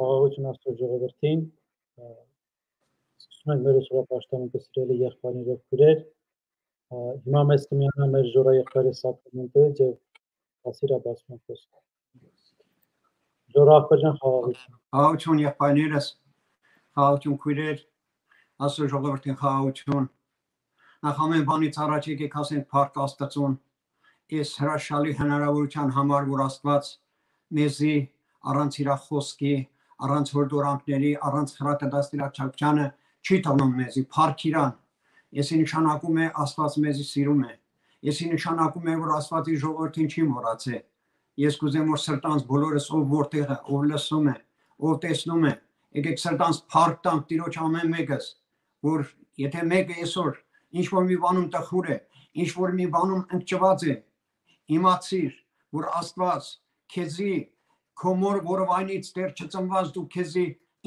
խաղաղություն աստծո ժողովրդին։ Սկսում ենք մեր ուսուցող պաշտամունքը սիրելի եղբայրներ եւ քուրեր։ Հիմա մեզ կմիանա մեր ժորա եղբայրը սակրամենտը եւ ասիրա բացման խոսքը։ Ժորա ախպեջան խաղաղություն։ Խաղաղություն եղբայրներս, խաղաղություն քուրեր, աստծո ժողովրդին խաղաղություն։ Նախ ամեն բանից առաջ եկեք ասենք փառք Աստծուն։ Այս հրաշալի հնարավորության համար, որ Աստված մեզի առանց իր խոսքի, առանց հորդորանքների, առանց խրատադաստիարակչությանը չի տանում մեզի փառք իրան։ Եսի նշանակում է Աստված մեզի սիրում է։ Եսի նշանակում է, որ Աստվածի ժողովրդին չի մոռացել։ Ես կուզեմ որ սրտանց բոլորս ով որտեղը, ով լսում է, ով տեսնում է, եկեք սրտանց փառք տանք Տիրոջ ամեն մեկս, որ եթե մեկը այսօր ինչ որ մի բանում տխուր է, ինչ որ մի բանում ընկճված է, իմացիր, որ Աստված քեզի քո մոր որովայնից դեռ չծնված դու քեզի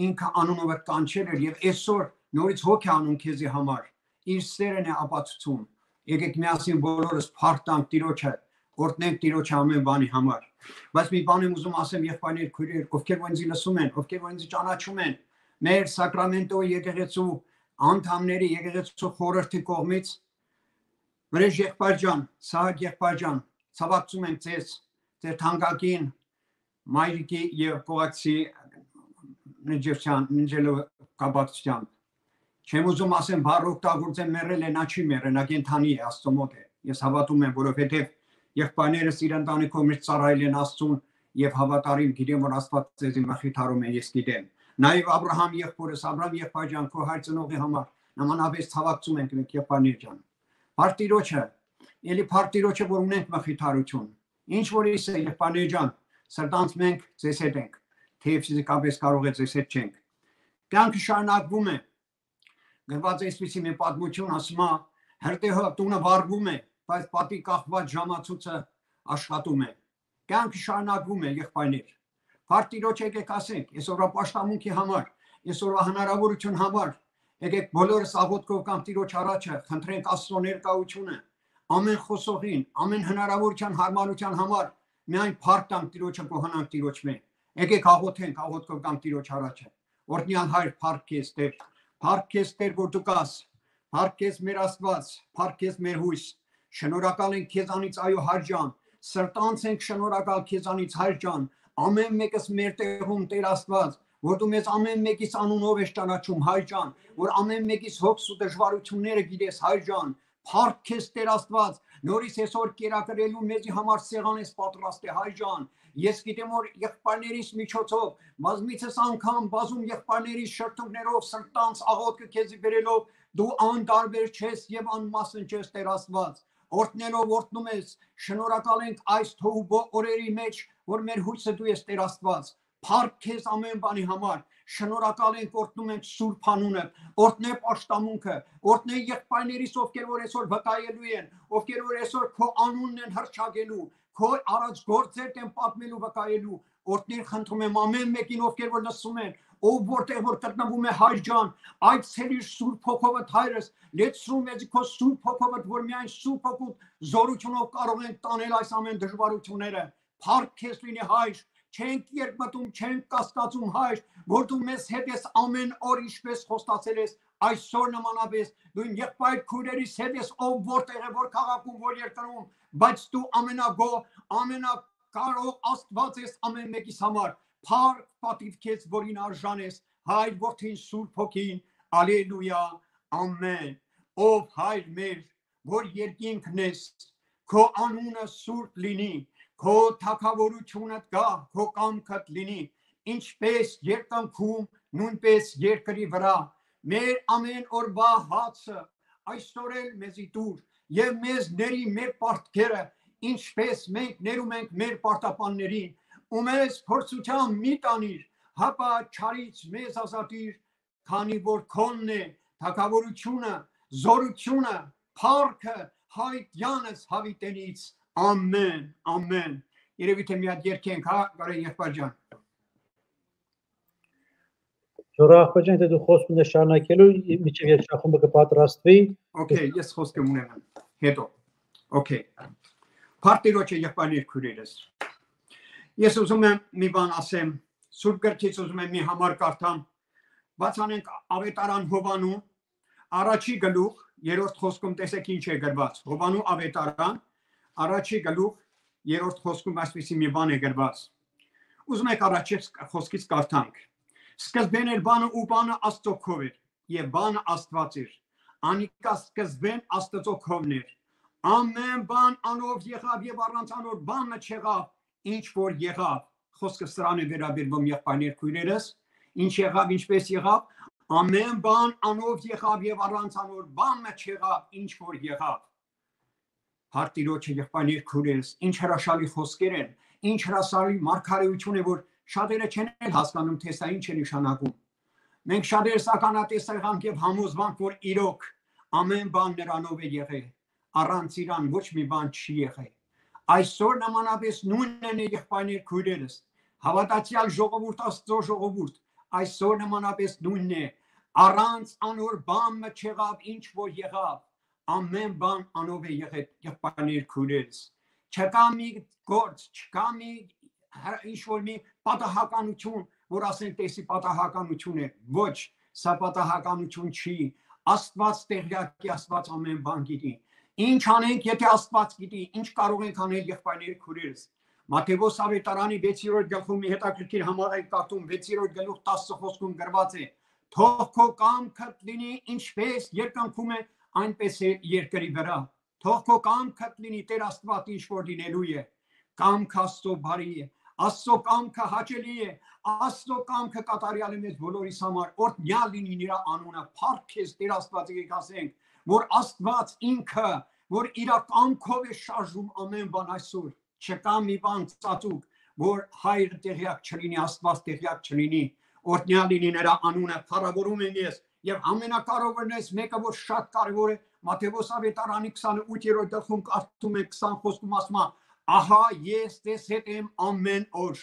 ինքը անունով կանչել էր եւ այսօր նորից հոգ է անում քեզի համար իր սերն է ապացուցում եկեք միասին բոլորս փարտանք տիրոջը օրտնենք տիրոջը ամեն բանի համար բայց մի բան եմ ուզում ասեմ եղբայրներ քույրեր ովքեր ոնցի լսում են ովքեր ոնցի ճանաչում են մեր սակրամենտո եկեղեցու անդամների եկեղեցու խորհրդի կողմից Վրեժ եղբայր ջան, Սահակ եղբայր ջան, ցավակցում ենք ձեզ, ձեր թանկագին մայրիկի եւ կողակցի նջերչան նջելով կապակցությամբ չեմ ուզում ասեմ բառ օգտագործեմ մեռել է նա չի մեռել նա կենթանի է աստծո մոտ է ես հավատում եմ որովհետեւ եղբայրներս իր ընտանիքով միշտ ծառայել են աստծուն եւ հավատարիմ գիտեմ որ աստված ձեզի մխիթարում է ես գիտեմ նաեւ Աբ รา համ եղբորս Աբ รา համ եղբայրան քո հայր ծնողի համար նմանապես ցավակցում ենք մենք եղբայրներ ջան Փարտիրոջը ելի փարտիրոջը որ ունենք մխիթարություն ինչ որ իսե եղբայրներ ջան սրտանց մենք ձեզ հետ ենք, թեև ֆիզիկապես կարող է ձեզ հետ չենք։ Կյանքը շարունակվում է։ Գրված է այսպեսի մի պատմություն, ասում է, հրտեհը տունը վառվում է, բայց պատի կախված ժամացույցը աշխատում է։ Կյանքը շարունակվում է, եղբայրներ։ Փարտիրոջ եկեք ասենք, այսօրվա պաշտամունքի համար, այսօրվա հնարավորություն համար, եկեք բոլորս աղոթքով կամ տիրոջ առաջը խնդրենք Աստծո ներկայությունը ամեն խոսողին, ամեն հնարավորության հարմարության համար միայն փառք տանք Տիրոջը կողանանք Տիրոջ մե։ Եկեք աղոթենք աղոթքով կամ Տիրոջ առաջը։ Օրդնյալ հայր փառք քեզ Տեր։ Փառք քեզ Տեր որ դու կաս։ Փառք քեզ մեր Աստված, փառք քեզ մեր հույս։ Շնորհակալ ենք քեզանից այո հայր ջան։ Սրտանց ենք շնորհակալ քեզանից հայր ջան։ Ամեն մեկս մեր տեղում Տեր Աստված, որ դու մեզ ամեն մեկից անունով ես ճանաչում հայր ջան, որ ամեն մեկից հոգս ու դժվարությունները գիտես հայր ջան։ Փառք քեզ Տեր Աստված, նորից այսօր կերակրելու մեզի համար սեղան ես պատրաստ է հայ ջան ես գիտեմ որ եղբայրներիս միջոցով բազմիցս անգամ բազում եղբայրներիս շրթունքներով սրտանց աղոթքը քեզի բերելով դու անդարբեր չես եւ անմասն չես Տեր Աստված օրտնելով օրտնում ես շնորհակալ ենք այս թողու օրերի մեջ որ մեր հույսը դու ես Տեր Աստված Փառք քեզ ամեն բանի համար։ Շնորհակալ ենք օրտնում ենք Սուրբ անունը, օրտնե պաշտամունքը, օրտնե եղբայրներիս, ովքեր որ այսօր վկայելու են, ովքեր որ այսօր քո անունն են հրճագելու, քո առաջ գործեր են պատմելու վկայելու, օրտներ խնդրում եմ ամեն մեկին, ովքեր որ լսում են, ով որտեղ որ տնվում է հայր ջան, այդ ցելիր Սուրբ Հոգովդ հայրս, լեցրում ես քո Սուրբ Հոգովդ, որ միայն Սուրբ Հոգուտ զորությունով կարող ենք տանել այս ամեն դժվարությունները։ Փառք քեզ լինի հայր, չենք երկմտում, չենք կասկածում հայր, որ դու մեզ հետ ես ամեն օր ինչպես խոստացել ես, այսօր նմանապես դու եղբայր քույրերիս հետ ես, ով որտեղ է, որ քաղաքում, որ երկրում, բայց դու ամենագո, ամենակարող Աստված ես ամեն մեկիս համար։ Փառք պատիվ քեզ, որին արժան ես, հայր որդին Սուրբ Հոգին, Ալելույա, ամեն։ Ով հայր մեր, որ երկինքն ես, քո անունը սուրբ լինի, քո թակավորությունդ գա, քո կամքդ լինի, ինչպես երկնքում, նույնպես երկրի վրա։ Մեր ամեն օրվա հացը այսօր էլ մեզի դուր եւ մեզ ների մեր պարտքերը, ինչպես մենք ներում ենք մեր պարտապաններին, ու մեզ փորձության մի տանիր, հապա չարից մեզ ազատիր, քանի որ քոնն է թակավորությունը, զորությունը, փառքը հայտյանս հավիտենից Ամեն, ամեն։ Երևի թե մի հատ երկենք, հա, կարե եղբայր ջան։ Ժորա ախպեջան, թե դու խոսք ունես շարունակելու, միջև երջախումբը կպատրաստվի։ Okay, ես խոսքը ունեմ հետո։ Okay։ Պարտիրոջը եղբայրներ քուրերս։ Ես ուզում եմ մի բան ասեմ Սուրբ գրքից ուզում եմ մի համար կարդամ։ Բացանենք ավետարան Հովանու առաջի գլուխ երրորդ խոսքում տեսեք ինչ է գրված։ Հովանու ավետարան առաջի գլուխ երրորդ խոսքում այսպեսի մի բան է գրված։ Ուզում եք առաջի խոսքից կարդանք։ Սկզբեն էր բանը ու բանը Աստծո քով էր եւ բանը Աստված էր։ Անիկա սկզբեն Աստծո քովն էր։ Ամեն բան անով եղավ եւ առանց անոր բանը չեղավ, ինչ որ եղավ։ Խոսքը սրան է վերաբերվում եղբայրներ քույրերս, ինչ եղավ, ինչպես եղավ, ամեն բան անով եղավ եւ առանց անոր բանը չեղավ, ինչ որ եղավ Հարտիրոջը եղբայրներ քուրերս, ինչ հրաշալի խոսքեր են, ինչ հրաշալի մարգարեություն է, որ շատերը չեն էլ հասկանում, թե սա ինչ է նշանակում։ Մենք շատերը սականատեսանք եւ համոզվանք, որ իրոք ամեն բան նրանով է եղել։ Առանց իրան ոչ մի բան չի եղել։ Այսօր նմանապես նույնն է եղբայրներ քույրերս։ Հավատացյալ ժողովուրդ Աստծո ժողովուրդ, այսօր նմանապես նույնն է։ Առանց անոր բան չեղավ, ինչ որ եղավ ամեն բան անով է եղել եղբայրներ քուրերս չկա մի գործ չկա մի ինչ որ մի պատահականություն որ ասեն տեսի պատահականություն է ոչ սա պատահականություն չի աստված տեղյակ է աստված ամեն բան գիտի ինչ անենք եթե աստված գիտի ինչ կարող ենք անել եղբայրներ քուրերս Մատթեոս ավետարանի 6-րդ գլխում մի հետաքրքիր համարայք կատում 6-րդ գլուխ 10 խոսքում գրված է. Թող քո կամքը լինի ինչպես երկնքում է այնպես է երկրի վրա։ Թող քո կամքդ լինի Տեր Աստված ինչ որ լինելու է։ Կամքը Աստծո բարի է։ Աստծո կամքը հաճելի է։ Աստծո կամքը կատարյալ է մեզ բոլորիս համար։ Օրհնյալ լինի նրա անունը։ Փառքես Տեր Աստվածի եք ասենք, որ Աստված ինքը, որ իր կամքով է շարժում ամեն բան այսօր։ Չկա մի բան ծածուկ, որ հայր տեղյակ չլինի, Աստված տեղյակ չլինի։ Օրհնյալ լինի նրա անունը։ Փառավորում եմ ես Եվ ամենակարևորն էս մեկը որ շատ կարևոր է Մատթեոս ավետարանի 28-րդ գլխում կարդում ենք 20 խոսքում ասում է ահա ես ձեզ հետ եմ ամեն օր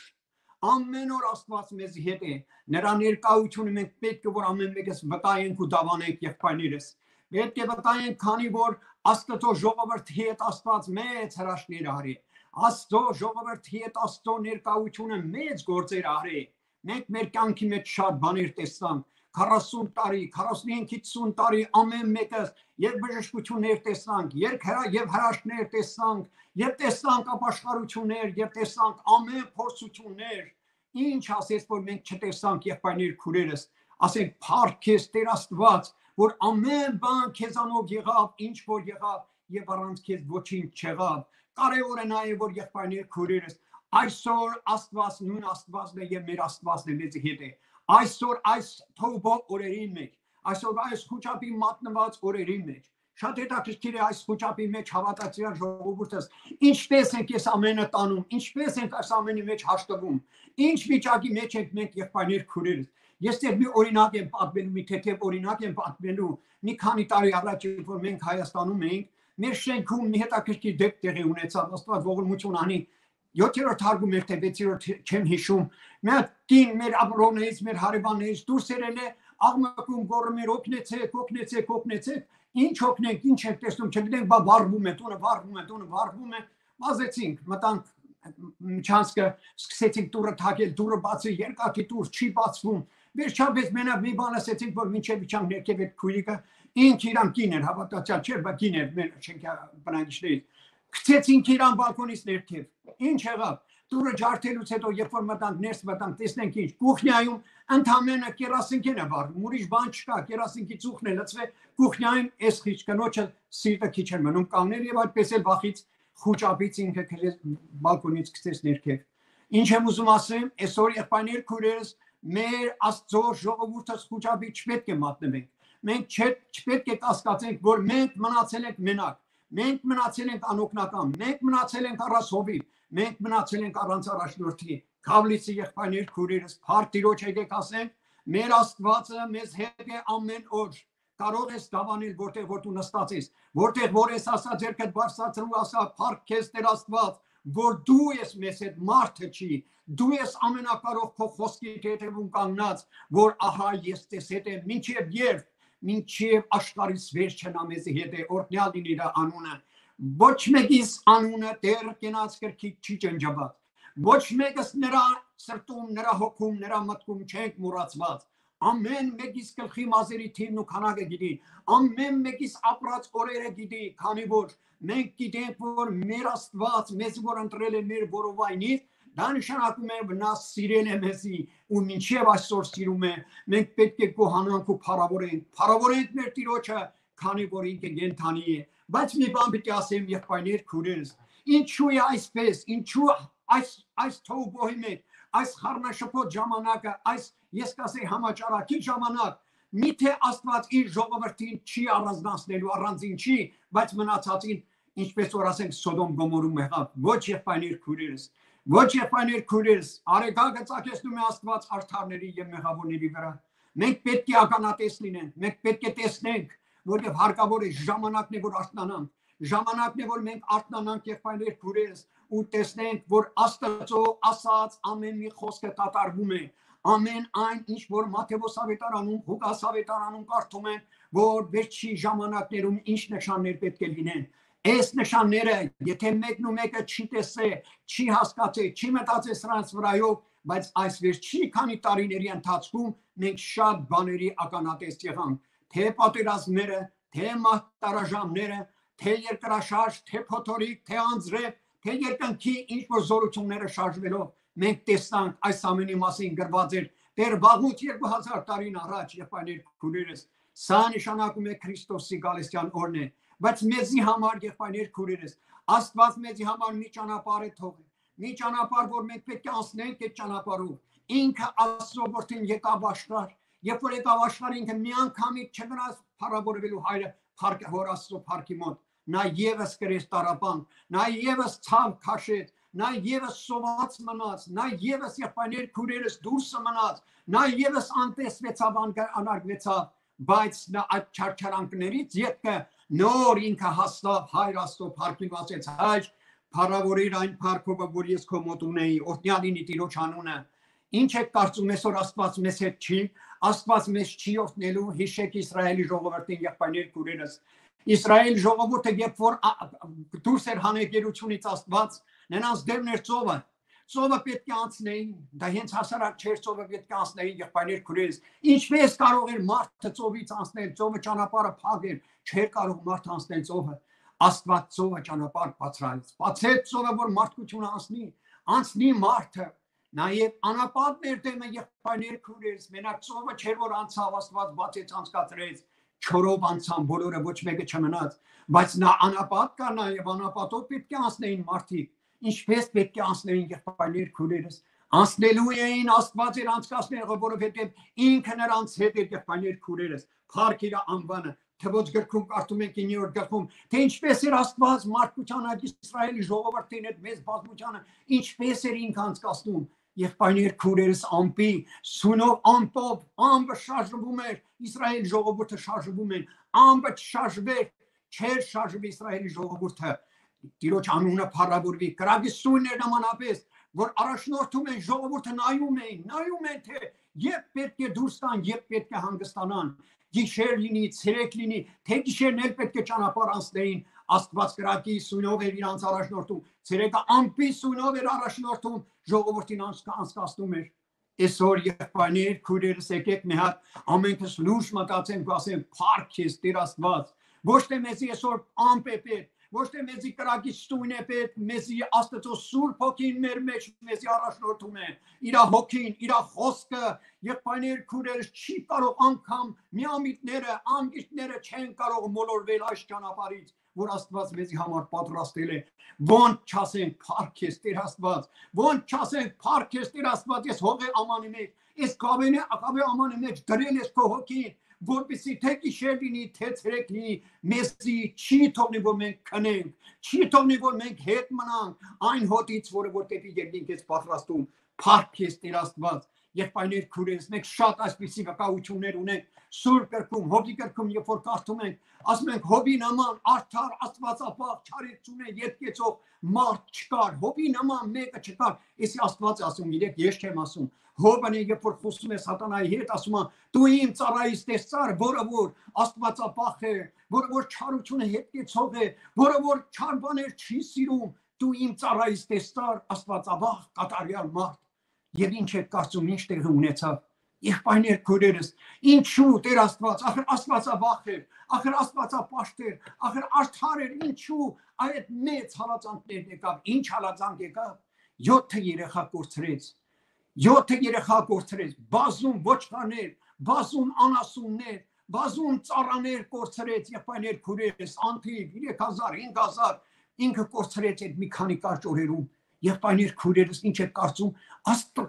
ամեն օր Աստված մեզ հետ է նրա ներկայությունը մենք պետք է որ ամեն մեկս վկայենք ու դավանենք եղբայրներս պետք է վկայենք քանի որ Աստծո ժողովրդի հետ Աստված մեծ հրաշքներ արի Աստծո ժողովրդի հետ Աստծո ներկայությունը մեծ գործեր արի մենք մեր կյանքի մեջ շատ բաներ տեսանք 40 տարի, 45-ից 50 տարի ամեն մեկը եւ բժշկություններ տեսանք, երբ հրա եւ հրաշքներ տեսանք, եւ տեսանք ապաշխարություններ, եւ տեսանք ամեն փորձություններ, ինչ ասես որ մենք չտեսանք եղբայրներ քուրերս, ասենք փառքես Տեր Աստված, որ ամեն բան քեզանով եղավ, ինչ որ եղավ եւ առանց քեզ ոչինչ չեղավ։ Կարևոր է նաեւ որ եղբայրներ քուրերս այսօր Աստված նույն Աստվածն է եւ մեր Աստվածն է մեզ հետ է այսօր այս թողբո օրերին մեջ, այսօր այս խոչապի մատնված օրերին մեջ, շատ հետաքրքիր է այս խոչապի մեջ հավատացյալ ժողովուրդս, ինչպես ենք ես ամենը տանում, ինչպես ենք այս ամենի մեջ հաշտվում, ինչ վիճակի մեջ ենք մենք եղբայրներ քուրերս։ Ես դեռ մի օրինակ եմ պատմելու, մի թեթև օրինակ եմ պատմելու, մի քանի տարի առաջ, որ մենք Հայաստանում էինք, մեր շենքում մի հետաքրքիր դեպք տեղի ունեցավ, Աստված ողորմություն անի, 7-րդ հարգում էր թե 6-րդ չեմ հիշում մի հատ կին մեր ապրոնից մեր հարևաններից դուրս երել է աղմկում գոռում էր օգնեցեք օգնեցեք օգնեցեք ինչ օգնենք ինչ ենք տեսնում չգիտենք բա վառվում է տունը վառվում է տունը վառվում է վազեցինք մտանք միջանցքը սկսեցինք դուրը թակել դուրը բացի երկաթի դուր չի բացվում վերջապես մենակ մի բան ասեցինք որ մինչև իջանք ներքև այդ քույրիկը ինք իրան կին էր հավատացյալ չէր բայց կին էր մեր շենքի բնակիչներից Գցեցինք իրան բալկոնից ներքև։ Ինչ եղավ։ Դուրը ջարդելուց հետո երբ որ մտանք ներս մտանք, տեսնենք ինչ։ Կուխնյայում ընդամենը կերասինքեն է վառվում, ուրիշ բան չկա, կերասինքի ծուխն է լցվե, կուխնյայում էս քիչ կնոջը սիրտը քիչ էր մնում կաններ եւ այդպես էլ վախից խոճապից ինքը քրես բալկոնից գցեց ներքև։ Ինչ եմ ուզում ասեմ, այսօր եղբայրներ քուրերս մեր Աստծո ժողովուրդը խոճապի չպետք է մատնվենք։ Մենք չպետք է կասկածենք, որ մենք մնացել ենք մենակ Մենք մնացել ենք անօգնական, մենք մնացել ենք առանց հովի, մենք մնացել ենք առանց առաջնորդի։ Քավլիցի եղբայրներ քուրերս փարտիրոջ եկեք ասենք, մեր Աստվածը մեզ հետ է ամեն օր կարող ես դավանել որտեղ որ դու նստած ես որտեղ որ ես ասա ձերքդ բարձրացրու ասա փառք քեզ Տեր Աստված որ դու ես մեզ հետ մարդը չի դու ես ամենակարող քո խոսքի հետևում կանգնած որ ահա ես տես հետ եմ ինչև երբ մինչև աշխարհից վերջն ամեզի հետ է օրհնյալ լինի իր անունը ոչ մեկիս անունը դեր կենաց կրքի չի ջնջված ոչ մեկս նրա սրտում, նրա հոգում, նրա մտքում չենք մոռացված։ Ամեն մեկից գլխի մազերի թիվն ու քանակը գիտի։ Ամեն մեկից ապրած օրերը գիտի, քանի որ մենք գիտենք, որ մեր Աստված մեզ որ ընտրել է մեր որովայնից, դա նշանակում է նա սիրել է մեզի ու մինչև այսօր սիրում է։ Մենք պետք է գոհանանք ու փառավորենք։ Փառավորենք մեր Տիրոջը, քանի որ ինքը գենթանի է։ Բայց մի բան պետք է ասեմ եղբայրներ քուրերս։ Ինչու է այսպես, ինչու այս այս թողբոհի մեջ, այս խառնաշփոթ ժամանակը, այս ես կասեի համաճարակի ժամանակ, միթե Աստված իր ժողովրդին չի առանձնացնելու, առանձին չի, բայց մնացածին ինչպես որ ասենք Սոդոմ Գոմորում եղավ, ոչ եղբայրներ քուրերս, ոչ եղբայրներ քուրերս, արեգակը ցակեցնում է Աստված արթարների եւ մեղավորների վրա։ Մենք պետք է ականատես լինենք, մենք պետք է տեսնենք, որովհետև հարկավոր է ժամանակն է որ արթնանանք, ժամանակն է որ մենք արթնանանք եղբայրներ քուրերս ու տեսնենք, որ Աստծո ասած ամեն մի խոսքը կատարվում է ամեն այն ինչ որ Մատթեոս ավետարանում, Ղուկաս ավետարանում կարդում են, որ վերջի ժամանակներում ինչ նշաններ պետք է լինեն։ Այս նշանները, եթե մեկն ու մեկը չի տեսե, չի հասկացե, չի մտածե սրանց վրայով, բայց այս վերջի քանի տարիների ընթացքում մենք շատ բաների ականատես եղանք, թե պատերազմները, թե մարտարաժամները, թե երկրաշարժ, թե փոթորիկ, թե անձրև, թե երկնքի ինչ որ զորությունները շարժվելով մենք տեսանք այս ամենի մասին գրված էր դեր վաղուց 2000 տարին առաջ եղբայրներ քուրերս սա նշանակում է Քրիստոսի գալստյան օրն է բայց մեզի համար եղբայրներ քուրերս Աստված մեզի համար մի ճանապարհ է թողել մի ճանապարհ որ մենք պետք է անցնենք այդ ճանապարհով ինքը Աստծո որդին եկավ աշխարհ երբ որ եկավ աշխարհ ինքը մի անգամից չգնաց փառաբորվելու հայրը փառք հոր Աստծո փառքի մոտ նա եւս գրեց տարապան նա եւս ցավ քաշեց նա եւս սոված մնաց, նա եւս եղբայրներ քուրերս դուրս մնաց, նա եւս անտեսվեցավ, անարգվեցավ, բայց նա այդ չարչարանքներից յետքը նոր ինքը հաստավ հայր աստո փառքին ասեց հայր փառավորիր այն փառքովը որ ես քո մոտ ունեի օրհնյալինի տիրոջ անունը ինչ է կարծում այսօր աստված մեզ հետ չի աստված մեզ չի օգնելու հիշեք իսրայելի ժողովրդին եղբայրներ քուրերս Իսրայել ժողովուրդը երբ որ դուրս էր հանեկերությունից աստված նրանց դերն էր ծովը ծովը պետք է անցնեին դա հենց հասարակ չէր ծովը պետք է անցնեին եղբայրներ քուրես ինչպես կարող էր մարդը ծովից անցնել ծովը ճանապարհը փակ էր չէր կարող մարդը անցնել ծովը աստված ծովը ճանապարհ բացրայց բացեց ծովը որ մարդկությունը անցնի անցնի մարդը Նաև անապատներ դեմը եղբայրներ քուրես մենակ ծովը չէր որ անցավ աստված բացեց անցկացրեց չորով անցան բոլորը ոչ մեկը չմնաց բայց նա անապատ կա նաև անապատով պետք է անցնեին մարդիկ ինչպես պետք է անցնեին եղբայրներ քուրերս անցնելու էին աստված իր անցկացնողը որովհետև ինքը նրանց հետ էր եղբայրներ քուրերս փառք իր անվանը թվոց գրքում կարդում ենք 9-րդ գրքում թե ինչպես էր աստված մարդկության այդ իսրայելի ժողովրդին հետ մեծ բազմությանը ինչպես էր ինքը անցկացնում եղբայրներ քուրերս ամպի սունով ամպով ամբը շարժվում էր իսրայել ժողովուրդը շարժվում են ամբը շարժվեր չէր շարժվի իսրայելի ժողովուրդը Տիրոջ անունը փառավորվի։ Կրագի սույններ նմանապես, որ առաջնորդում են ժողովուրդը նայում էին, նայում են թե երբ պետք է դուրս տան, երբ պետք է հանգստանան։ Գիշեր լինի, ցերեկ լինի, թե գիշերն էլ պետք է ճանապարհ անցնեին, Աստված կրակի սույնով էր իրանց առաջնորդում, ցերեկը ամպի սույնով էր առաջնորդում, ժողովրդին անցկացնում էր։ Այսօր եղբայրներ, քույրերս եկեք մի հատ ամենքս լուրջ մտածենք ու ասենք փառք ես Տեր Աստված։ Ոչ թե մեզի այսօր ամպ է պետք, ոչ թե մեզի կրակի ստույն է պետք, մեզի Աստծո Սուրբ հոգին մեր մեջ մեզի առաջնորդում է։ Իր հոգին, իր խոսքը, եղբայրներ քուրեր չի կարող անգամ միամիտները, անգիրտները չեն կարող մոլորվել այս ճանապարհից որ Աստված մեզի համար պատրաստել է։ Ոնց չասենք փառք ես Տեր Աստված, ոնց չասենք փառք ես Տեր Աստված, ես հողե ամանի մեջ, ես կավենը ակավե ամանի մեջ դրել ես քո հոգին, որպեսի թե գիշեր լինի, թե ցերեկ լինի, մեզի չի թողնի որ մենք քնենք, չի թողնի որ մենք հետ մնանք այն հոտից, որը որ դեպի երկինք ես պատրաստում։ Փառք ես Տեր Աստված, եղբայրներ քուրես, մենք շատ այսպիսի վկայություններ ունենք Սուրբ գրքում, Հոբի գրքում, երբ որ կարդում ենք, ասում ենք Հոբի նման արդար Աստվածապահ չարեցուն է յետքեցող մարդ չկար, Հոբի նման մեկը չկար։ Իսկ Աստված ասում, իրեք ես չեմ ասում, Է երբ որ խոսում է սատանայի հետ, ասում է՝ դու իմ ծառայից տեսար, որը որ Աստվածապահ է, որը որ չարությունը հետքեցող է, որը որ չար բաներ չի սիրում, դու իմ ծառայից տեսար Աստվածաբախ կատարյալ մարդ Եվ ինչ է կարծում ինչ տեղի ունեցավ եղբայրներ քուրերս ինչու Տեր Աստված ախր Աստվածավախ էր ախր Աստվածապաշտ էր ախր արդար էր ինչու այդ մեծ հալածանքներ եկավ ինչ հալածանք եկավ 7 երեխա կորցրեց 7 երեխա կորցրեց բազում ոչխարներ բազում անասուններ բազում ծառաներ կորցրեց եղբայրներ քուրերս անթիվ 3000 5000 ինքը կորցրեց այդ մի քանի կարճ օրերում եղբայրներ քուրերս ինչ է կարծում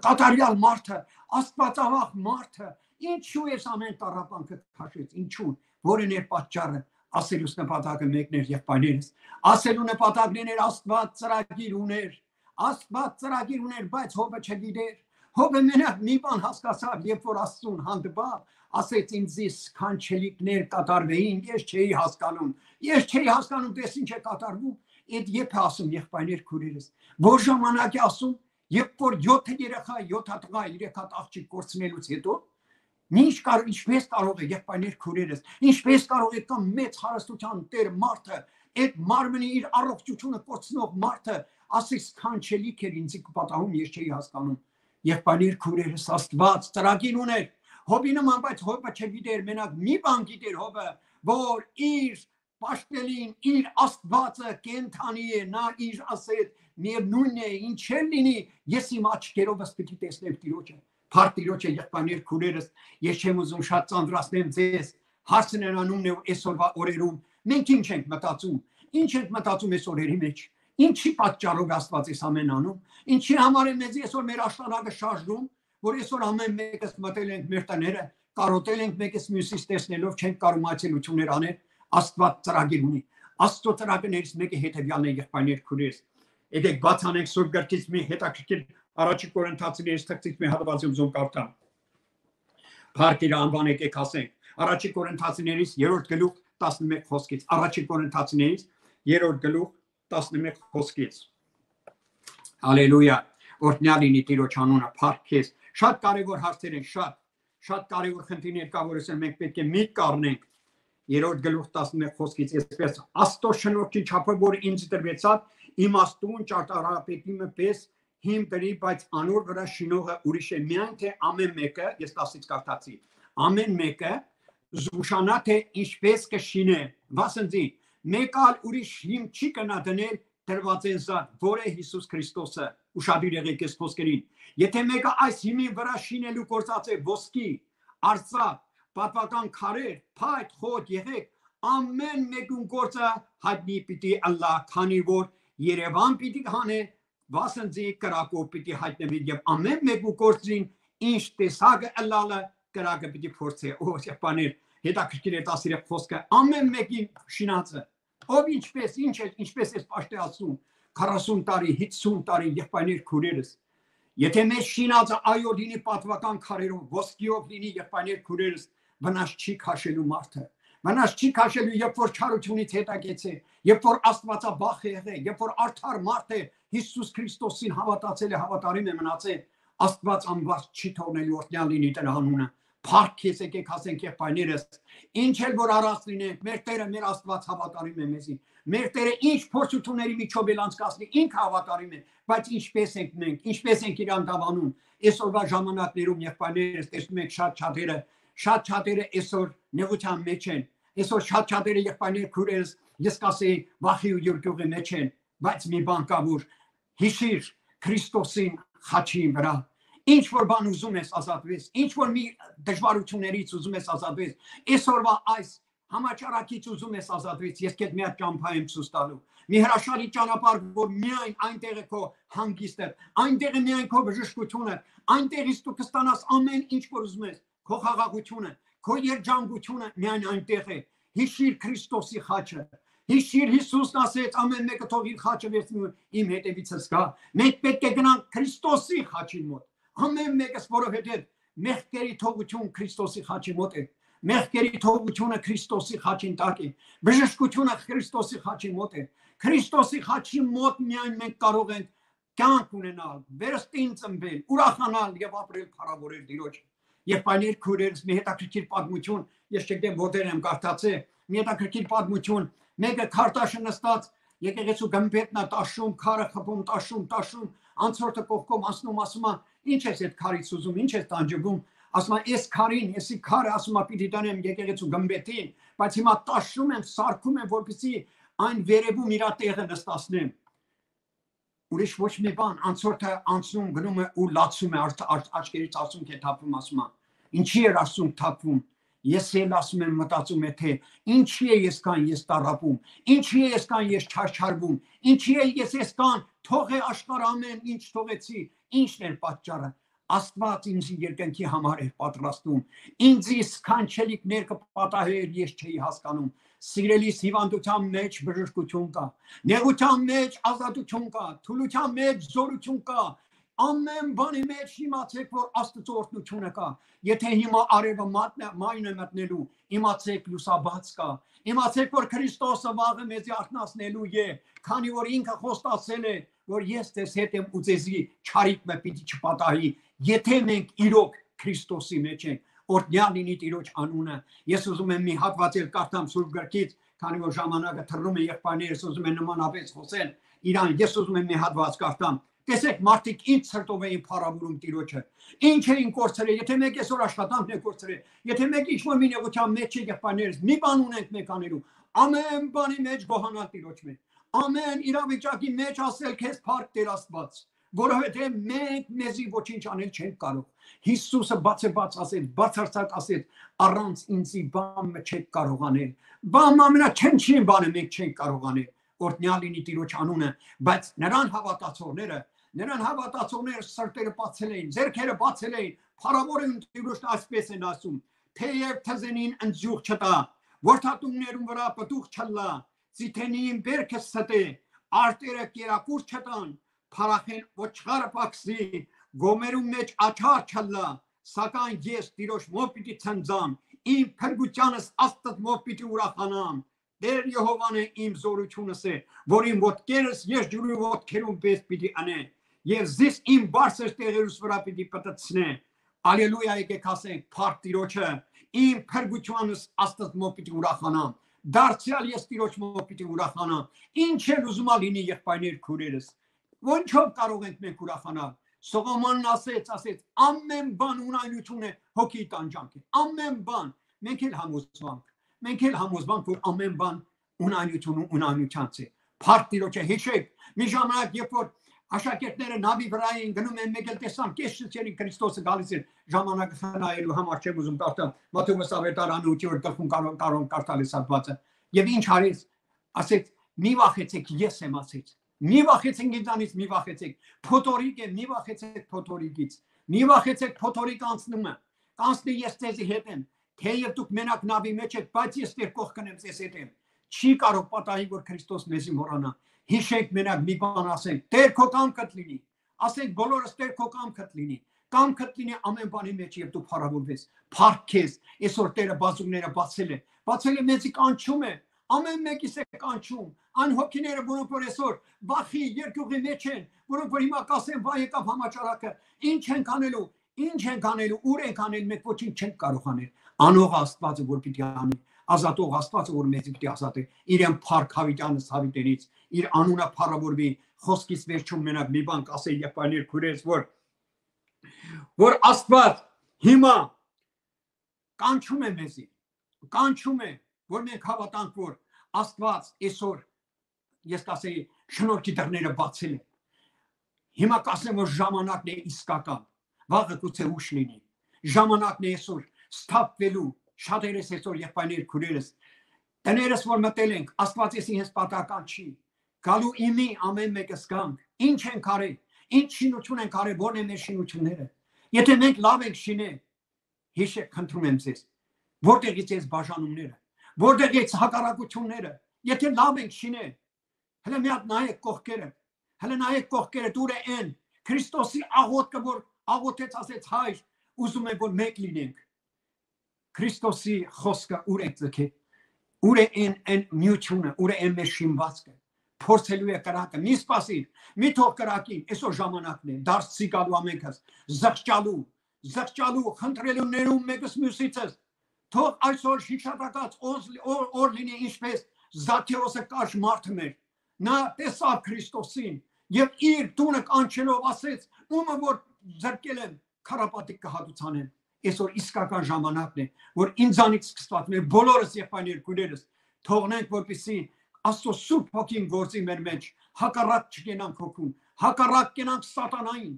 կատարյալ մարդը աստվածավախ մարդը ինչու է ամեն տարապանքը քաշեց ինչու որն էր պատճառը ասելուս նպատակը մեկն էր եղբայրներս ասելու նպատակն էր աստված ծրագիր ուներ աստված ծրագիր ուներ բայց հովը չգիտեր հովը մենակ մի բան հասկացավ երբ որ աստծուն հանդիպավ ասեց ինձ սքանչելիկներ կատարվեին ես չէի հասկանում ես չէի հասկանում դες ինչ է կատարվում այդ երբ ասում եղբայրներ քուրերս որ ժամանակ է ասում երբ որ 7 երեխա 7 հատղա 3 հատ աղջիկ կորցնելուց հետո Ինչ կարող ինչպես կարող է եղբայրներ քուրերս ինչպես կարող է կամ մեծ հարստության տեր մարդը այդ մարմնի իր առողջությունը կորցնող մարդը ասես քանչելիք էր ինձ պատահում ես չէի հասկանում եղբայրներ քուրերս աստված ծրագիր ուներ հոբի նման բայց հոբը չգիտեր մենակ մի բան գիտեր հոբը որ իր պաշտելին իր աստվածը կենթանի է նա իր ասեց միևնույն է ինչ էլ լինի ես իմ աչքերովս պիտի տեսնեմ տիրոջը Փարտ տիրոջը եղբայրներ քուրերս ես չեմ ուզում շատ ծանրացնեմ ձեզ հարցն անունն է այսօրվա օրերում մենք ինչ ենք մտածում ինչ ենք մտածում այս օրերի մեջ ինչի պատճառով Աստված էս ամեն անում ինչի համար է մեզ այսօր մեր աշտարակը շարժում որ այսօր ամեն մեկս մտել ենք մեր տները կարոտել ենք մեկս մյուսից տեսնելով չենք կարող այցելություններ անել Աստված ծրագիր ունի։ Աստծո ծրագրերից մեկը հետևյալն է եղբայրներ քուրես։ Եկեք բաց անենք Սուրբ գրքից մի հետաքրքիր առաջի Կորինթացիներից թղթից մի հատվածում զոն կարդամ։ Փարքիր անվան եկեք ասենք։ Առաջի Կորինթացիներից 3-րդ գլուխ 11 խոսքից։ Առաջի Կորինթացիներից 3-րդ գլուխ 11 խոսքից։ Հալելույա։ Օրհնյալ լինի Տիրոջ անունը, փառք քեզ։ Շատ կարևոր հարցեր են, շատ շատ կարևոր խնդիրներ կա, որ մենք պետք է մի կառնենք երրորդ գլուխ 11 խոսքից այսպես աստծո շնորհքի չափը որ ինձ տրվեցավ իմաստուն ճարտարապետի մպես հիմ դրի բայց անոր վրա շինողը ուրիշ է միայն թե ամեն մեկը ես 10-ից կարդացի ամեն մեկը զուշանա թե ինչպես կշինե վասնձի մեկ ալ ուրիշ հիմ չի կնա դնել դրված են զատ որ է Հիսուս Քրիստոսը ուշադիր եղեք այս խոսքերին եթե մեկը այս հիմի վրա շինելու կործած է ոսկի արծաթ պատվական քարեր, փայտ, խոտ եղեք, ամեն մեկուն գործը հայտնի պիտի ըլլա, քանի որ Երևան պիտի հանե, վասնձի կրակով պիտի հայտնվի եւ ամեն մեկու գործին ինչ տեսակը ըլլալը կրակը պիտի փորձե։ Օ, սեպաներ, հետաքրքիր է 13 խոսքը, ամեն մեկին շինածը։ Ով ինչպես, ինչ է, ինչպես է պաշտեացում 40 տարի, 50 տարի եղբայրներ քուրերս Եթե մեզ շինածը այոդինի պատվական քարերով, ոսկիով լինի եղբայրներ քուրերս, վնաս չի քաշելու մարդը վնաս չի քաշելու երբ որ չարությունից հետագեցե երբ որ աստվածաբախ է եղել երբ որ արդար մարդ է Հիսուս Քրիստոսին հավատացել է հավատարիմ է մնացել աստված անվարձ չի թողնելու օրհնյալ լինի դրա անունը Փառք քեզ եկեք ասենք եղբայրներս ինչ էլ որ առած լինենք մեր Տերը մեր Աստված հավատարիմ է մեզի մեր Տերը ինչ փորձությունների միջով էլ անցկացնի ինքը հավատարիմ է բայց ինչպես ենք մենք ինչպես ենք իրան դավանում այսօրվա ժամանակներում եղբայրներս տեսնում եք շատ շատերը շատ շատերը այսօր նեղության մեջ են այսօր շատ շատերը եղբայրներ քուրերս ես կասեի վախի ու յուրկյուղի մեջ են բայց մի բան կա որ հիշիր Քրիստոսին խաչի վրա ինչ որ բան ուզում ես ազատվես ինչ որ մի դժվարություններից ուզում ես ազատվես այսօրվա այս համաճարակից ուզում ես ազատվես ես քեզ մի հատ ճամփա եմ ցույց տալու մի հրաշալի ճանապարհ որ միայն այնտեղ է քո հանգիստը այնտեղ է միայն քո բժշկությունը այնտեղից դու կստանաս ամեն ինչ որ ուզում ես քո խաղաղությունը, քո երջանկությունը միայն այնտեղ է։ Հիշիր Քրիստոսի խաչը։ Հիշիր Հիսուսն ասեց ամեն մեկը թող իր խաչը վերցնի իմ հետևիցս գա։ Մենք պետք է գնանք Քրիստոսի խաչի մոտ։ Ամեն մեկս որովհետև մեղքերի թողություն Քրիստոսի խաչի մոտ է։ Մեղքերի թողությունը Քրիստոսի խաչին տակ է։ Բժշկությունը Քրիստոսի խաչի մոտ է։ Քրիստոսի խաչի մոտ միայն մենք կարող ենք կյանք ունենալ, վերստին ծնվել, ուրախանալ եւ ապրել փառավորել Տիրոջը եւ պայներ քուրերս մի հետաքրքիր պատմություն, ես չգիտեմ որտեղ եմ կարդացել, մի հետաքրքիր պատմություն, մեկը քարտաշը նստած եկեղեցու գմբետնա տաշում, քարը խփում, տաշում, տաշում, անցորդը կողքով անցնում ասում է, Ինչ ես այդ քարից ուզում, ինչ ես տանջվում։ Ասում եմ, այս քարին, էսի քարը ասում եմ, պիտի տանեմ եկեղեցու գմբեթին, բայց հիմա տաշում եմ, սարքում եմ, որպեսզի այն վերևում իր տեղը նստացնեմ։ Ուրիշ ոչ մի բան, անցորդը անցնում, գնում է ու լացում է աչքերից ասում է թափում ասում է։ Ինչի էր ասում թափում։ Ես էլ ասում եմ մտածում եմ թե ինչի է ես կան ես տարապում, ինչի է ես կան ես չարչարվում, ինչի է ես ես կան թող է աշխարհ ամեն ինչ թողեցի, ինչն էր պատճառը։ Աստված ինձ երկնքի համար էր պատրաստում։ Ինձ սքանչելիք ներքը պատահեր ես չէի հասկանում։ Սիրելիս հիվանդության մեջ բժշկություն կա։ Նեղության մեջ ազատություն կա, թուլության մեջ զորություն կա, ամեն բանի մեջ իմացեք, որ Աստծո օրհնությունը կա։ Եթե հիմա արևը մատնը մայն է մտնելու, իմացեք լուսաբաց կա։ Իմացեք, որ Քրիստոսը վաղը մեզի արթնացնելու է, քանի որ ինքը խոստացել է, որ ես ձեզ հետ եմ ու ձեզի չարիք մը պիտի չպատահի, եթե մենք իրոք Քրիստոսի մեջ ենք, օրդնյալ լինի Տիրոջ անունը։ Ես ուզում եմ մի հատված էլ կարդամ Սուրբ գրքից, քանի որ ժամանակը թռնում է եղբայրներս ուզում են նմանապես խոսել։ Իրան ես ուզում եմ մի հատված կարդամ Տեսեք, մարդիկ ինչ ցրտով էին փառավորում Տիրոջը։ Ինչ էին կորցրել, եթե մեկ այսօր աշխատանքն է կորցրել, եթե մեկ ինչ-որ մի նեղության մեջ է եղբայրներս, մի բան ունենք մեկ անելու, ամեն բանի մեջ գոհանալ Տիրոջ մեջ։ Ամեն իրավիճակի մեջ ասել քեզ փառք Տեր Աստված, որովհետև մենք մեզի ոչինչ անել չենք կարող։ Հիսուսը բաց է բաց ասել, բացարձակ ասել, առանց ինձի բան չեք կարող անել։ Բան ամենա չեն բանը մենք չենք կարող անել օրտնյալ լինի Տիրոջ անունը, բայց նրան հավատացողները Նրան հավատացողները սրտերը բացել էին, ձերքերը բացել էին, փառավոր են Տիրոջն այսպես են ասում. թեև թզենին ընձյուղ չտա, որդատուններուն վրա պտուղ չլա, ցիթենին բերքը ստե, արտերը կերակուր չտան, փարախեն ոչխարը պակսի, գոմերու մեջ աչար չլա, սակայն ես Տիրոջ մոտ պիտի ցնծամ, իմ փրկությանս Աստծո մոտ պիտի ուրախանամ։ Տեր Եհովան է իմ զորությունս է, որին ոտքերս ես ջուրի ոտքերում պես պիտի անեն եւ զիս իմ բարձր տեղերուս վրա պիտի պատծնե Ալելույա եկեք ասենք փառք Տիրոջը իմ փրկությանս Աստծո մոտ պիտի ուրախանամ դարձյալ ես Տիրոջ մոտ պիտի ուրախանամ ինչ է ուզում լինի եղբայրներ քուրերս ոնչով կարող ենք մենք ուրախանալ Սողոմոնն ասեց, ասեց, ամեն բան ունայնություն է հոգի տանջանք է։ Ամեն բան մենք էլ համոզվանք։ Մենք էլ համոզվանք, որ ամեն բան ունայնություն ունայնությանց է։ Փառք Տիրոջը հիշեք։ Մի ժամանակ, երբ որ աշակերտները նավի վրա էին գնում են մեկ էլ տեսան կես շրջերի Քրիստոսը գալիս էր ժամանակը խնայելու համար չեմ ուզում կարդալ Մատթեոս ավետարանը 8-րդ գլխում կարող կարող կարդալ այս հատվածը եւ ինչ արեց ասեց մի վախեցեք ես եմ ասեց մի վախեցեք ինձանից մի վախեցեք փոթորիկ է մի վախեցեք փոթորիկից մի վախեցեք փոթորիկ անցնումը կանցնի ես ձեզի հետ եմ թեև դուք մենակ նավի մեջ եք բայց ես դեր կողքն եմ ձեզ հետ եմ չի կարող պատահի որ Քրիստոս մեզի մոռանա հիշենք մենակ մի բան ասենք, Տեր քո կամքդ լինի։ Ասենք բոլորս Տեր քո կամքդ լինի։ Կամքդ լինի ամեն բանի մեջ եւ դու փառավորվես։ Փառք քեզ, այսօր Տերը բազուկները բացել է։ Բացել է մեծի կանչում է։ Ամեն մեկիս է կանչում։ Այն հոգիները, որոնք որ այսօր վախի երկյուղի մեջ են, որոնք որ հիմա կասեն վայ եկավ համաճարակը, ինչ են անելու, ինչ են անելու, ուր են անել, մենք ոչինչ չենք կարող անել։ Անող Աստվածը որ պիտի անի ազատող Աստվածը որ մեզ պիտի ազատի իրեն փառք հավիտյանս հավիտենից իր անունը փառավորվի խոսքից վերջում մենակ մի բան կասեի եղբայրներ քուրես որ որ Աստված հիմա կանչում է մեզի կանչում է որ մենք հավատանք որ Աստված այսօր ես կասեի շնորհքի դռները բացել է հիմա կասեմ որ ժամանակն է իսկական վաղը գուցե ուշ լինի ժամանակն է այսօր սթափվելու շատերս այսօր եղբայրներ քուրերս տներս որ մտել ենք աստված եսի հենց պատական չի գալու իմի ամեն մեկը սկանք ինչ են կարել ինչ շինություն են կարել որն է մեր շինությունները եթե մենք լավ ենք շինել հիշեք խնդրում եմ ձեզ որտեղից էս բաժանումները որտեղից հակառակությունները եթե լավ ենք շինել հələ մի հատ նայեք կողքերը հələ նայեք կողքերը դուր է են Քրիստոսի աղոթքը որ աղոթեց ասեց հայր ուզում եմ որ մեկ լինենք Քրիստոսի խոսքը ուր է ձգե ուր է այն այն միությունը ուր է այն մեր շինվածքը փորձելու է կրակը մի սպասիր մի թող կրակին այսօր ժամանակն է դարձի գալու ամենքս զղջալու զղջալու խնդրելու ներում մեկս մյուսիցս թող այսօր շիշատակած օր լինի ինչպես զաթեոսը կարճ մարդը մեր նա տեսավ քրիստոսին եւ իր տունը կանչելով ասեց ումը որ ձերկել են քարապատիկ կհատուցանեն այսօր իսկական ժամանակն է որ ինձանից սկսված մեր բոլորս եղբայրներս գուներս թողնենք որպեսզի աստծո սուրբ հոգին գործի մեր մեջ հակառակ չկենանք հոգում հակառակ կենանք սատանային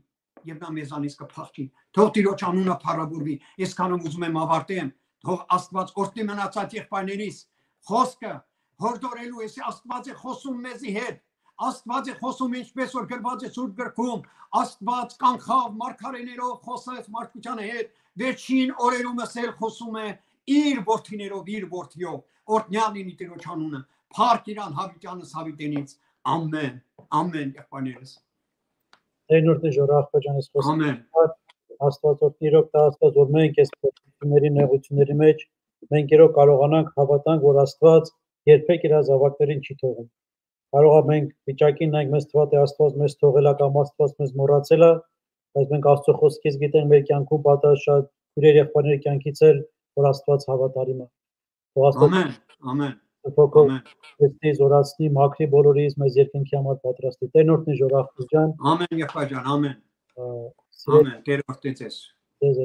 եւ նա մեզանից կփախչի թող Տիրոջ անունը փառավորվի այսքանում ուզում եմ ավարտեմ թող Աստված օրհնի մնացած եղբայրներիս խոսքը հորդորելու էսի Աստված է խոսում մեզի հետ Աստված է խոսում ինչպես որ գրված է սուրբ գրքում Աստված կանխավ մարգարեներով խոսեց մարդկության հետ վերջին օրերում ասել խոսում է իր որդիներով իր որդիով օրտնյալ լինի Տիրոջ անունը Փառք իրան հավիտյանս հավիտենից ամեն ամեն եղբայրներս Տերնորդ ժորախոջանս խոսում ամեն Աստվածով իրոք դա Աստված որ մենք այս փոփոխությունների նեղությունների մեջ մենք իրոք կարողանանք հավատանք որ Աստված երբեք իր զավակներին չի թողում կարող է մենք վիճակին նայենք մեզ թվա թե Աստված մեզ թողել է կամ Աստված մեզ մոռացել է, բայց մենք Աստծո խոսքից գիտենք մեր կյանքում պատահ շատ քուրեր եղբայրների կյանքից էլ որ Աստված հավատարիմ է։ Աստված ամեն, ամեն Փոքր դեպի զորացնի մաքրի բոլորիս մեզ երկնքի համար պատրաստի։ Տերնորդնի ժորախուժան։ Ամեն եղբայրան, ամեն։ Ամեն, Տերորդից ես։ Ձեզ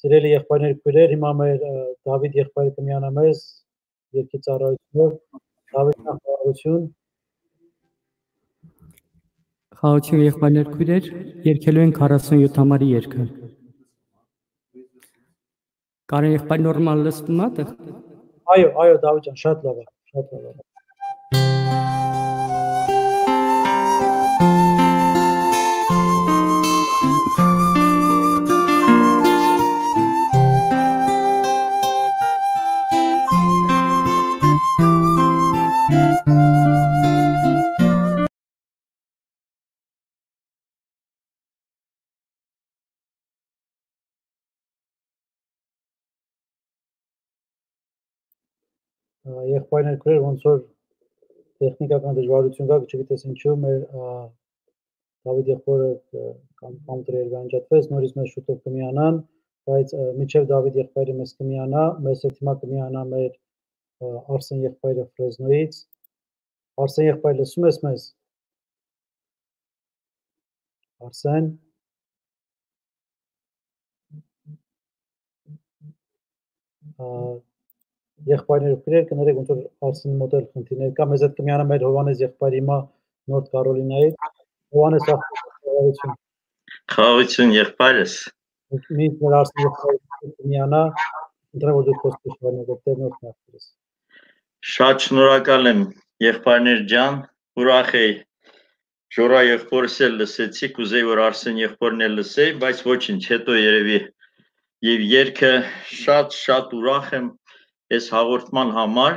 Սիրելի եղբայրներ, քույրեր, հիմա մեր Դավիթ եղբայրը կմիանա մեզ երկի ծառայությունով։ Դավիթ նախարարություն Խաղաղություն եղբայրներ քույրեր, երկելու են 47 համարի երգը։ Կարեն եղբայր նորմալ լսվում է այդտեղ։ Այո, այո, Դավիթ ջան, շատ լավ է, շատ լավ է։ եղբայրներ գրեր ոնց որ տեխնիկական դժվարություն կա, չգիտես ինչու մեր Դավիթ եղբորը կամ կամտրեր վանջատվեց, նորից մեզ շուտով կմիանան, բայց միջև Դավիթ եղբայրը մեզ կմիանա, մեզ հետ հիմա կմիանա մեր Արսեն եղբայրը Ֆրեզնոից։ Արսեն եղբայր լսում ես մեզ։ Արսեն եղբայրները գրել կներեք ոնց որ Արսենի մոդել խնդիրներ կա մեզ հետ կմիանա մեր Հովանես եղբայրը հիմա Նորթ Կարոլինայի Հովանես ախորություն Խաղություն եղբայրս մի մեր Արսենի եղբայրը կմիանա ընտրեմ որ դու խոսքեր շարունակես Տերնոց նախորդ Շատ շնորհակալ եմ եղբայրներ ջան ուրախ եի Ժորա եղբորս էլ լսեցի, կուզեի որ Արսեն եղբորն էլ լսեի, բայց ոչինչ, հետո երևի եւ երկը շատ շատ ուրախ եմ այս հաղորդման համար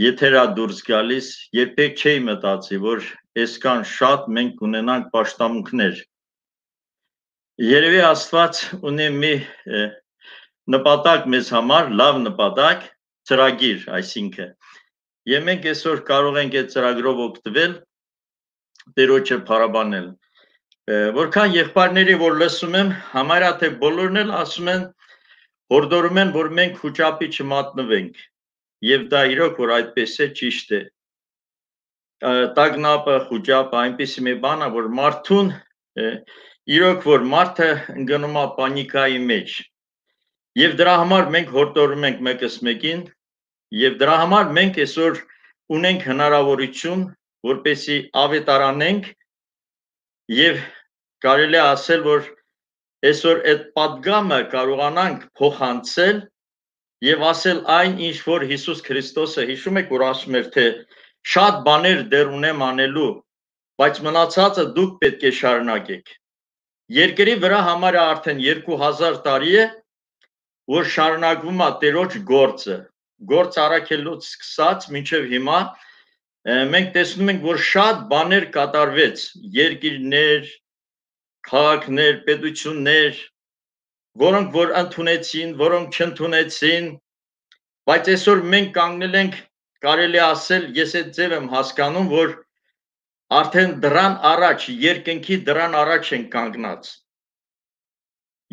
եթերա դուրս գալիս երբեք չէի մտածի որ այսքան շատ մենք կունենանք աշտամունքներ երևի աստված ունի մի նպատակ մեզ համար լավ նպատակ ծրագիր այսինքն եւ մենք այսօր կարող ենք այդ ծրագրով օգտվել Տերոջը փարաբանել որքան եղբայրների որ լսում եմ համարյա թե բոլորն էլ ասում են հորդորում են, որ մենք խոճապի չմատնվենք։ Եվ դա իրոք որ այդպես է ճիշտ է։ Տագնապը, խոճապը այնպեսի մի բան է, որ մարդուն իրոք որ մարդը ընկնում է պանիկայի մեջ։ Եվ դրա համար մենք հորդորում ենք մեկս մեկին եւ դրա համար մենք այսօր ունենք հնարավորություն, որպեսի ավետարանենք եւ կարելի է ասել, որ այսօր այդ падգամը կարողանանք փոխանցել եւ ասել այն ինչ որ Հիսուս Քրիստոսը հիշում եք որ ասում էր թե շատ բաներ դեռ ունեմ անելու բայց մնացածը դուք պետք է շարունակեք երկրի վրա համարը արդեն 2000 տարի է որ շարունակվում է Տերոջ գործը գործ առաքելուց սկսած մինչև հիմա մենք տեսնում ենք որ շատ բաներ կատարվեց երկիրներ քաղաքներ, պետություններ, որոնք որ ընդունեցին, որոնք չընդունեցին, բայց այսօր մենք կանգնել ենք կարելի ասել, ես այդ ձև եմ հասկանում, որ արդեն դրան առաջ, երկնքի դրան առաջ են կանգնած։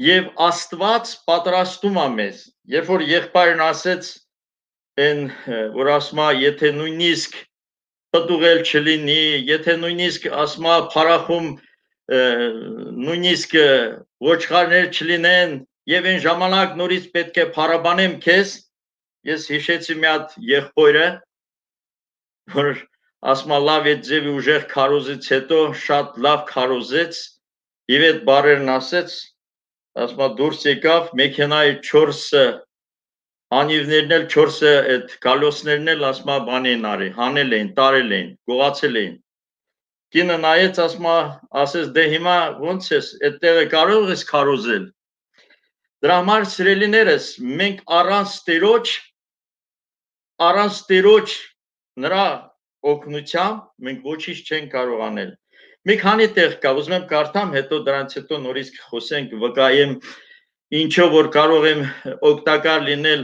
Եվ Աստված պատրաստում է մեզ, երբ որ եղբայրն ասեց, այն որ է, եթե նույնիսկ պտուղել չլինի, եթե նույնիսկ է փարախում նույնիսկ ոչխարներ չլինեն եւ այն ժամանակ նորից պետք է փարաբանեմ քեզ ես հիշեցի մի հատ եղբորը որ ասում լավ այդ ձևի ուժեղ քարոզից հետո շատ լավ քարոզեց եւ այդ բարերն ասեց ասում դուրս եկավ մեքենայի 4-ը անիվներն էլ 4-ը այդ գալոսներն էլ ասում բանեն արի հանել էին տարել էին գողացել էին Կինը նայեց, ասма, ասես դե հիմա ո՞նց ես, այդտեղը կարող ես քարոզել։ Դրա համար սիրելիներս, մենք առանց Տերոջ առանց Տերոջ նրա օգնությամբ մենք ոչինչ չենք կարող անել։ Մի քանի տեղ կա, ուզում եմ կարդամ, հետո դրանից հետո նորից խոսենք, վկայեմ ինչով որ կարող եմ օգտակար լինել,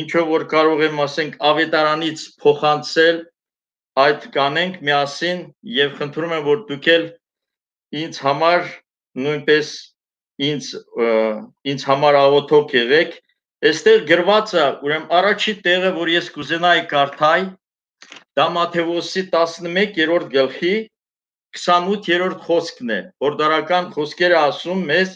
ինչով որ կարող եմ, ասենք, ավետարանից փոխանցել այդ կանենք միասին եւ խնդրում եմ որ դուք էլ ինձ համար նույնպես ինձ ինձ համար աղոթող եղեք այստեղ գրված է ուրեմն առաջի տեղը որ ես կուզենայի կարդալ դա Մատթեոսի 11-րդ գլխի 28-րդ խոսքն է հորդարական խոսքերը ասում մեզ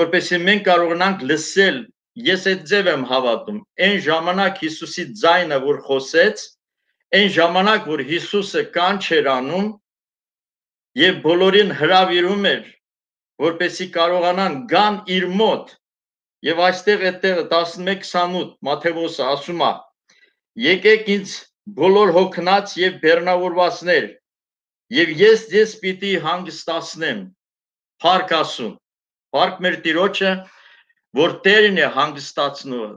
որպեսզի մենք կարողանանք լսել ես այդ ձև եմ հավատում այն ժամանակ Հիսուսի ձայնը որ խոսեց այն ժամանակ որ Հիսուսը կանչ էր անում եւ բոլորին հravirում էր որպեսի կարողանան գան իր մոտ եւ այստեղ այդտեղ 11:28 Մատթեոսը ասում է եկեք ինձ բոլոր հոգնած եւ բեռնավորվածներ եւ ես ձեզ պիտի հանգստացնեմ Փարք ասում Փարք մեր Տիրոջը որ Տերն է հանգստացնում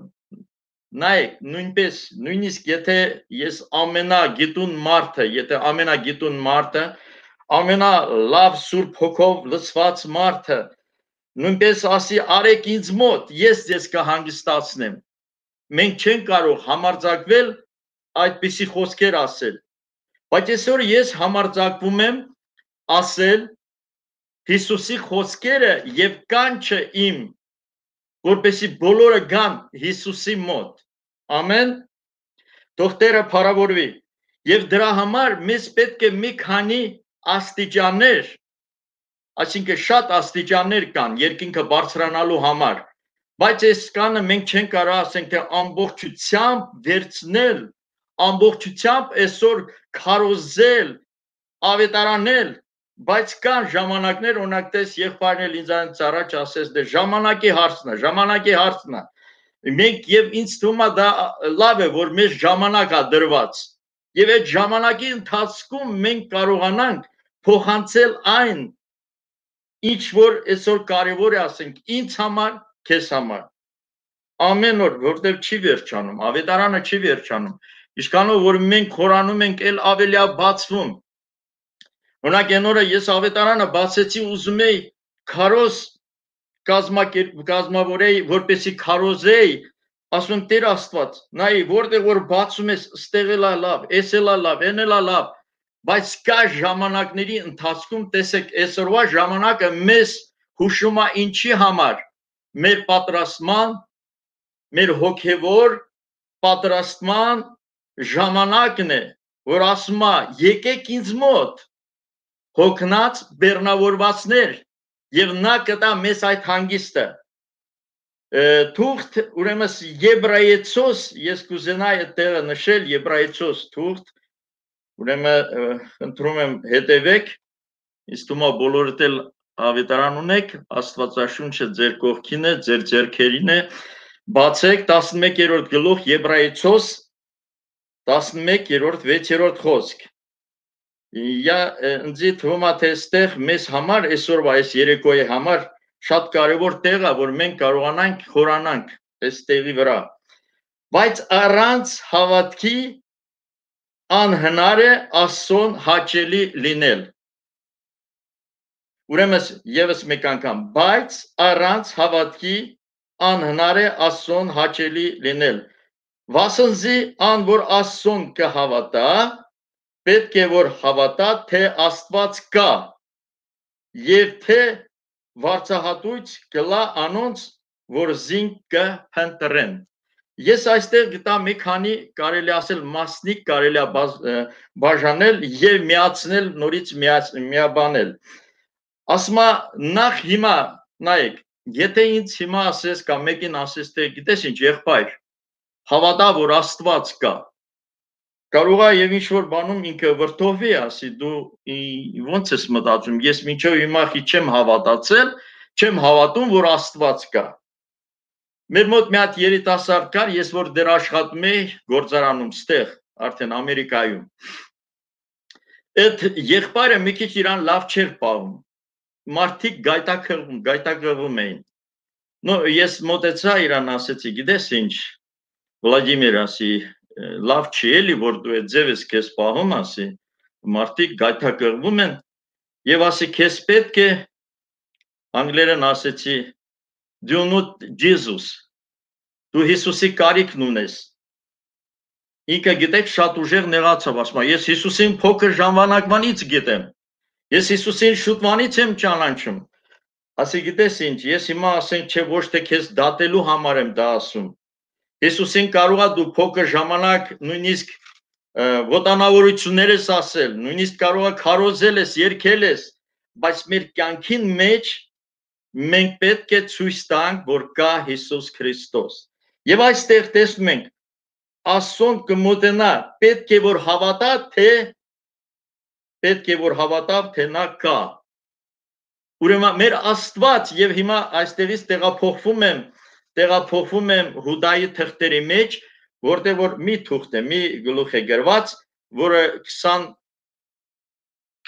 նայեք նույնպես նույնիսկ եթե ես ամենագիտուն մարդը եթե ամենագիտուն մարդը ամենա լավ սուրբ հոգով լցված մարդը նույնպես ասի արեք ինձ մոտ ես ձեզ կհանգստացնեմ մենք չենք կարող համարձակվել այդպիսի խոսքեր ասել բայց այսօր ես համարձակվում եմ ասել Հիսուսի խոսքերը եւ կանչը իմ որպեսի բոլորը գան Հիսուսի մոտ։ Ամեն։ Թող Տերը փառավորվի։ Եվ դրա համար մեզ պետք է մի քանի աստիճաններ, այսինքն շատ աստիճաններ կան երկինքը բարձրանալու համար, բայց այս կանը մենք չենք կարող ասենք թե ամբողջությամբ վերցնել, ամբողջությամբ այսօր քարոզել, ավետարանել բայց կան ժամանակներ օրինակ տես եղբայրն էլ ինձանից առաջ ասես դե ժամանակի հարցն է ժամանակի հարցն է մենք եւ ինձ թվում է դա լավ է որ մեր ժամանակ է դրված եւ այդ ժամանակի ընթացքում մենք կարողանանք փոխանցել այն ինչ որ այսօր կարևոր է ասենք ինձ համար քեզ համար ամեն օր որտեվ չի վերջանում ավետարանը չի վերջանում ինչքանով որ մենք խորանում ենք ել ավելիա բացվում Օրինակ այն օրը ես ավետարանը բացեցի ուզում էի քարոզ կազմակերպ կազմավորեի, որպեսի քարոզեի, ասում Տեր Աստված, նայ որտեղ որ բացում ես, ստեղ էլա լավ, էս էլա լավ, այն էլա լավ, բայց կա ժամանակների ընթացքում տեսեք այսօրվա ժամանակը մեզ հուշում է ինչի համար մեր պատրաստման մեր հոգևոր պատրաստման ժամանակն է որ ասում է եկեք ինձ մոտ հոգնած բեռնավորվածներ եւ նա կտա մեզ այդ հանգիստը թուղթ ուրեմն եբրայեցոս ես կուզենայի այդտեղը նշել եբրայեցոս թուղթ ուրեմն ընտրում եմ հետևեք ինձ թվում է բոլորդ էլ ավետարան ունեք աստվածաշունչը ձեր կողքին է ձեր ձեռքերին է բացեք 11-րդ գլուխ եբրայեցոս 11-րդ 6-րդ խոսք Իա ինձ թվում է թե այստեղ մեզ համար այսօրվա այս երեկոյի համար շատ կարևոր տեղ է որ մենք կարողանանք խորանանք այս տեղի վրա բայց առանց հավատքի անհնար է ասոն հաճելի լինել ուրեմն եւս մեկ անգամ բայց առանց հավատքի անհնար է ասոն հաճելի լինել վասնզի ան որ ասոն կհավատա պետք է որ հավատա թե Աստված կա եւ թե վարչահատույց կլա անոնց որ զինք կհընտրեն ես այստեղ գտա մի քանի կարելի ասել մասնիկ կարելի բաժանել եւ միացնել նորից միաբանել ասма նախ հիմա նայեք եթե ինձ հիմա ասես կամ մեկին ասես թե գիտես ինչ եղբայր հավատա որ Աստված կա կարող է եւ ինչ որ բանում ինքը վրթովի ասի դու ո՞նց ես մտածում ես մինչև հիմա խի չեմ հավատացել չեմ հավատում որ Աստված կա մեր մոտ մի հատ երիտասարդ կար ես որ դեռ աշխատում էի գործարանում ստեղ արդեն ամերիկայում այդ եղբայրը մի քիչ իրան լավ չէր պահում մարդիկ գայտակղվում գայտակղվում էին նո ես մտեցա իրան ասեցի գիտես ինչ Վլադիմիր ասի լավ չի էլի որ դու այդ ձևս քեզ պահում ասի մարդիկ գայթակղվում են եւ ասի քեզ պետք է անգլերեն ասեցի do not Jesus դու Հիսուսի կարիքն ունես ինքը գիտեք շատ ուժեղ նեղացավ ասма ես Հիսուսին փոքր ժամանակվանից գիտեմ ես Հիսուսին շուտվանից եմ ճանաչում ասի գիտես ինչ ես հիմա ասենք չէ ոչ թե քեզ դատելու համար եմ դա ասում Հիսուսին կարողա դու փոքր ժամանակ նույնիսկ ոտանավորություններ ես ասել, նույնիսկ կարողա քարոզել ես, երկել ես, բայց մեր կյանքին մեջ մենք պետք է ցույց տանք, որ կա Հիսուս Քրիստոս։ Եվ այստեղ տեսնում ենք Աստծուն կմոտենա, պետք է որ հավատա, թե պետք է որ հավատա, թե նա կա։ Ուրեմն մեր Աստված եւ հիմա այստեղից տեղափոխվում եմ տեղափոխվում եմ Հուդայի թղթերի մեջ, որտեղ որ մի թուղթ է, մի գլուխ է գրված, որը 20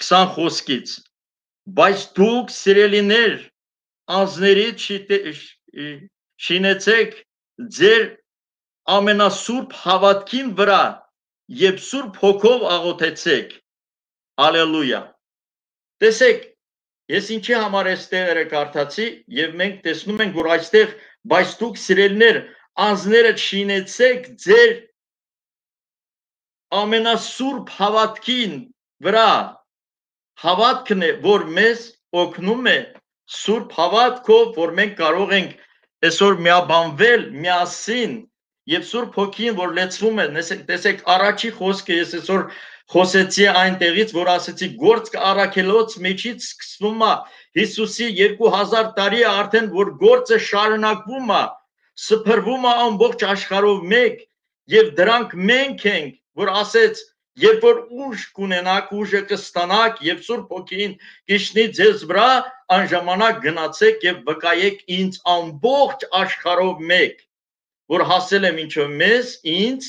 20 խոսքից. Բայց դուք սիրելիներ անձներից շինեցեք ձեր ամենասուրբ հավատքին վրա եւ սուրբ հոգով աղոթեցեք ալելույա տեսեք ես ինչի համար այս տեղերը կարդացի եւ մենք տեսնում ենք որ այստեղ բայց դուք սիրելիներ անձները շինեցեք ձեր ամենասուրբ հավատքին վրա հավատքն է որ մեզ օգնում է սուրբ հավատքով որ մենք կարող ենք այսօր միաբանվել միասին եւ սուրբ հոգին որ լեցվում է տեսեք առաջի խոսքը ես այսօր խոսեցի այնտեղից որ ասեցի գործ առաքելոց մեջից սկսվում է Հիսուսի 2000 տարի է արդեն որ գործը շարունակվում է, սփռվում է ամբողջ աշխարհով մեկ եւ դրանք մենք ենք, որ ասեց Երբ որ ուժ կունենաք, ուժը կստանաք եւ Սուրբ Հոգին կիշնի ձեզ վրա, անժամանակ գնացեք եւ վկայեք ինձ ամբողջ աշխարհով մեկ, որ հասել եմ ինչով մեզ, ինձ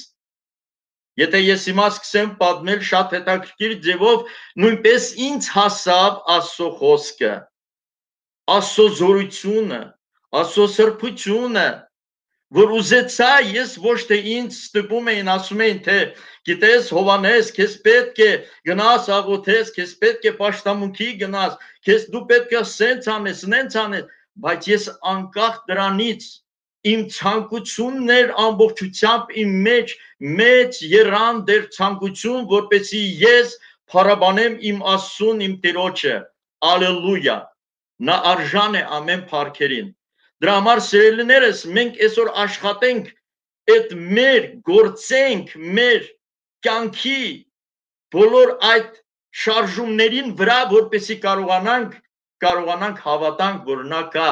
Եթե ես հիմա սկսեմ պատմել շատ հետաքրքիր ձևով, նույնպես ինձ հասավ Աստծո խոսքը։ Աստծո զորությունը, Աստծո սրբությունը, որ ուզեցա ես ոչ թե ինձ ստպում էին ասում էին թե գիտես Հովանես քեզ պետք է գնաս աղոթես քեզ պետք է աշտամունքի գնաս քեզ դու պետք է սենց անես նենց անես բայց ես անկախ դրանից իմ ցանկություններ ամբողջությամբ իմ մեջ մեծ երան դեր ցանկություն որպեսի ես փառաբանեմ իմ Աստծուն իմ Տիրոջը ալելույա Նա արժան է ամեն փառքերին։ Դրա համար սիրելիներս մենք այսօր աշխատենք այդ մեր գործենք մեր կյանքի բոլոր այդ շարժումներին վրա որպեսի կարողանանք կարողանանք հավատանք որ նա կա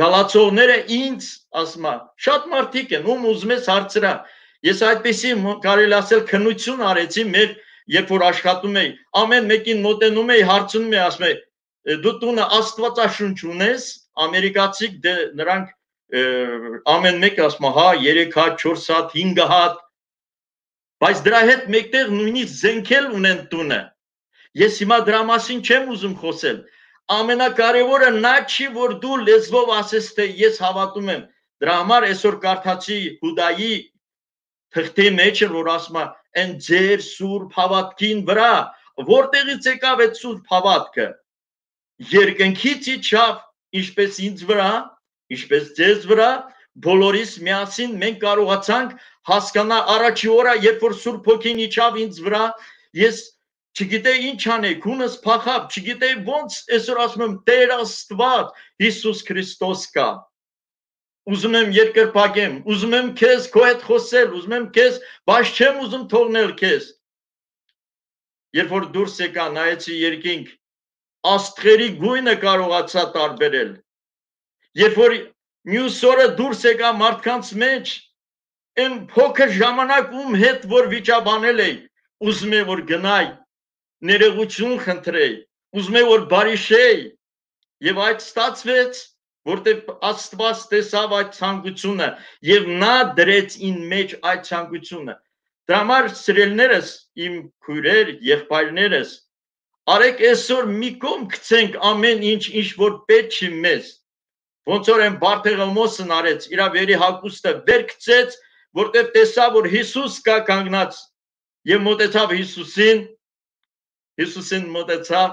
գալացողները ինձ ասма շատ մարդիկ են ում ուզում ես հարցրա ես այդպեսի կարելի ասել քնություն արեցի մեր երբ որ աշխատում էի ամեն մեկին մոտենում էի հարցնում էի ասում էի դու տունը աստվածաշունչ ունես ամերիկացիք դե նրանք ամեն մեկ ասում հա 3 հատ 4 հատ 5 հատ բայց դրա հետ մեկտեղ նույնիսկ զենքել ունեն տունը ես հիմա դրա մասին չեմ ուզում խոսել ամենակարևորը նա չի որ դու լեզվով ասես թե ես հավատում եմ դրա համար այսօր կարդացի հուդայի թղթի մեջ որ ասում է այն ձեր սուրբ հավատքին վրա որտեղից եկավ այդ սուրբ հավատքը երկնքից իջավ ինչպես ինձ վրա, ինչպես ձեզ վրա, բոլորիս միասին մենք կարողացանք հասկանալ առաջի օրը, երբ որ Սուրբ Հոգին իջավ ինձ վրա, ես չգիտեի ինչ անեի, քունս փախավ, չգիտեի ոնց այսօր ասում եմ Տեր Աստված Հիսուս Քրիստոս կա։ Ուզում եմ երկրպագեմ, ուզում եմ քեզ քո հետ խոսել, ուզում եմ քեզ, բայց չեմ ուզում թողնել քեզ։ Երբ որ դուրս եկա նայեցի երկինք, աստղերի գույնը կարողացա տարբերել։ Երբ որ մյուս օրը դուրս եկա մարդկանց մեջ, այն փոքր ժամանակ ում հետ որ վիճաբանել էի, ուզում եմ որ գնայ, ներողություն խնդրեի, ուզում եմ որ բարիշեի, եւ այդ ստացվեց, որտեղ Աստված տեսավ այդ ցանկությունը եւ նա դրեց ին մեջ այդ ցանկությունը։ Դրա համար սիրելներս, իմ քույրեր, եղբայրներս, Արեք այսօր մի կողմ գցենք ամեն ինչ ինչ որ պետք չի մեզ։ Ոնց որ են Բարթեղոմոսն արեց, իր վերի հակուստը վեր գցեց, որտեղ տեսավ որ Հիսուս կա կանգնած եւ մոտեցավ Հիսուսին։ Հիսուսին մոտեցավ,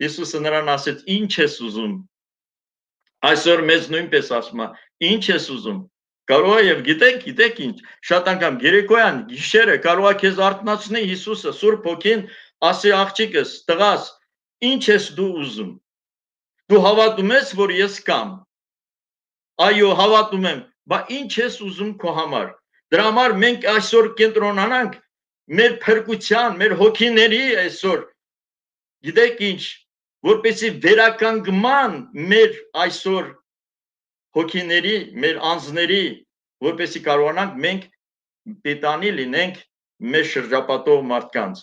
Հիսուսը նրան ասեց. «Ինչ ես ուզում»։ Այսօր մեզ նույնպես ասում է, «Ինչ ես ուզում»։ Կարող է եւ գիտեք, գիտեք ինչ, շատ անգամ երեկոյան, գիշերը կարող է քեզ արտնացնի Հիսուսը, Սուրբ Հոգին ասի աղջիկս, տղաս, ինչ ես դու ուզում։ Դու հավատում ես, որ ես կամ։ Այո, հավատում եմ, բա ինչ ես ուզում քո համար։ Դրա համար մենք այսօր կենտրոնանանք մեր փրկության, մեր հոգիների այսօր։ Գիտեք ինչ, որպեսի վերականգման մեր այսօր հոգիների, մեր անձների, որպեսի կարողանանք մենք պիտանի լինենք մեր շրջապատող մարդկանց։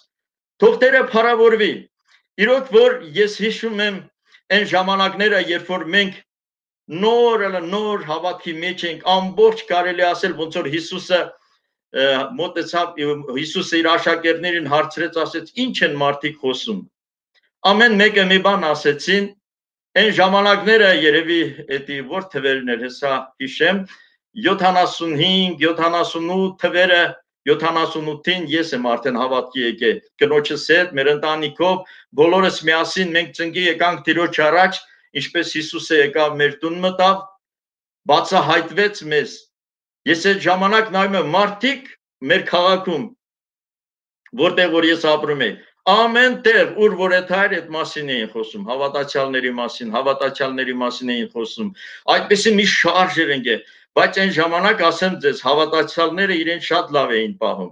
Թող Տերը փառավորվի։ Իրոք որ ես հիշում եմ այն ժամանակները, երբ որ մենք նոր նոր հավատքի մեջ ենք, ամբողջ կարելի ասել ոնց որ Հիսուսը մոտեցավ Հիսուսը իր աշակերտներին հարցրեց, ասեց. «Ինչ են մարդիկ խոսում»։ Ամեն մեկը մի բան ասեցին, այն ժամանակները երևի էդի որ թվերն էր, հեսա հիշեմ, 75, 78 թվերը 78-ին ես եմ արդեն հավատքի եկել կնոջս հետ մեր ընտանիքով բոլորս միասին մենք ծնկի եկանք Տիրոջ առաջ ինչպես Հիսուսը եկավ մեր տուն մտավ բացահայտվեց մեզ ես այդ ժամանակ նայում եմ մարդիկ մեր քաղաքում որտեղ որ ես ապրում եմ ամեն տեղ ուր որ այդ հայր այդ մասին էին խոսում հավատացյալների մասին հավատացյալների մասին էին խոսում այդպեսի մի շարժ էր ընկել Բայց այն ժամանակ ասեմ ձեզ, հավատացյալները իրեն շատ լավ էին պահում։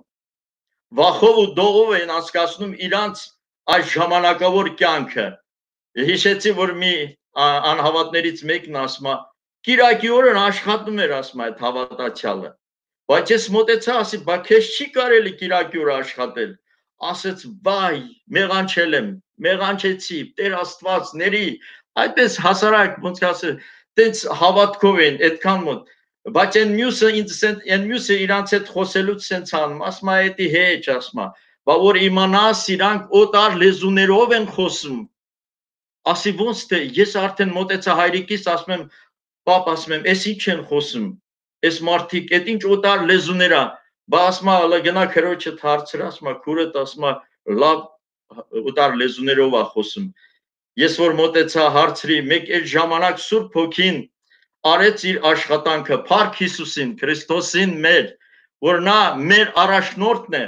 Վախով ու դողով էին անցկացնում իրանց այս ժամանակավոր կյանքը։ Հիշեցի, որ մի անհավատներից մեկն ասում է, Կիրակի օրն աշխատում էր ասում այդ հավատացյալը։ Բայց ես մտեցա, ասի, բա քեզ չի կարելի Կիրակի օրը աշխատել։ Ասեց, վայ, մեղանչել եմ, մեղանչեցի, Տեր Աստված ների, այդպես հասարակ ոնց ասել, տենց հավատքով են այդքան մոտ բայց այն մյուսը ինձ այն մյուսը իրանց հետ խոսելուց սենց անում ասում է էդի հեչ ասում է բա որ իմանաս իրանք օտար լեզուներով են խոսում ասի ոնց թե ես արդեն մոտեցա հայրիկիս ասում եմ պապ ասում եմ էս ինչ են խոսում էս մարդիկ էդ ինչ օտար լեզուներ է բա ասում է հələ գնա քրոջը թարցր ասում է քուրդ ասում է լավ օտար լեզուներով է խոսում ես որ մոտեցա հարցրի մեկ էլ ժամանակ սուրբ հոգին արեց իր աշխատանքը Փարք Հիսուսին, Քրիստոսին մեր, որ նա մեր առաջնորդն է։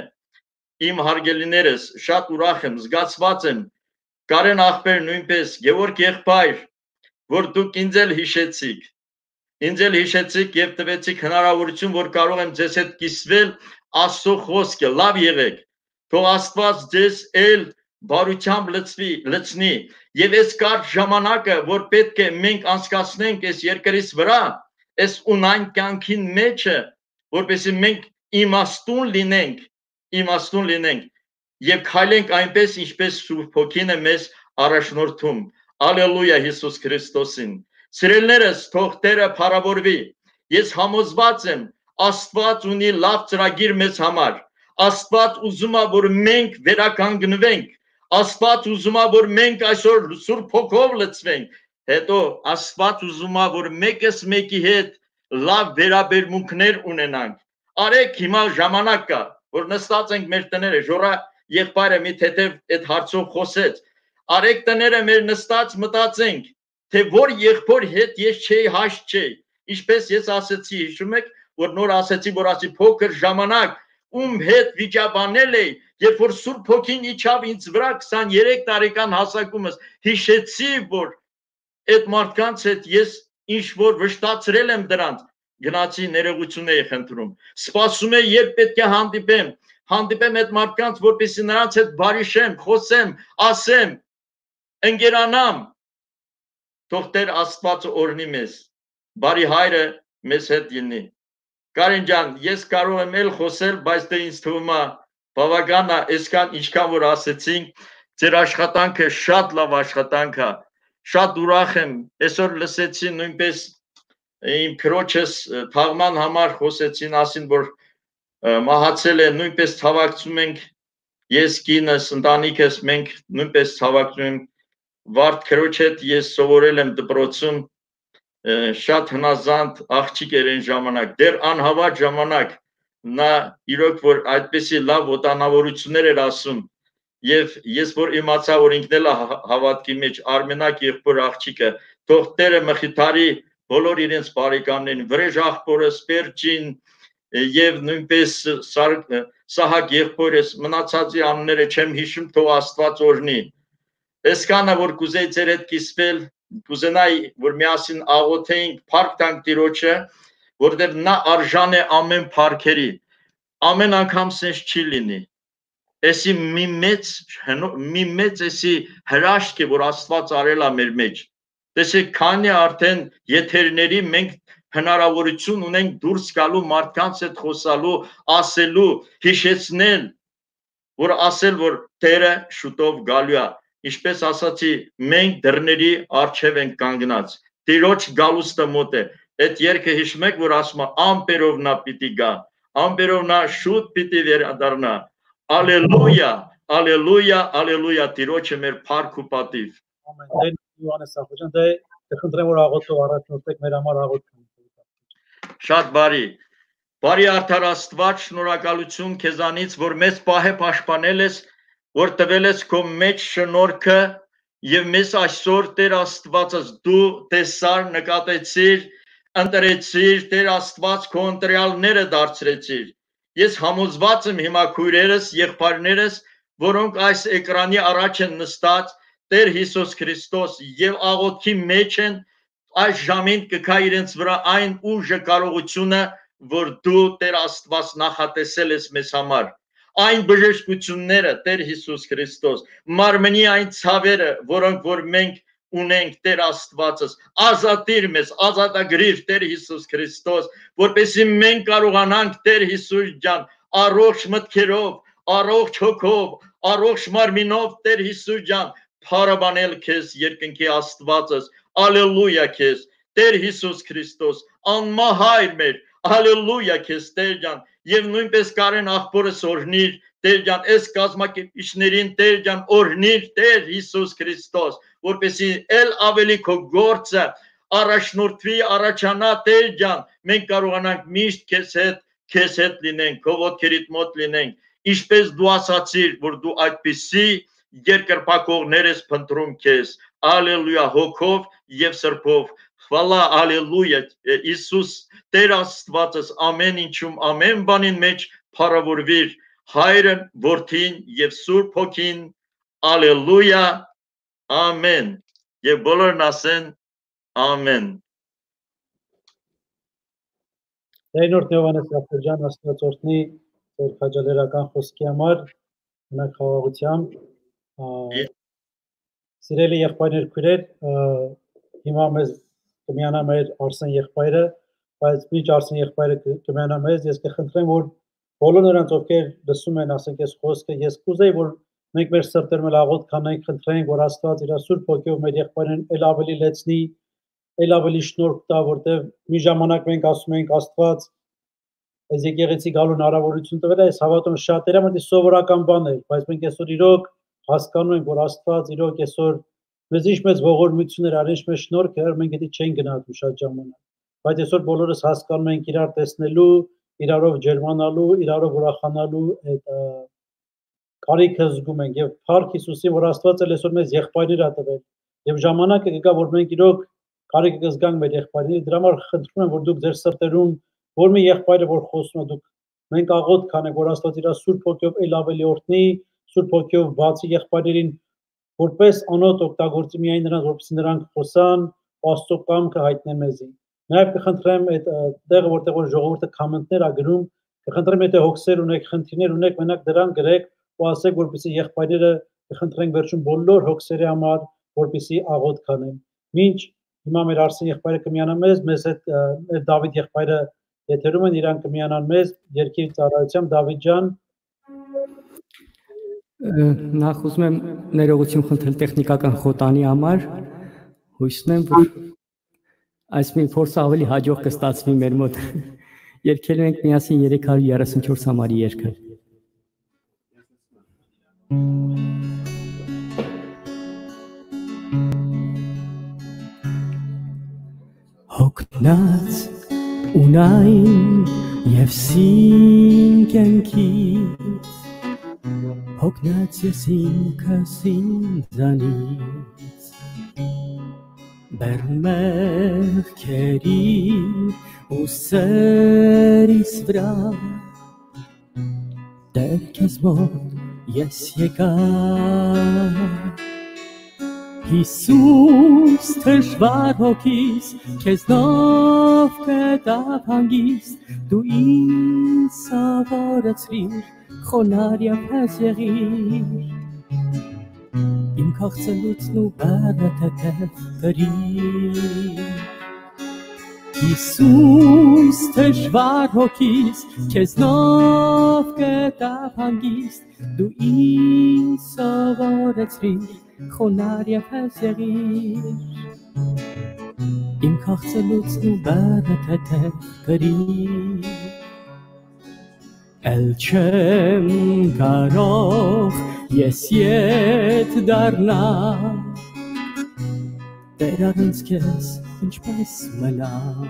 Իմ հարգելիներս, շատ ուրախ եմ, զգացված եմ։ Կարեն աղբեր նույնպես, Գևորգ եղբայր, որ դուք ինձ էլ հիշեցիք։ Ինձ էլ հիշեցիք եւ տվեցիք հնարավորություն, որ կարող եմ ձեզ հետ կիսվել Աստծո խոսքը։ Լավ եղեք։ Թող Աստված ձեզ ել բարությամբ լցվի, լցնի եւ այս կարճ ժամանակը, որ պետք է մենք անցկացնենք այս երկրից վրա, այս ունայն կյանքին մեջը, որպեսզի մենք իմաստուն լինենք, իմաստուն լինենք եւ քայլենք այնպես, ինչպես Սուրբ Հոգին է մեզ առաջնորդում։ Ալելույա Հիսուս Քրիստոսին։ Սիրելներս, թող Տերը փառավորվի։ Ես համոզված եմ, Աստված ունի լավ ծրագիր մեզ համար։ Աստված ուզում է, որ մենք վերականգնվենք Աստված ուզում է որ մենք այսօր Սուրբ Հոգով լցվենք։ Հետո Աստված ուզում է որ մեկս մեկի հետ լավ վերաբերմունքներ ունենանք։ Արեք հիմա ժամանակ կա, որ նստած ենք մեր տները, ժորա եղբայրը մի թեթև այդ հարցով խոսեց։ Արեք տները մեր նստած մտածենք, թե որ եղբոր հետ ես չէի հաշ չէի։ Ինչպես ես ասացի, հիշում եք, որ նոր ասացի, որ ասի փոքր ժամանակ ում հետ վիճաբանել էի, երբ որ Սուրբ Հոգին իջավ ինձ վրա 23 տարեկան հասակումս, հիշեցի, որ այդ մարդկանց հետ ես ինչ որ վշտացրել եմ դրանց, գնացի ներողություն էի խնդրում։ Սպասում եմ, երբ պետք է հանդիպեմ, հանդիպեմ այդ մարդկանց, որպեսզի նրանց հետ բարիշեմ, խոսեմ, ասեմ, ընկերանամ թող Տեր Աստվածը օրհնի մեզ բարի հայրը մեզ հետ լինի Կարեն ջան ես կարող եմ ել խոսել բայց դե ինձ թվում է բավական է այսքան ինչքան որ ասեցինք ձեր աշխատանքը շատ լավ աշխատանք է շատ ուրախ եմ այսօր լսեցի նույնպես իմ քրոջս թաղման համար խոսեցին ասին որ մահացել է նույնպես ցավակցում ենք ես կինս ընտանիքս մենք նույնպես ցավակցում ենք վարդ քրոջ հետ ես սովորել եմ դպրոցում շատ հնազանդ աղջիկ էր այն ժամանակ դեռ անհավատ ժամանակ նա իրոք որ այդպեսի լավ ոտանավորություններ էր ասում եւ ես որ իմացա որ ինքն էլ հավատքի մեջ արմենակ եղբոր աղջիկը թող Տերը մխիթարի բոլոր իրենց բարեկամներին վրեժ աղբորը սպերջին եւ նույնպես սահակ եղբորս մնացածի անունները չեմ հիշում թող Աստված օրհնի այսքանը որ կուզեի ձեր հետ կիսվել կուզենայի որ միասին աղոթեինք փառք տանք Տիրոջը որտեղ նա արժան է ամեն փառքերի ամեն անգամ sense չի լինի Էսի մի մեծ մի մեծ էսի հրաշք է որ Աստված արել է մեր մեջ տեսեք քանի արդեն եթերների մենք հնարավորություն ունենք դուրս գալու մարդկանց հետ խոսալու, ասելու, հիշեցնել, որ ասել որ Տերը շուտով գալու է։ Ինչպես ասացի, մենք դռների առջև ենք կանգնած։ Տիրոջ գալուստը մոտ է։ Այդ երգը հիշում եք, որ ասում է ամպերով նա պիտի գա։ Ամպերով նա շուտ պիտի վերադառնա։ Ալելույա, ալելույա, ալելույա Տիրոջը մեր փառք ու պատիվ։ Ամեն։ Հովանես Սախոջյան, դե կխնդրեմ որ աղոթով առաջնորդեք մեր համար աղոթ Շատ բարի։ Բարի արդար Աստված, շնորհակալություն քեզանից, որ մեզ պահե պաշտպանել ես, որ տվել ես քո մեջ շնորհքը եւ մեզ այսօր Տեր Աստվածս դու տեսար նկատեցիր, ընտրեցիր Տեր Աստված քո ընտրյալները դարձրեցիր։ Ես համոզված եմ հիմա քույրերս, եղբայրներս, որոնք այս էկրանի առաջ են նստած, Տեր Հիսուս Քրիստոս եւ աղոթքի մեջ են այս ժամին կգա իրենց վրա այն ուժը կարողությունը, որ դու Տեր Աստված նախատեսել ես մեզ համար այն բժշկությունները Տեր Հիսուս Քրիստոս մարմնի այն ցավերը որոնք որ մենք ունենք Տեր Աստվածս ազատիր մեզ ազատագրիր Տեր Հիսուս Քրիստոս որպեսզի մենք կարողանանք Տեր Հիսուս ջան առողջ մտքերով առողջ հոգով առողջ մարմինով Տեր Հիսուս ջան փառաբանել քեզ երկնքի Աստվածս Ալելույա քեզ Տեր Հիսուս Քրիստոս անմահայր մեր Ալելույա քեզ Տեր ջան եւ նույնպես կարեն աղբորս օրհնիր Տեր ջան այս կազմակերպիչներին Տեր ջան օրհնիր Տեր Հիսուս Քրիստոս որպեսի ել ավելի քո գործը առաջնորդվի առաջանա Տեր ջան մենք կարողանանք միշտ քեզ հետ քեզ հետ լինենք քո ոտքերիդ մոտ լինենք ինչպես դու ասացիր որ դու այդպիսի երկրպակողներ ես փնտրում քեզ ալելույա հոգով եւ սրբով Խվալա ալելույա Իսուս Տեր Աստվածս ամեն ինչում ամեն բանին մեջ փառավորվիր Հայրը Որդին եւ Սուրբ Հոգին ալելույա ամեն եւ բոլորն ասեն ամեն Տերնորդ Հովանես Ռաֆեջան Աստվածորդնի ձեր քաջալերական խոսքի համար մնաք խաղաղությամբ Սիրելի եղբայրներ, քույրեր, հիմա մեզ կմիանա մեր Արսեն եղբայրը, բայց միջ Արսեն եղբայրը կմիանա մեզ, ես կխնդրեմ, որ բոլոր նրանց, ովքեր լսում են, ասենք այս խոսքը, ես կուզեի, որ մենք մեր սրտերում աղոտ կանենք, խնդրենք, որ Աստված իր Սուրբ ոգիով մեր եղբայրին ել ավելի լեցնի, ել ավելի շնորհ տա, որտեղ մի ժամանակ մենք ասում ենք Աստված այս եկեղեցի գալու հնարավորություն տվել է, այս հավատում շատերը մտի սովորական բան է, բայց մենք այսօր իրոք հասկանում ենք, որ Աստված իրոք այսօր մեզ ինչ մեծ ողորմություններ արել, ինչ մեծ շնորհք էր, մենք դա չենք գնահատում շատ ժամանակ։ Բայց այսօր բոլորս հասկանում ենք իրար տեսնելու, իրարով ջերմանալու, իրարով ուրախանալու այդ կարիքը զգում ենք եւ Փառք Հիսուսի, որ Աստված էլ այսօր մեզ եղբայրներ ա տվել։ Եվ ժամանակը կգա, որ մենք իրոք կարիքը կզգանք մեր եղբայրների, դրա համար խնդրում եմ, որ դուք ձեր սրտերում որ մի եղբայրը որ խոսում է, դուք մենք աղոտ կանենք, որ Աստված իր Սուրբ ոգիով ել ավելի օրհնի, Սուրբ ոգիով բացի եղբայրերին որպես անոտ օգտագործի միայն նրանց, որպեսզի նրանք խոսան, Աստծո կամքը հայտնեն մեզի։ Նաև կխնդրեմ այդ տեղը, որտեղ որ ժողովուրդը կոմենտներ ա գրում, կխնդրեմ եթե հոգսեր ունեք, խնդիրներ ունեք, մենակ դրան գրեք ու ասեք, որպեսզի եղբայրները կխնդրենք վերջում բոլոր հոգսերի համար, որպիսի աղոտ կանեն։ Մինչ հիմա մեր Արսեն եղբայրը կմիանա մեզ, մեզ հետ մեր Դավիթ եղբայրը եթերում են իրան կմիանան մեզ երկիր ծառայությամբ Դավիթ ջան նախ ուզում եմ ներողություն խնդրել տեխնիկական խոտանի համար հույսն եմ որ այս մի փորձը ավելի հաջող կստացվի մեր մոտ երկել ենք միասին 334 համարի երկը Հոգնած ունայն եւ սին կյանքից հոգնած ես ինքս ինձանից բերմեղքերի ու սերիս վրա դեր քեզ մոտ ես եկա Հիսուս թշվար հոգիս, քեզնով կտավ հանգիստ, դու ինձ սավորացրիր, խոնար և հեզ եղիր, իմ քաղցելուցն ու բանը թեթև գրիր, Հիսուս թշվար հոգիս, քեզնով կտավ հանգիստ, դու ինձ սավորացրիր, խոնար եւ հազեղիր իմ քաղցելուցն ու բանը թեթև գրի Էլ չեմ կարող ես ետ դառնա Տեր առանց քեզ ինչպես մնամ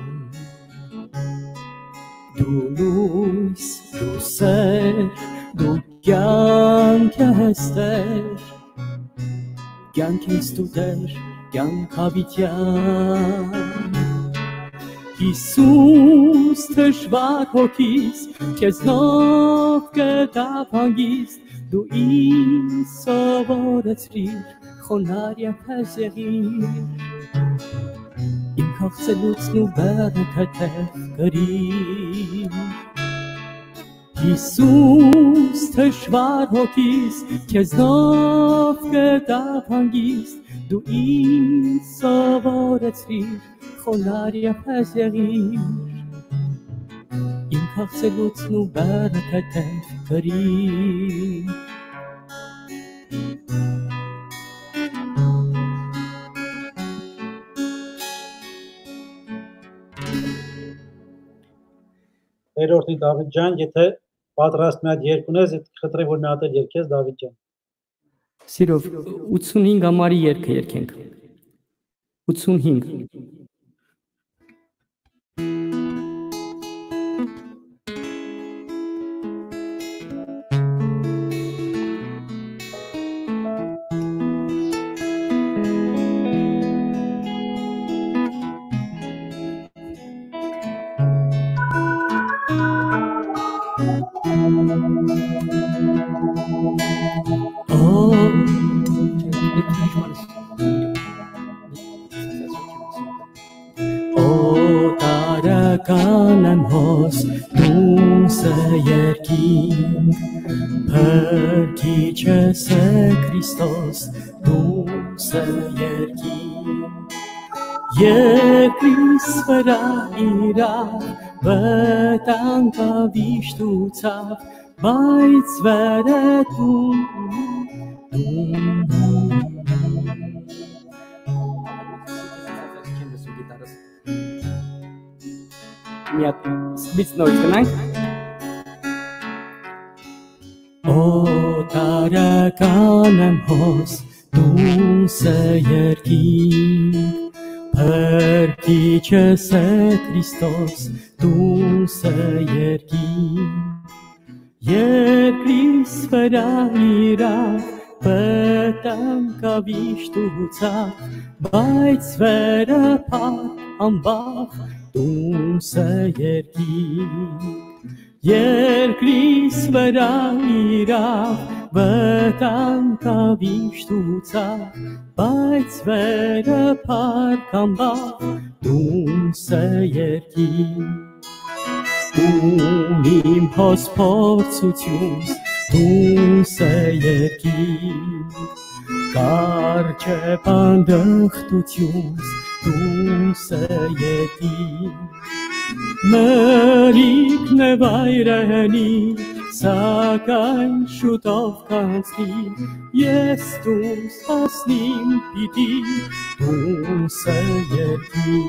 Դու լույս, դու սեր, դու կյանք ես տեր կյանք ես դու դեր, կյանք հավիտյան։ Հիսուս թշվար հոգիս, քեզ նով կտավ հանգիստ, դու ինձ սովորեցրիր, խոնար և հեզեղիր, իմ քաղցելուցն ու բերը թեթև գրիր, Հիսուս թշվար հոգիս, քեզնով կտավ հանգիստ, դու ինձ սովորեցրիր, խոնար և հեզ եղիր, իմ քաղցելուցն ու բերը թեթև գրիր, Երրորդի Դավիթ ջան, եթե պատրաստ մի հատ երկ ունես, խնդրի որ մի հատ երկես Դավիթ ջան։ Սիրով 85 համարի երգը երկենք։ 85 Քրիստոս դուսը երկին Երկրիս վրա իրա վտանգա վիշտուցավ բայց վերը դու մի հատ սպից նորից գնանք Օտարական եմ հոս դուսը երկինք Փրկիչս է Քրիստոս դուսը երկինք Երկրիս վրա իրավ վտանգա վիշտուցա բայց վերը փակ ամբախ դուսը երկինք Երկրիս վրա իրավ վտանգա վիշտուցա բայց վերը փարքամբա դունսը երկին Ում իմ հոսպորցությունս դունսը երկին կարճ է բանդխտությունս դուսը ետի մրիկն է վայրենի սակայն շուտով կանցնի ես դուս հասնիմ պիտի դուսը ետի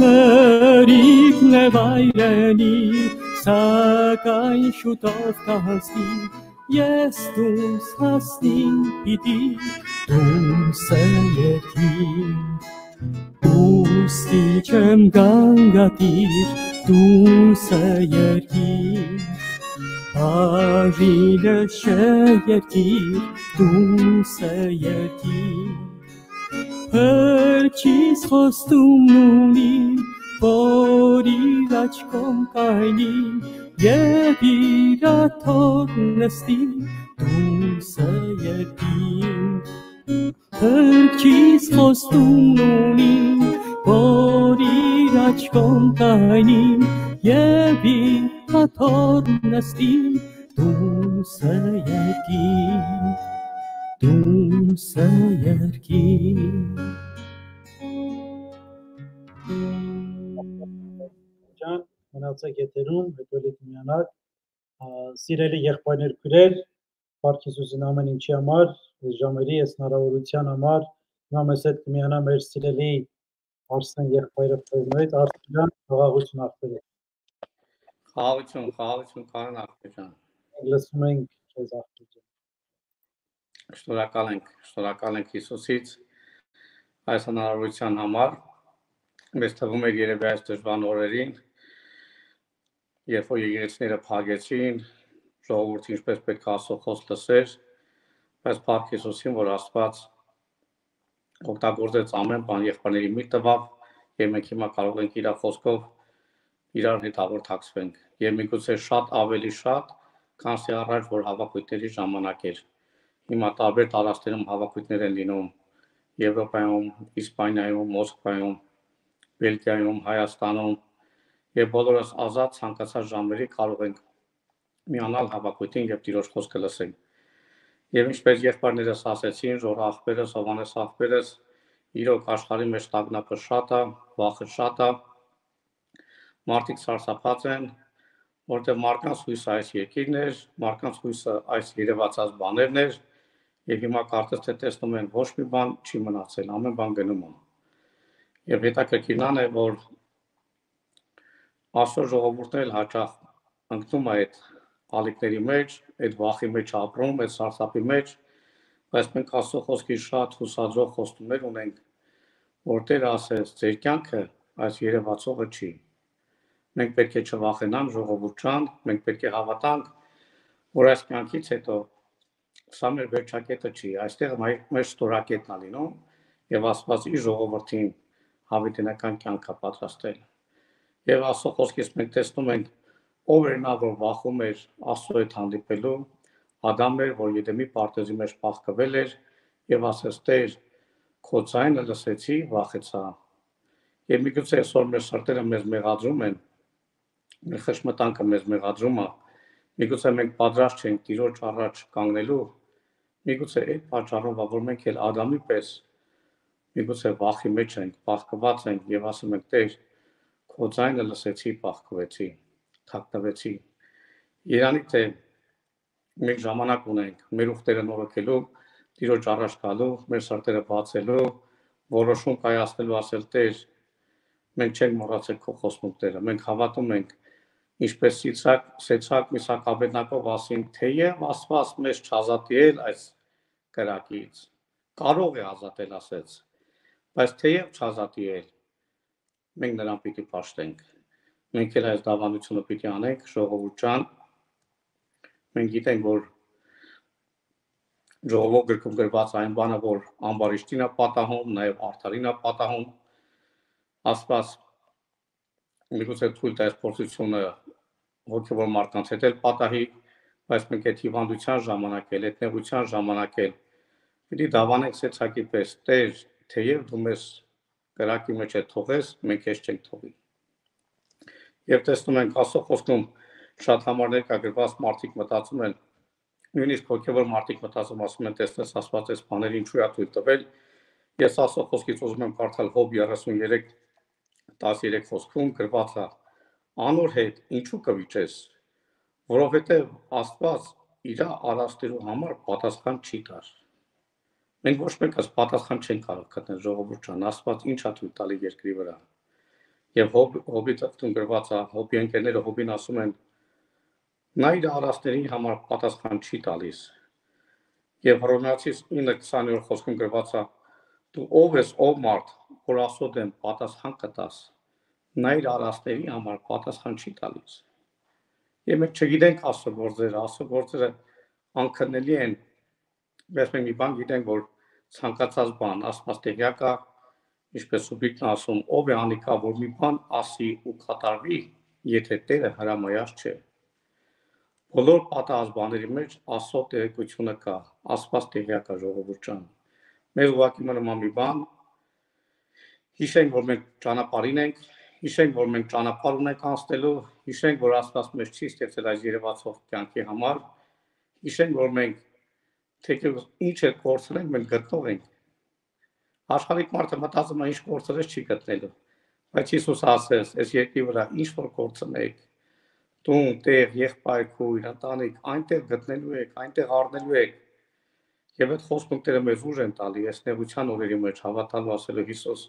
մրիկն է վայրենի սակայն շուտով կանցնի ես դուս հասնիմ պիտի դուսը երկին Ուստի չեմ գանգատիր երկին երկիր դուսը երկին Հրկիս խոստում ունի որ իր աչքում կայնի եւ իր աթոր նստի դուսը երկին Հրկիս խոստում ունի որ իր աչքում կայնի եւ իր աթոր նստի դուսը երկին դուսը երկին ջան, մնացեք եթերում, հետո լի կմիանալ։ Սիրելի եղբայրներ քուրեր, Փառք Հիսուսին ամեն ինչի համար, ժամերի, այս հնարավորության համար, հիմա մեզ հետ կմիանա մեր սիրելի Արսեն եղբայրը Ֆեզմոյից, Արսեն ջան, խաղաղություն ախտերը։ Խաղաղություն, խաղաղություն կանան ախտեջան։ Լսում ենք քեզ ախտեջան։ Շնորհակալ ենք, շնորհակալ ենք Հիսուսից այս հնարավորության համար մեզ թվում էր երևի այս դժվար օրերին, երբ որ եկեղեցիները փակեցին, ժողովուրդը ինչպես պետք է ասո խոս լսեր, բայց Փառք Հիսուսին, որ Աստված օգտագործեց ամեն բան եղբայրների մի տվավ, եւ մենք հիմա կարող ենք իր խոսքով իրար հետ հաղորդակցվենք։ Եվ միգուցե շատ ավելի շատ, քան սի առաջ, որ հավաքույթների ժամանակ էր։ Հիմա տարբեր տարածքներում հավաքույթներ են լինում Եվրոպայում, Իսպանիայում, Մոսկվայում, Բելգիայում, Հայաստանում եւ բոլորս ազատ ցանկացած ժամերի կարող ենք միանալ հավաքույթին եւ Տիրոջ խոսքը լսենք։ Եվ ինչպես եղբայրներս ասեցին, Ժոր աղբերս, Հովանես աղբերս, իրոք աշխարհի մեջ տագնապը շատ է, վախը շատ է։ Մարդիկ սարսափած են, որտեղ մարդկանց հույսը այս երկիրն էր, մարդկանց հույսը այս երևացած բաներն էր, եւ հիմա կարծես թե տեսնում են ոչ մի բան չի մնացել, ամեն բան գնում է։ Եվ հետաքրքիրն է, որ Աստծո ժողովուրդն էլ հաճախ ընկնում է այդ ալիքների մեջ, այդ վախի մեջ ապրում, այդ սարսափի մեջ, բայց մենք Աստծո խոսքի շատ հուսադրող խոստումներ ունենք, որ Տերը ասեց, ձեր կյանքը այս երևացողը չի։ Մենք պետք է չվախենանք ժողովուրդ ջան, մենք պետք է հավատանք, որ այս կյանքից հետո սա մեր վերջակետը չի, այստեղ մեր ստորակետն է լինում եւ Աստված իր ժողովրդին հավիտենական կյանք է պատրաստել։ Եվ Աստծո խոսքից մենք տեսնում ենք ով էր նա, որ վախում էր Աստծո հետ հանդիպելու, Ադամն էր, որ Եդեմի պարտեզի մեջ փախկվել էր եւ ասես Տեր, քո ձայնը լսեցի, վախեցա։ Եվ միգուցե այսօր մեր սրտերը մեզ մեղադրում են, մեր խշմտանքը մեզ մեղադրում է, միգուցե մենք պատրաստ չենք Տիրոջ առաջ կանգնելու, միգուցե այդ պատճառով, որ մենք էլ Ադամի պես միգուցե վախի մեջ ենք, փախկված ենք եւ ասում ենք Տեր, քո ձայնը լսեցի, փախկվեցի, թաքնվեցի։ Երանի թե մենք ժամանակ ունենք մեր ուխտերը նորոգելու, Տիրոջ առաջ գալու, մեր սրտերը բացելու, որոշում կայացնելու ասել Տեր, մենք չենք մոռացել քո խոստումները, մենք հավատում ենք ինչպես Սիցակ, Սեցակ Միսակաբենակով ասին, թեև Աստված մեզ չազատել այս կրակից, կարող է ազատել, ասեց, բայց թեև չազատի էլ, մենք նրան պիտի պաշտենք։ Մենք էլ այս դավանությունը պիտի անենք, ժողովուրդ ջան։ Մենք գիտենք, որ ժողովուրդ գրքում գրված այն բանը, որ ամբարիշտին է պատահում, նաև արդարին է պատահում։ Աստված միգուցե թույլ տա այս փորձությունը հոգևոր մարդկանց հետ էլ պատահի, բայց մենք այդ հիվանդության ժամանակ էլ, այդ նեղության ժամանակ էլ պիտի դավանենք սեցակի պես, Տեր, թեև դու մեզ կրակի մեջ է թողես, մենք ես չենք թողի։ Եվ տեսնում ենք Աստծո խոսքում շատ համարներ կա գրված մարդիկ մտածում են, նույնիսկ հոգևոր մարդիկ մտածում ասում են տեսնես ասված էս բաները ինչու է թույլ տվել ես ասո խոսքից ուզում եմ կարդալ հոբ 33 13 խոսքում գրված է անոր հետ ինչու կվիճես որովհետև Աստված իր արաստերու համար պատասխան չի տար մենք ոչ մեկս պատասխան չենք կարող գտնել ժողովուրդ ջան Աստված ինչա թույլ տալի երկրի վրա եւ հոբ հոբի տուն գրված է հոբի ընկերները հոբին ասում են նա իր արաստների համար պատասխան չի տալիս եւ հռոմեացիս 9:20-րդ խոսքում գրված է դու ով ես ով մարդ որ ասոդ եմ պատասխան կտաս նա իր արաստների համար պատասխան չի տալիս եւ մենք չգիտենք ասո գործերը ասո գործերը անքննելի են բայց մենք մի բան գիտենք որ ցանկացած բան աստված տեղյակա ինչպես սուբիկն ասում, ով է անիկա, որ մի բան ասի ու կատարվի, եթե Տերը հրամայած չէ։ Բոլոր պատահած բաների մեջ Աստծո տեղեկությունը կա, Աստված տեղյակ է ժողովուրդ ջան։ Մեր ուղակի մնում մի բան, հիշենք, որ մենք ճանապարհին ենք, հիշենք, որ մենք ճանապարհ ունենք անցնելու, հիշենք, որ Աստված մեզ չի ստեղծել այս երևացող կյանքի համար, հիշենք, որ մենք թեկեւ ինչ է կորցնենք, մենք գտնող ենք Աշխարհիկ մարդը մտածում է ինչ կորցրես չի գտնելու։ Բայց Հիսուս ասես, այս երկրի վրա ինչ որ կորցնեք, տուն, տեղ, եղբայր, քույր, ընտանիք, այնտեղ գտնելու եք, այնտեղ առնելու եք։ Եվ այդ խոսքները մեզ ուժ են տալի, այս նեղության օրերի մեջ հավատալու ասելու Հիսուս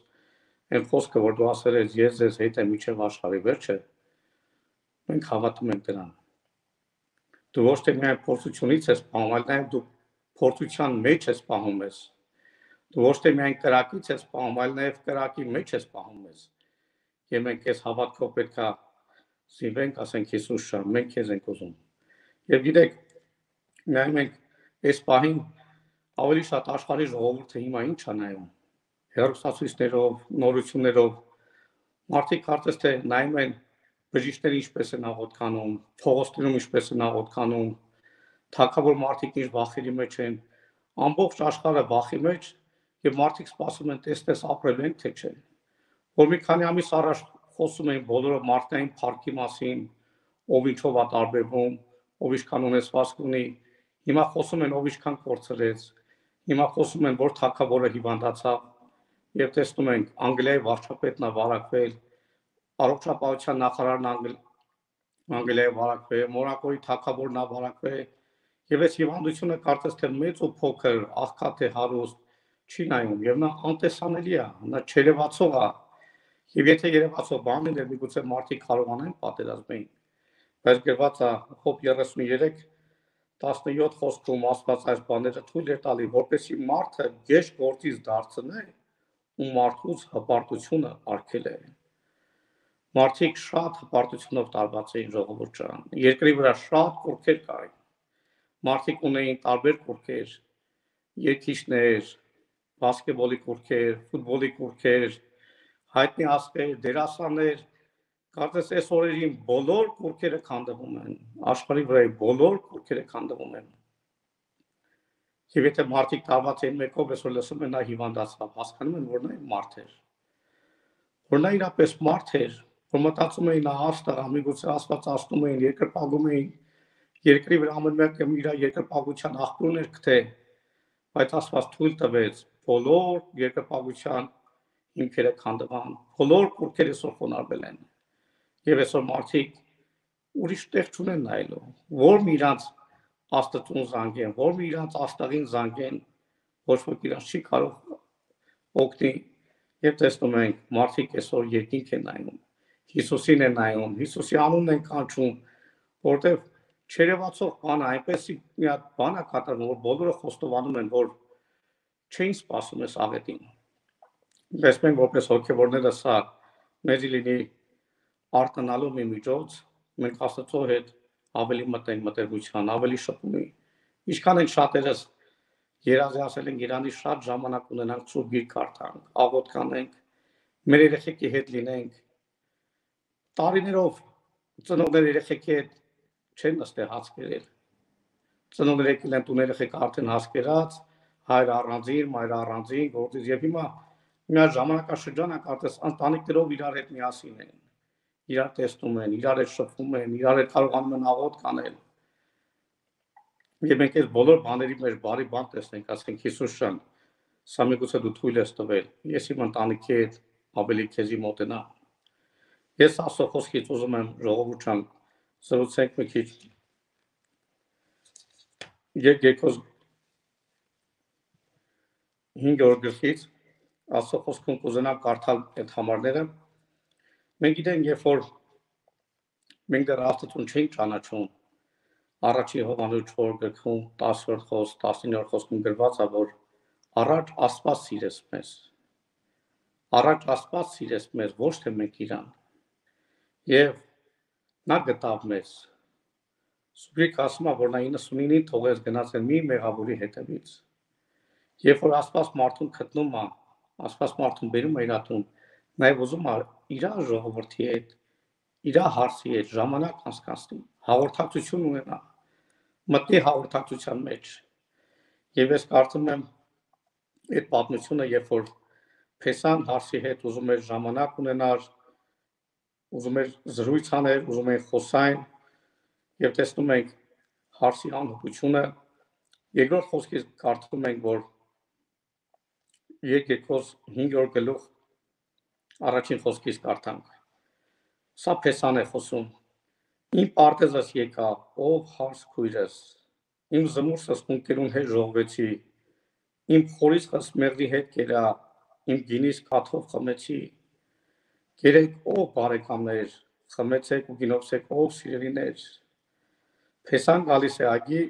այն խոսքը, որ դու ասել ես, ես ես հետ եմ իջև աշխարհի վերջը, մենք հավատում ենք դրան։ Դու ոչ թե միայն փորձությունից ես պահում, այլ նաև դու փորձության մեջ ես պահում ես Դու ոչ թե միայն կրակից ես պահում, այլ նաև կրակի մեջ ես պահում ես։ Եվ մենք այս հավատքով պետքա զինվենք, ասենք Հիսուս շա, մենք քեզ ենք ուզում։ Եվ գիտեք, նայում ենք այս պահին ավելի շատ աշխարհի ժողովուրդը հիմա ինչ է նայում։ Հերոսացույցներով, նորություններով մարդիկ կարծես թե նայում են բժիշկները ինչպես են աղոթքանում, փողոցներում ինչպես են աղոթքանում, թակավոր մարդիկ ինչ վախերի մեջ են, ամբողջ աշխարհը վախի մեջ եւ մարդիկ սպասում են տեստես ապրելու են թե չէ։ Որ մի քանի ամիս առաջ խոսում էին բոլորը մարտային парքի մասին, ով ինչով է տարբերվում, ով ինչքան ունեցվածք ունի, հիմա խոսում են ով ինչքան կորցրեց, հիմա խոսում են որ թակավորը հիվանդացավ եւ տեսնում ենք Անգլիայի վարչապետն է վարակվել, առողջապահության նախարարն Անգլիայի վարակվել, Մորակոյի թակավորն է վարակվել, եւ այս հիվանդությունը կարծես թե մեծ ու փոքր, աղքատ է հարուստ չի նայում եւ նա անտեսանելի է, նա չերևացող է։ Եվ եթե երևացող բանն է, միգուցե մարդիկ կարողանան պատերազմեն։ Բայց գրված է Հոբ 33 17 խոսքում ասված այս բաները թույլ է տալի, որպեսի մարդը գեշ գործից դարձնե ու մարդուց հպարտությունը արգել է։ Մարդիկ շատ հպարտությունով տարված էին ժողովուրդ ջան։ Երկրի վրա շատ կուրքեր կային։ Մարդիկ ունեին տարբեր կուրքեր, երկիշներ, բասկետբոլի կուրքեր, ֆուտբոլի կուրքեր, հայտնի ասպեր, դերասաններ, կարծես այս օրերին բոլոր կուրքերը քանդվում են, աշխարհի վրա բոլոր կուրքերը քանդվում են։ Եվ եթե մարդիկ տարված են մեկով, այսօր լսում են նա հիվանդացավ, հասկանում են, որ նա մարդ էր։ Որ նա իրապես մարդ էր, որ մտածում էին նա աստղ, ամիգուցե Աստված աստում էին, երկրպագում էին, երկրի վրա ամեն մեկը իր երկրպագության աղբյուրներ գտե, բայց Աստված թույլ տվեց բոլոր երկրպագության հիմքերը քանդվան, բոլոր կուրքերը սոխոնարվել են։ Եվ այսօր մարդիկ ուրիշ տեղ չունեն նայելու, որ մի իրանց աստծուն զանգեն, որ մի իրանց աստղին զանգեն, ոչ ոք իրանց չի կարող օգնի։ Եվ տեսնում ենք մարդիկ այսօր երկինք են նայում, Հիսուսին են նայում, Հիսուսի անունն են կանչում, որտեղ չերևացող բանը այնպես մի հատ բան է կատարվում, որ բոլորը խոստովանում են, որ չէին սպասում այս աղետին։ Բայց մենք որպես հոգևորները սա մեզ լինի արտանալու մի միջոց, մենք Աստծո հետ ավելի մտենք մտերմության, ավելի շփումի։ Ինչքան են շատերս երազի ասել են Իրանի շատ ժամանակ ունենանք ծուր գիր կարդանք, աղոտ կանենք, մեր երեխեքի հետ լինենք։ Տարիներով ծնողներ երեխեքի հետ չեն նստել հաց կերել։ Ծնողները եկել են տուն երեխեք արդեն հաց կերած, հայր առանձին, մայր առանձին գործից եւ հիմա մի ժամանակաշրջան է կարծես ընտանիքներով իրար հետ միասին են իրար տեսնում են, իրար հետ շփվում են, իրար հետ կարողանում են աղոտ կանել։ Եվ մենք այս բոլոր բաների մեջ բարի բան տեսնենք, ասենք Հիսուս շան, սա միգուցե դու թույլ ես տվել։ Ես իմ ընտանիքի հետ ավելի քեզի մոտենա։ Ես ասո խոսքից ուզում եմ ժողովուրդան զրուցենք մի քիչ։ Եկ եկոս 5-րդ գլխից ասո խոսքում կուզենամ կարդալ այդ համարները։ Մենք գիտենք, երբ որ մենք դեռ Աստծուն չենք ճանաչում, առաջի Հովանոց 4 գրքում 10-րդ խոսք, 19-րդ խոսքում գրված է, որ առաջ Աստված սիրեց մեզ։ Առաջ Աստված սիրեց մեզ, ոչ թե մենք իրան։ Եվ նա գտավ մեզ։ Սուրիկ ասում է, որ նա 99-ին թողեց գնացել մի մեղավորի հետևից։ Երբ որ Աստված մարդուն գտնում է, Աստված մարդուն բերում է իր ատուն, նաև ուզում է իր ժողովրդի հետ, իր հարցի հետ ժամանակ անցկացնի, հաղորդակցություն ունենա մտնի հաղորդակցության մեջ։ Եվ ես կարծում եմ այդ պատմությունը, երբ որ Փեսան հարսի հետ ուզում էր ժամանակ ունենար, ուզում էր զրույց անել, ուզում էր խոսային, եւ տեսնում ենք հարսի անհուտությունը։ Երկրորդ խոսքից կարդում ենք, որ Եկեղոս 5-րդ գլուխ առաջին խոսքից կարդանք։ Սա Փեսան է խոսում Իմ պարտեզս եկա, ով հարս քույրս, իմ զմուրսս ունկերուն հետ ժողվեցի, իմ խորիսխս մեղրի հետ կերա, իմ գինիս կաթով խմեցի։ Գերեք ով բարեկամներ, խմեցեք ու գինովսեք ով սիրելիներ։ Փեսան գալիս է ագի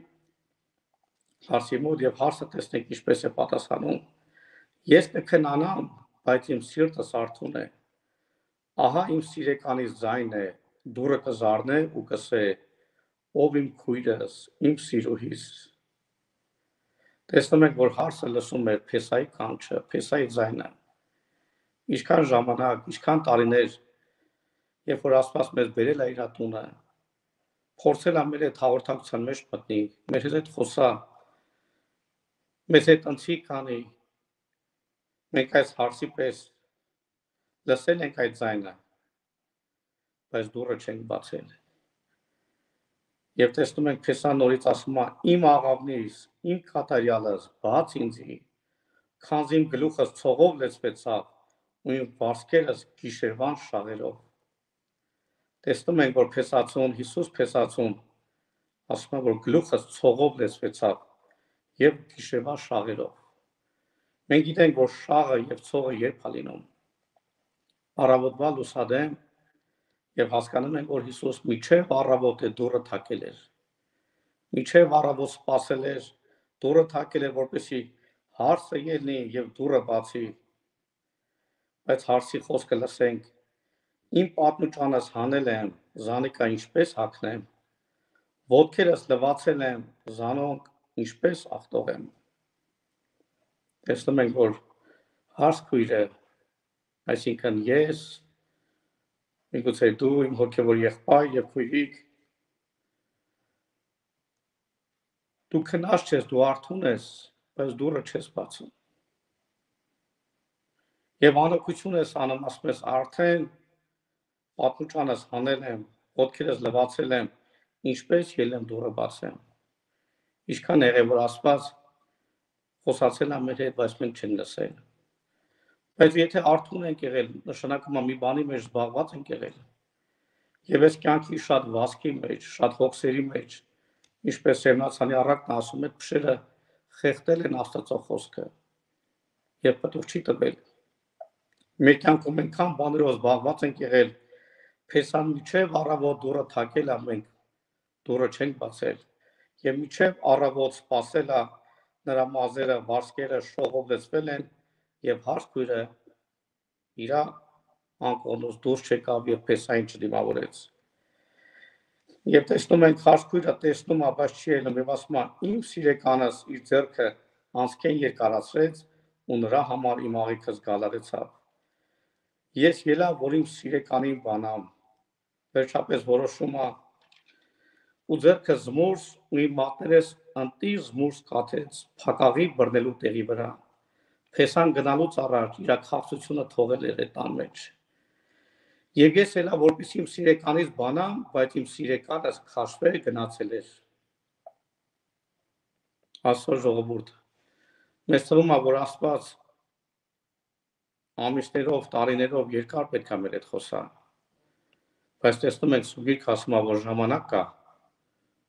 հարսի մոտ եւ հարսը տեսնեք ինչպես է պատասխանում։ Ես կքնանամ, բայց իմ սիրտս արթուն է։ Ահա իմ սիրեկանից ձայն է, դուրը կզառնե ու կսե ով իմ քույրս, իմ սիրուհիս։ Տեսնում ենք, որ հարսը լսում էր Փեսայի կանչը, Փեսայի ձայնը։ Ինչքան ժամանակ, ինչքան տարիներ, երբ որ Աստված մեզ բերել է իր տունը, փորձել է մեր այդ հաղորդակցության մեջ մտնի, մեր հետ խոսա, մեզ հետ ընցի կանի, մենք այս հարսի պես լսել ենք այդ ձայնը, բայց դուրը չենք բացել։ Եվ տեսնում ենք Փեսան նորից ասում է. իմ աղավնից, իմ կատարյալս բաց ինձի, քանզի իմ գլուխս ցողով լեցվեցավ ու իմ բարձկերս գիշերվան շաղերով։ Տեսնում ենք, որ Փեսացուն, Հիսուս Փեսացուն ասում է, որ գլուխս ցողով լեցվեցավ եւ գիշերվա շաղերով։ Մենք գիտենք, որ շաղը եւ ցողը երբ է լինում։ Առավոտվա լուսադե եւ հասկանում ենք, որ Հիսուս միջև առավոտ է դուրը թակել էր։ Միջև առավոտ սпасել էր, դուրը թակել էր, որպեսի հարսը ելնի եւ դուրը բացի։ Բայց հարսի խոսքը լսենք։ Իմ պատմուճանս հանել եմ, զանիկա ինչպես հակնեմ։ Ոտքերս լվացել եմ, զանոնք ինչպես ախտող եմ։ Տեսնում ենք, որ հարս քույրը, այսինքն ես միգուցե դու իմ հոգևոր եղբայր եւ քույրիկ դու քնած ես, դու արթուն ես, բայց դուրը չես բացում։ Եվ անօգություն ես անում, ասում ես արդեն պատմուճանս հանել եմ, ոտքերս լվացել եմ, ինչպես ելեմ դուրը բացեմ։ Ինչքան եղել որ Աստված խոսացել է մեր հետ, բայց մենք չեն լսել։ Բայց եթե արթուն ենք եղել, նշանակում է մի բանի մեջ զբաղված ենք եղել։ Եվ այս կյանքի շատ վասկի մեջ, շատ հոգսերի մեջ, ինչպես Սերնացանի առակն ասում է, փշերը խեղտել են Աստծո խոսքը եւ պատուղ չի տվել։ Մեր կյանքում ենքան բաներով զբաղված ենք եղել, փեսան միջև առավոտ դուրը թակել ամենք, դուրը չենք բացել։ Եվ միջև առավոտ սпасել է նրա մազերը, վարսկերը շողով լցվել են եւ հարցքույրը իր անկոնոց դուրս չեկավ եւ փեսային չդիմավորեց։ Եվ տեսնում ենք հարցքույրը տեսնում բայց չի ելնում եւ ասում է. «Իմ սիրեկանս իր ձեռքը անցքեն երկարացրեց ու նրա համար իմ աղիքս գալարեցավ»։ Ես ելա, որ իմ սիրեկանին բանամ։ Վերջապես որոշում է ու ձեռքը զմուրս ու իմ մատներս անտի զմուրս կաթեց փակաղի բռնելու տեղի վրա Փեսան գնալուց առաջ իր քաղցությունը թողել էր այդ տան մեջ։ Եվ ես ելա որպեսի իմ սիրեկանից բանամ, բայց իմ սիրեկանս քաշվել գնացել էր։ Աստծո ժողովուրդ։ Մեզ թվում է, որ Աստված ամիսներով, տարիներով երկար պետք է մեր հետ խոսա։ Բայց տեսնում ենք սուգիկ ասում է, որ ժամանակ կա,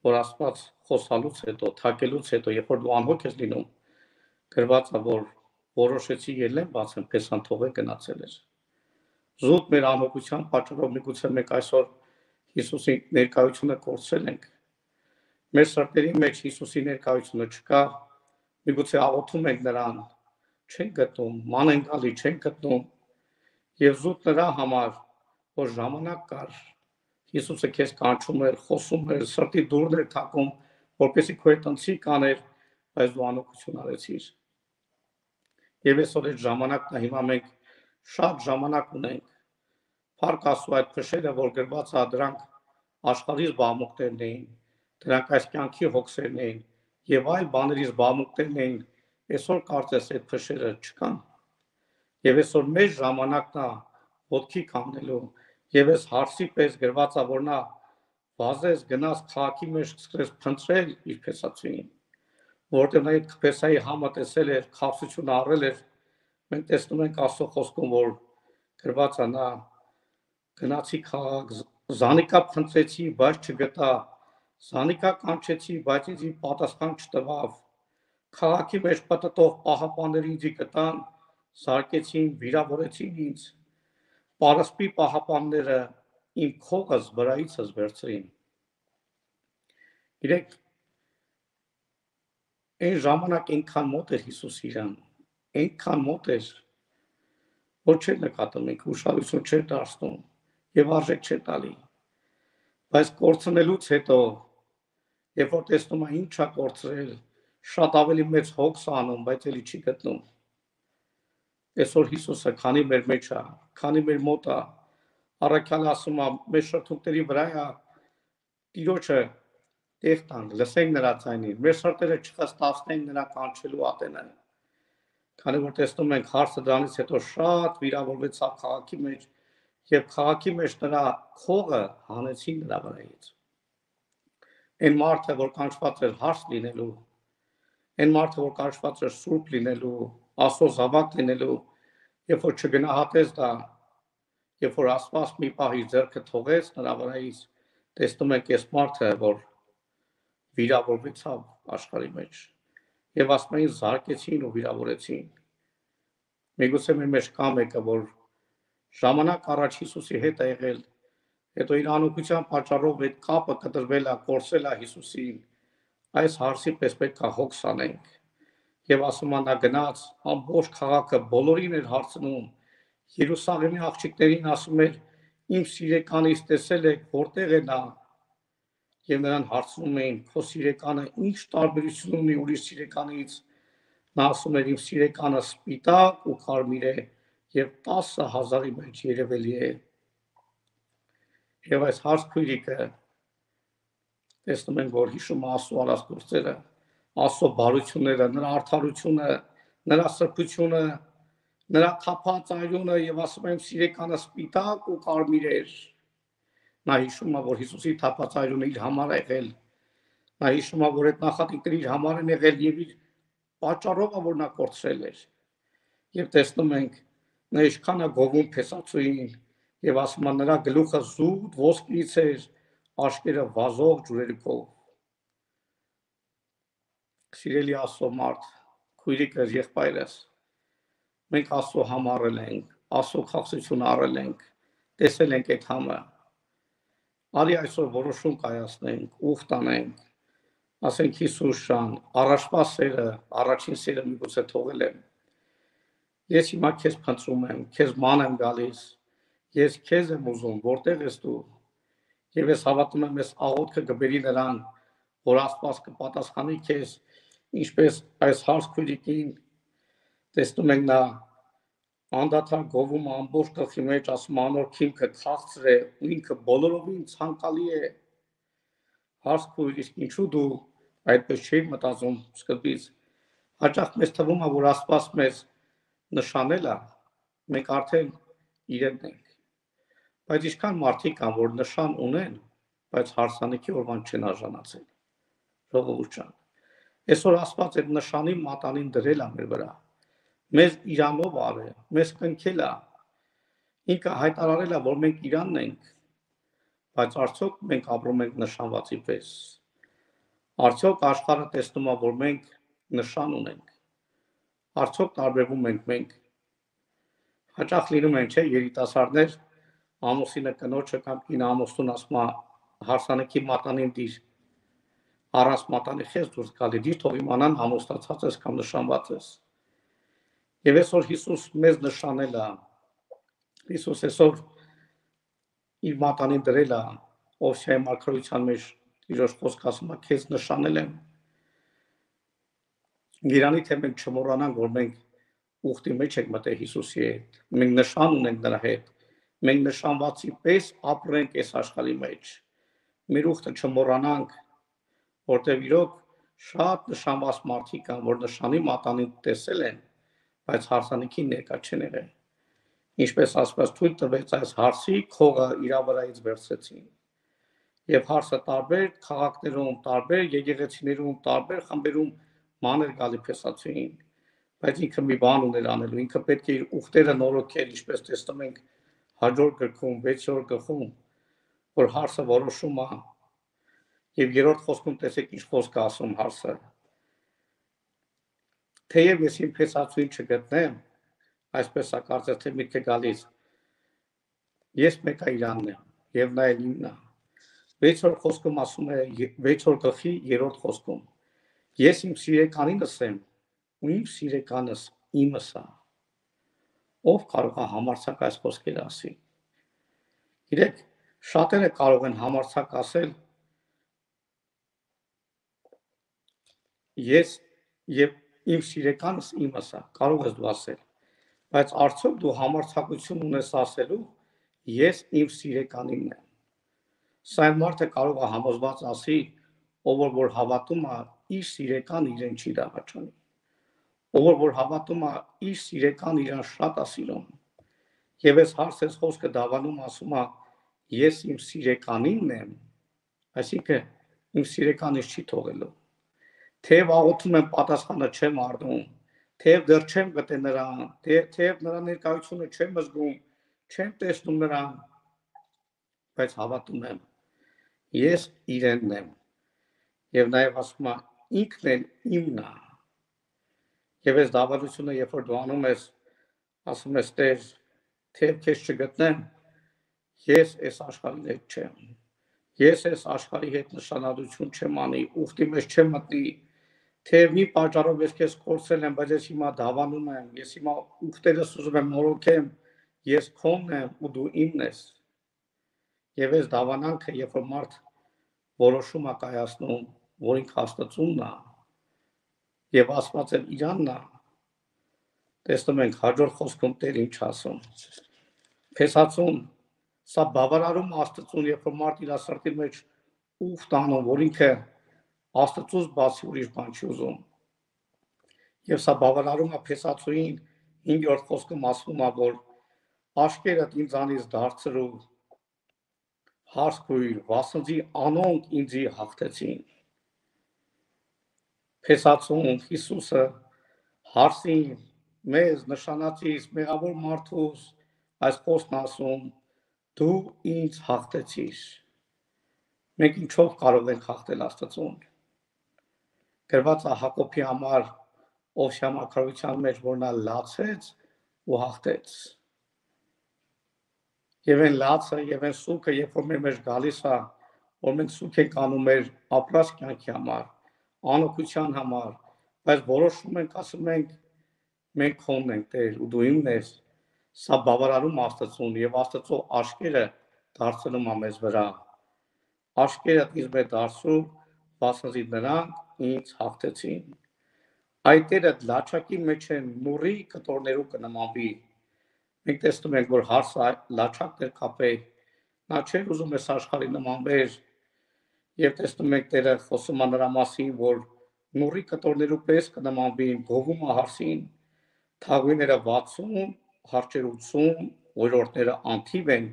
որ Աստված խոսալուց հետո, թակելուց հետո, երբ որ դու անհոգ ես լինում, գրված է, որ որոշեցի ելնեմ բացեմ, փեսան թողե գնացել էր։ Զուտ մեր անհոգության պատճառով միգուցե մենք այսօր Հիսուսի ներկայությունը կորցրել ենք։ Մեր սրտերի մեջ Հիսուսի ներկայությունը չկա, միգուցե աղոթում ենք նրան, չենք գտնում, ման են գալի, չենք գտնում։ Եվ զուտ նրա համար, որ ժամանակ կար, Հիսուսը քեզ կանչում էր, խոսում էր, սրտի դուրն էր թակում, որպեսի քո հետ ընցի կաներ, բայց դու անօգություն արեցիր։ Եվ այսօր այդ ժամանակն է, հիմա մենք շատ ժամանակ ունենք Փառք Աստծո այդ փշերը, որ գրված է դրանք աշխարհի զբաղմունքներն էին, դրանք այս կյանքի հոգսերն էին եւ այլ բաների զբաղմունքներն էին, այսօր կարծես այդ փշերը չկան։ Եվ այսօր մեր ժամանակն է ոտքի կանգնելու եւ այս հարսի պես գրված է, որ նա վազես գնաց քաղաքի մեջ սկսեց փնտրել իր փեսացուին որտեղ նա այդ փեսայի համը տեսել էր, խավսություն առել էր, մենք տեսնում ենք Աստծո խոսքում, որ գրված է նա գնացի քաղաք, Զանիկա փնտրեցի, բայց չգտա։ Զանիկա կանչեցի, բայց ինձ պատասխան չտվավ։ Քաղաքի մեջ պատտող պահապանները ինձ գտան, սարկեցին, վիրավորեցին ինձ։ Պարսպի պահապանները իմ քողս վրայիցս վերցրին։ Իրեք այն ժամանակ այնքան մոտ էր Հիսուս իրան, այնքան մոտ էր, որ չէր նկատում, ինքը ուշադրություն չէր դարձնում եւ արժեք չէ տալի։ Բայց կորցնելուց հետո, երբ որ տեսնում է ինչա կորցրել, շատ ավելի մեծ հոգս անում, բայց էլի չի գտնում։ Այսօր Հիսուսը քանի մեր մեջ է, քանի մեր մոտ է, առաքյալը ասում է, մեր շրթունքների վրա է Տիրոջը տեղ տանք, լսենք նրա ձայնին, մեր սրտերը չխստացնենք նրա կանչելու ատենը։ Քանի որ տեսնում ենք հարցը դրանից հետո շատ վիրավորվեցավ քաղաքի մեջ, եւ քաղաքի մեջ նրա քողը հանեցին նրա վրայից։ Այն մարդը, որ կանչված էր հարց լինելու, այն մարդը, որ կանչված էր սուրբ լինելու, աստծո զավակ լինելու, երբ որ չգնահատեց դա, երբ որ Աստված մի պահի ձեռքը թողեց նրա վրայից, տեսնում ենք այս մարդը, որ վիրավորվեցավ աշխարհի մեջ եւ ասում զարկեցին ու վիրավորեցին։ Միգուցե մեր մեջ կա մեկը, որ ժամանակ առաջ Հիսուսի հետ է եղել, հետո իր անուկության պատճառով այդ կապը կտրվել է, կորսել է Հիսուսին, այս հարցի պես պետք է հոգս անենք։ Եվ ասում նա գնաց, ամբողջ քաղաքը բոլորին էր հարցնում, Երուսաղեմի աղջիկներին ասում էր, իմ սիրեկանից տեսել եք, որտեղ է նա։ Եվ նրան հարցնում էին, քո սիրեկանը ինչ տարբերություն ունի ուրիշ սիրեկանից։ Նա ասում էր, իմ սիրեկանը սպիտակ ու կարմիր է, եւ 10000-ի մեջ երևելի է եւ այս հարց քույրիկը տեսնում ենք որ հիշում աստծո արած գործերը աստծո բարությունները նրա արդարությունը նրա սրբությունը նրա թափած այրունը եւ ասում եմ սիրեկանը սպիտակ ու կարմիր էր նա հիշում է որ Հիսուսի թափած այրունը իր համար է եղել նա հիշում է որ այդ նախատինքները իր համար են եղել եւ իր պատճառով որ նա կորցրել էր եւ տեսնում ենք նա ինչքան է գովում փեսացուին եւ ասում է նրա գլուխը զուտ ոսկից էր աշկերը վազող ջուրերքով սիրելի աստծո մարդ քույրիկս եղբայրս մենք աստծո համարել ենք աստծո խաղսություն առել ենք տեսել ենք այդ համը արի այսօր որոշում կայացնենք ուխ տանենք ասենք Հիսուս շան առաջվա սերը առաջին սերը միգուցե թողել եմ Ես հիմա քեզ փնտրում եմ, քեզ ման եմ գալիս։ Ես քեզ եմ ուզում, որտեղ ես դու։ Եվ ես հավատում եմ, ես աղոթքը կբերի նրան, որ Աստված կպատասխանի քեզ, ինչպես այս հարց քույրիկին տեսնում ենք նա անդադար գովում ամբողջ գլխի մեջ ասում անոր քիմքը քաղցր է ու ինքը բոլորովին ցանկալի է հարց քույրիկ ինչու դու այդպես չի մտածում սկզբից հաճախ մեզ թվում է որ Աստված մեզ նշանելը մենք արդեն իրենք ենք։ Բայց ինչքան մարդիկ կան, որ նշան ունեն, բայց հարսանիքի օրվան չեն արժանացել։ Ժողովուրդ ջան, Այսօր Աստված այդ նշանի մատանին դրել է մեր վրա։ Մեզ Իրանով արը, մեզ կնքել է։ Ինքը հայտարարել է, որ մենք Իրանն ենք, բայց արդյոք մենք ապրում ենք նշանվածի պես։ Արդյոք աշխարհը տեսնում է, որ մենք նշան ունենք։ Արդյոք տարբերվում ենք մենք։ Հաճախ լինում են, չէ, երիտասարդներ ամուսինը կնոջը կամ կին ամուսնուն ասում է հարսանեկի մատանին դիր առանց մատանի խես դուրս գալի դիր թող իմանան ամուսնացած ես կամ նշանված ես եւ այսօր Հիսուս մեզ նշանել է Հիսուս այսօր իր մատանին դրել է Օսիայի մարգարության մեջ իրոք խոսք ասում է քեզ նշանել եմ Իրանի թե մենք չմոռանանք որ մենք ուխտի մեջ ենք մտել Հիսուսի հետ մենք նշան ունենք նրա հետ մենք նշանվածի պես ապրենք այս աշխարհի մեջ։ Մեր ուխտը չմոռանանք, որտեղ իրոք շատ նշանված մարդիկ կան, որ նշանի մատանին տեսել են, բայց հարսանիքի ներկա չեն եղել։ Ինչպես ասված թույլ տվեց այս հարսի քողը իր վրայից վերցեցին։ Եվ հարսը տարբեր քաղաքներում, տարբեր եկեղեցիներում, տարբեր խմբերում մաներ գալի փեսացին բայց ինքը մի բան ուներ անելու ինքը պետք է իր ուխտերը նորոգեր ինչպես տեսնում ենք հաջորդ գրքում 6-րդ գլխում որ հարսը որոշում է եւ երրորդ խոսքում տեսեք ինչ խոսք ասում հարսը թեև ես իմ փեսացույն չգտնեմ այսպես է կարծես թե միտքը գալիս ես մեկա իրանն եմ եւ նա էլ իմն է 6-րդ խոսքում ասում է 6-րդ գլխի 3-րդ խոսքում ես իմ սիրեկանին ասեմ ու իմ սիրեկանս իմս է ով կարող է համարցակ այս խոսքերը ասի։ Իրեք շատերը կարող են համարցակ ասել. Ես եւ իմ սիրեկանս իմս է, կարող ես դու ասել։ Բայց արդյոք դու համարցակություն ունես ասելու ես իմ սիրեկանինն եմ։ Սա մարդը կարող է համոզված ասի, ով որ հավատում է իր սիրեկան իրեն չի դավաճանի ով որ հավատում է իր սիրեկան իրան շատ է սիրում եւ այս հարցես խոսքը դավանում ասում է ես իմ սիրեկանինն եմ այսինքն իմ սիրեկանից չի թողելու թեև աղոթում եմ պատասխանը չեմ առնում թեև դեռ չեմ գտե նրան թեև նրա ներկայությունը չեմ զգում չեմ տեսնում նրան բայց հավատում եմ ես իրենն եմ եւ նաեւ ասում է ինքն էլ իմն է Եվ այս դավադրությունը, երբ որ դու անում ես, ասում ես Տեր, թեև քեզ չգտնեմ, ես այս աշխարհի հետ չեմ։ Ես այս աշխարհի հետ նշանալություն չեմ անի, ուխտի մեջ չեմ մտնի։ Թեև մի պատճառով ես քեզ կորցրել եմ, բայց ես հիմա դավանում եմ, ես հիմա ուխտերս ուզում եմ նորոգեմ, ես քոնն եմ ու դու իմն ես։ Եվ այս դավանանքը, երբ որ մարդ որոշում է կայացնում, որ ինքը Աստծունն է, եւ ասված են Իրանն է տեսնում ենք հաջորդ խոսքում Տեր ինչ ասում Փեսացուն սա բավարարում Աստծուն երբ որ մարդ իր սրտի մեջ ուխ տանում որ ինքը Աստծուց բացի ուրիշ բան չի ուզում եւ սա բավարարում է Փեսացուին 5-րդ խոսքում ասվում է որ աշկերդ ինձանից դարձրու հարսկույր վասնձի անոնք ինձի հաղթեցին փեսացում Հիսուսը հարսին մեզ նշանացիս մեղավոր մարդուս այս խոսքն ասում դու ինձ հաղթեցիր մենք ինչով կարող ենք հաղթել Աստծուն գրված է Հակոբի համար ով շամակրության մեջ որ նա լացեց ու հաղթեց եւ այն լացը եւ այն սուկը երբ որ մեր մեջ գալիս է որ մենք սուկ ենք անում մեր ապրած կյանքի համար անօգության համար, բայց որոշում ենք ասում ենք մենք քոնն ենք Տեր ու դու իմն ես։ Սա բավարարում Աստծուն եւ Աստծո աշկերը դարձնում է մեզ վրա։ Աշկերը ինձ մեր դարձում, բացնզի նրանք ինձ հաղթեցին։ Այդ տերը լաչակի մեջ են նուրի կտորներու կնմանվի։ Մենք տեսնում ենք, որ հարսը լաչակներ կապե։ Նա չէր ուզում այս աշխարհի նմանվեր եւ տեսնում եք Տերը խոսում է նրա մասին, որ նուրի կտորներու պես կնմանվին գողում ահարսին, թագուիները 60, հարճեր 80, օրորդները անթիվ են,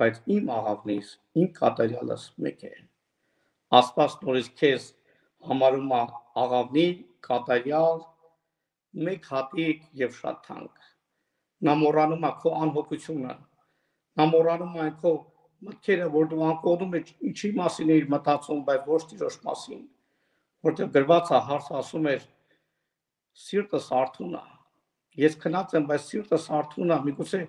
բայց իմ աղավնից, իմ կատարյալս մեկ է։ Աստված նորից քեզ համարում է աղավնի կատարյալ մեկ հատիկ եւ շատ թանկ նա մոռանում է քո անհոգությունը նա մոռանում է քո մտքերը որ դու անկողնում ես ինչի մասին էիր մտածում բայց ոչ տիրոջ մասին որտեղ գրված է հարց ասում էր սիրտս արթուն է ես քնած եմ բայց սիրտս արթուն է միգուցե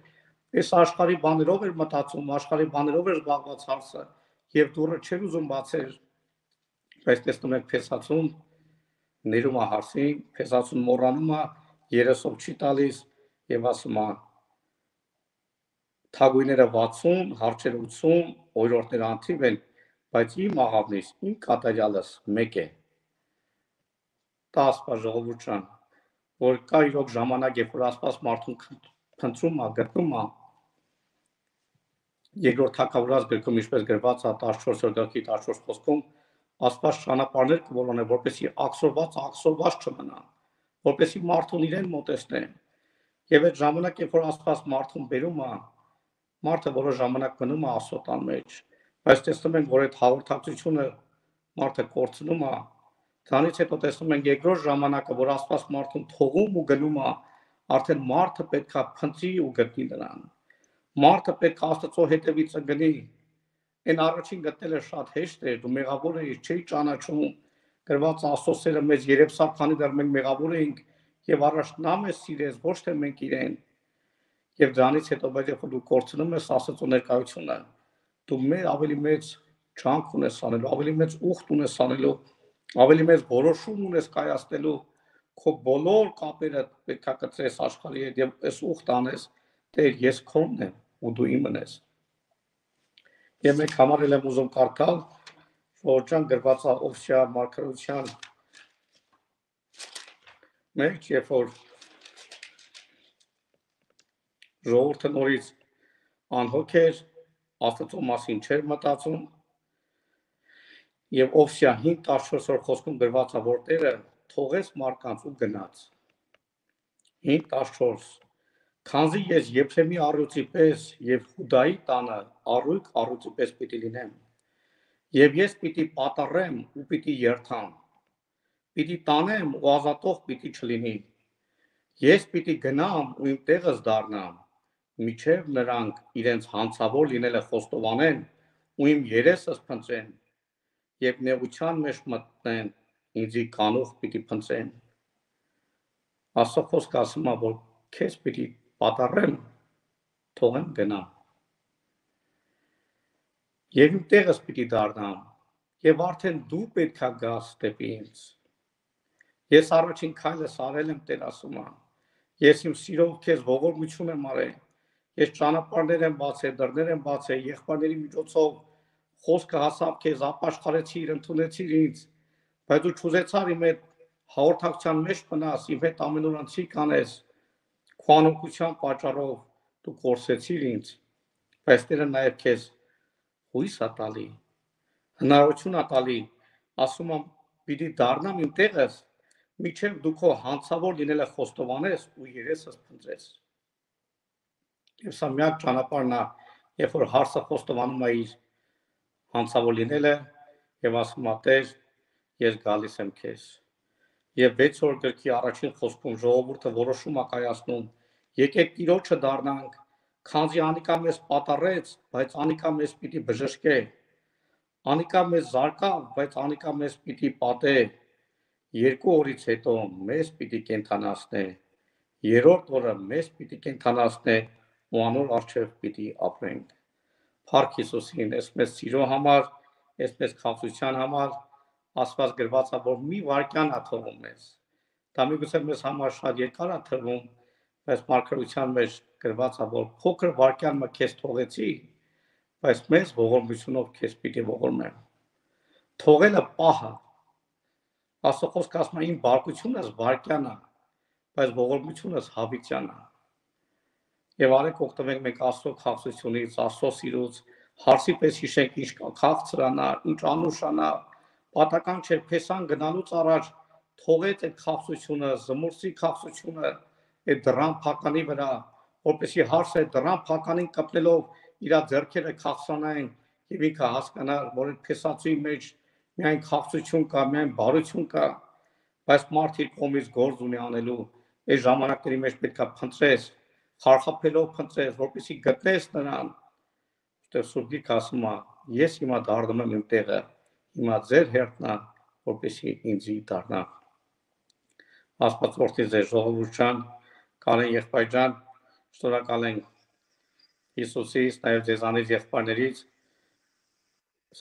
այս աշխարհի բաներով էր մտածում, աշխարհի բաներով էր զբաղված հարցը եւ դուրը չէր ուզում բացել։ Բայց տեսնում եք փեսացում ներում է հարցին, փեսացում մոռանում է, երեսով չի տալիս եւ ասում է թագույները 60, հարցերը 80, օրորդները անթիվ են, բայց իմ աղավնից, իմ կատարյալս մեկ է։ Դա ասպա ժողովուրդ ջան, որ կա իրոք ժամանակ, երբ որ ասպաս մարդուն փնտրում է, գտնում է երկրորդ թակավորած գրքում ինչպես գրված է 14-րդ գլխի 14 խոսքում աստված ճանապարհներ կորոնե որպեսի ակսորված ակսորված չմնան որպեսի մարդուն իրեն մոտեցնեն եւ այդ ժամանակ երբ որ աստված մարդուն բերում է մարդը որոշ ժամանակ մնում է ասոտան մեջ բայց տեսնում ենք որ այդ հաղորդակցությունը մարդը կորցնում է դրանից հետո տեսնում ենք երկրորդ ժամանակը որ աստված մարդուն թողում ու գնում է արդեն մարդը պետքա փնտրի ու գտնի նրան մարդը պետք է Աստծո հետևից գնի։ Այն առաջին գտնելը շատ հեշտ է, դու մեղավոր ես, չի ճանաչում։ Գրված Աստծոսերը մեզ երևսավ, քանի դեռ մենք մեղավոր էինք եւ առաջ նա մեզ սիրեց, ոչ թե մենք իրեն։ Եվ դրանից հետո բայց երբ դու կորցնում ես Աստծո ներկայությունը, դու մեր ավելի մեծ չանք ունես անելու, ավելի մեծ ուխտ ունես անելու, ավելի մեծ որոշում ունես կայացնելու քո բոլոր կապերը պետքա կծես աշխարհի հետ եւ այս ուխտ անես, Տեր, ես քոնն եմ ու դու իմն ես։ Եվ մենք համարել եմ ուզում կարդալ Շորջան գրված է Օվսիա մարգարության մեջ, երբ որ ժողովուրդը նորից անհոգ էր, Աստծո մասին չէր մտածում, եւ Օվսիա 5:14 խոսքում գրված է, որ Տերը թողեց մարկանց ու գնաց։ 5:14 Քանզի ես Եփրեմի առյուծի պես եւ Հուդայի տանը առույգ առյուծի պես պիտի լինեմ։ Եվ ես պիտի պատառեմ ու պիտի երթամ։ Պիտի տանեմ ու ազատող պիտի չլինի։ Ես պիտի գնամ ու իմ տեղս դառնամ, միջև նրանք իրենց հանցավոր լինելը խոստովանեն ու իմ երեսս փնտրեն եւ նեղության մեջ մտնեն ինձի կանող պիտի փնտրեն։ Աստծո խոսքը ասում է որ քեզ պիտի պատառեմ, թողեմ գնամ։ Եվ իմ տեղս պիտի դառնամ, եւ արդեն դու պետքա գաս դեպի ինձ։ Ես առաջին քայլս արել եմ Տեր ասում ան։ Ես իմ սիրով քեզ ողորմություն եմ արել։ Ես ճանապարհներ եմ բացել, դռներ եմ բացել, եղբայրների միջոցով խոսքը հասավ քեզ, ապաշխարեցիր, ընդունեցիր ինձ, բայց դու չուզեցար իմ այդ հաղորդակցության մեջ մնաս, իմ հետ ամեն օր անցի կանես խանութության պատճառով դու կորսեցիր ինձ, բայց Տերը նաև քեզ հույս ա տալի, հնարություն ա տալի, ասում եմ, պիտի դառնամ իմ տեղս, միջև դու քո հանցավոր լինելը խոստովանես ու երեսս փնտրես։ Եվ սա միակ ճանապարհն է, երբ որ հարցը խոստովանում է իր հանցավոր լինելը եւ ասում է Տեր, ես գալիս եմ քեզ։ Եվ 6 օր գրքի առաջին խոսքում ժողովուրդը որոշում է կայացնում եկեք Տիրոջը դառնանք, քանզի Անիկա մեզ պատառեց, բայց Անիկա մեզ պիտի բժշկե։ Անիկա մեզ զարկավ, բայց Անիկա մեզ պիտի պատե։ Երկու օրից հետո մեզ պիտի կենթանացնե։ Երրորդ օրը մեզ պիտի կենթանացնե ու անոր արչև պիտի ապրենք։ Փառք Հիսուսին, ես մեզ սիրո համար, ես մեզ խաղաղության համար ասված գրված է, որ մի վարքյան ա թվում մեզ։ Դա միգուցե մեզ համար շատ երկար ա թվում, բայց մարգարության մեջ գրված է որ փոքր վարքյան մը քեզ թողեցի բայց մեծ ողորմությունով քեզ պիտի ողորմեմ թողելը ասում է իմ բարկությունս վարքյանա բայց ողորմությունս հավիտյանա եւ արեք օգտվենք մենք աստծո խաղաղությունից աստծո սիրուց հարցի պես հիշենք ինչ քաղցրանա ինչ անուշանա պատական չէ փեսան գնալուց առաջ թողեց այդ խաղաղությունը զմուրսի խաղաղությունը այդ դրան փականի վրա, որպեսի հարսը դրան փականին կապնելով իր ձեռքերը խախսանային եւ ինքը հասկանա, որ այդ փեսացուի մեջ միայն խաղցություն կա, միայն բարություն կա բայց մարդ իր կողմից գործ ունի անելու այս ժամանակների մեջ պետքա փնտրես խարխափելով փնտրես որպեսի գտնես նրան որտեղ սուրբիկ ասում է ես հիմա դառնում եմ իմ տեղը հիմա ձեր հերթն է որպեսի ինձի դառնա Աստված օրհնի ձեր ժողովուրդ Կարեն եղբայրջան շնորհակալ ենք Հիսուսից, նաև ձեզանից եղբայրներից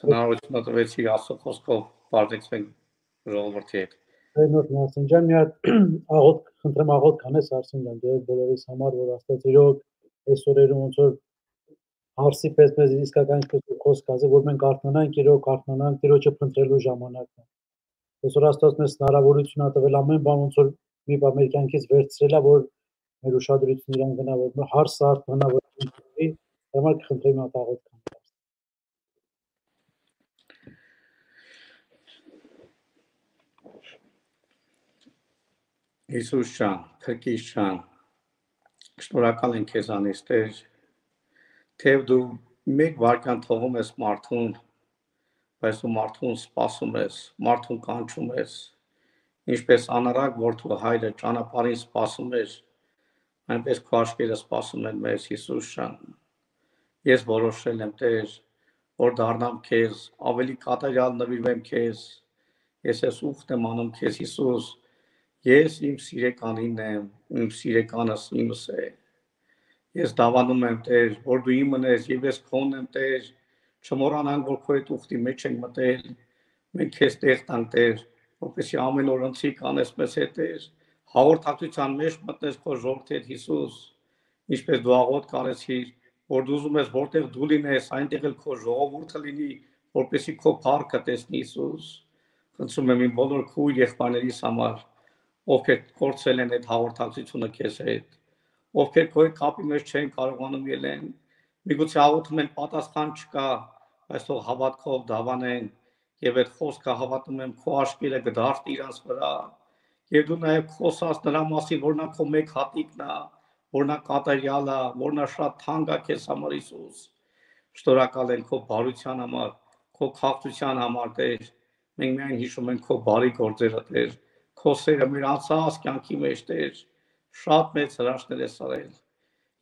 հնարավորություն տվեցի Աստծո խոսքով բարձրացնենք ժողովրդի հետ։ Այնօր Մարսեն ջան, մի հատ աղոտ խնդրեմ աղոտ կանես Արսեն ջան, դե բոլորիս համար որ Աստված իրոք այս օրերում ոնց որ հարսի պես մեզ իսկական խոսք ասի, որ մենք արթնանանք իրոք, արթնանանք Տիրոջը փնտրելու ժամանակն է։ Այսօր Աստված մեզ հնարավորություն ա տվել ամեն բան ոնց որ մի բան մեր կյանքից վերցրելա, որ մեր ուշադրություն իրեն գնահատելու հարսարտ հնարավորությունների համար կխնդրեմ ատաղոտ կան։ Հիսուս ջան, Թրկիս ջան, շնորհակալ ենք քեզանից, Տեր, թեև դու մեկ վարքան թողում ես մարդուն, բայց դու մարդուն սпасում ես, մարդուն կանչում ես, ինչպես անարակ որդու հայրը ճանապարհին սпасում էր այնպես քո աչքերը սпасում են մեզ Հիսուս ջան ես որոշել եմ Տեր որ դառնամ քեզ ավելի կատարյալ նվիրվեմ քեզ ես ես ուխտ եմ անում քեզ Հիսուս ես իմ սիրականին եմ իմ սիրեկանս իմս է ես դավանում եմ Տեր որ դու իմն ես եւ ես քոնն եմ Տեր չմոռանանք որ քո այդ ուխտի մեջ ենք մտել մենք քեզ տեղ տանք Տեր որպեսի ամեն օր ընթի կանես մեզ հետ Տեր Հաղորդակցության մեջ մտնես քո ժողովրդի հետ Հիսուս, ինչպես դու աղոտ կարեցիր, որ դու ուզում ես որտեղ դու լինես, այնտեղ էլ քո ժողովուրդը լինի, որպեսզի քո փառքը տեսնի Հիսուս։ Խնդրում եմ իմ բոլոր քույր եղբայրներիս համար, ովքեր կորցրել են այդ հաղորդակցությունը քեզ հետ, ովքեր քո կապի մեջ չեն կարողանում ելեն, միգուցե աղոթում են պատասխան չկա, բայց թող հավատքով դավանեն եւ այդ խոսքը հավատում եմ քո աշկերը գդարտ իրանց վրա եւ դու նաեւ խոսած նրա մասին որ նա քո մեկ հատիկն է որ նա կատարյալ է որ նա շատ թանկ է քեզ համար Հիսուս շնորհակալ ենք քո բարության համար քո քաղաքության համար Տեր մենք միայն հիշում ենք քո բարի գործերը Տեր քո սերը մեր անցած կյանքի մեջ Տեր շատ մեծ հրաշքներ ես արել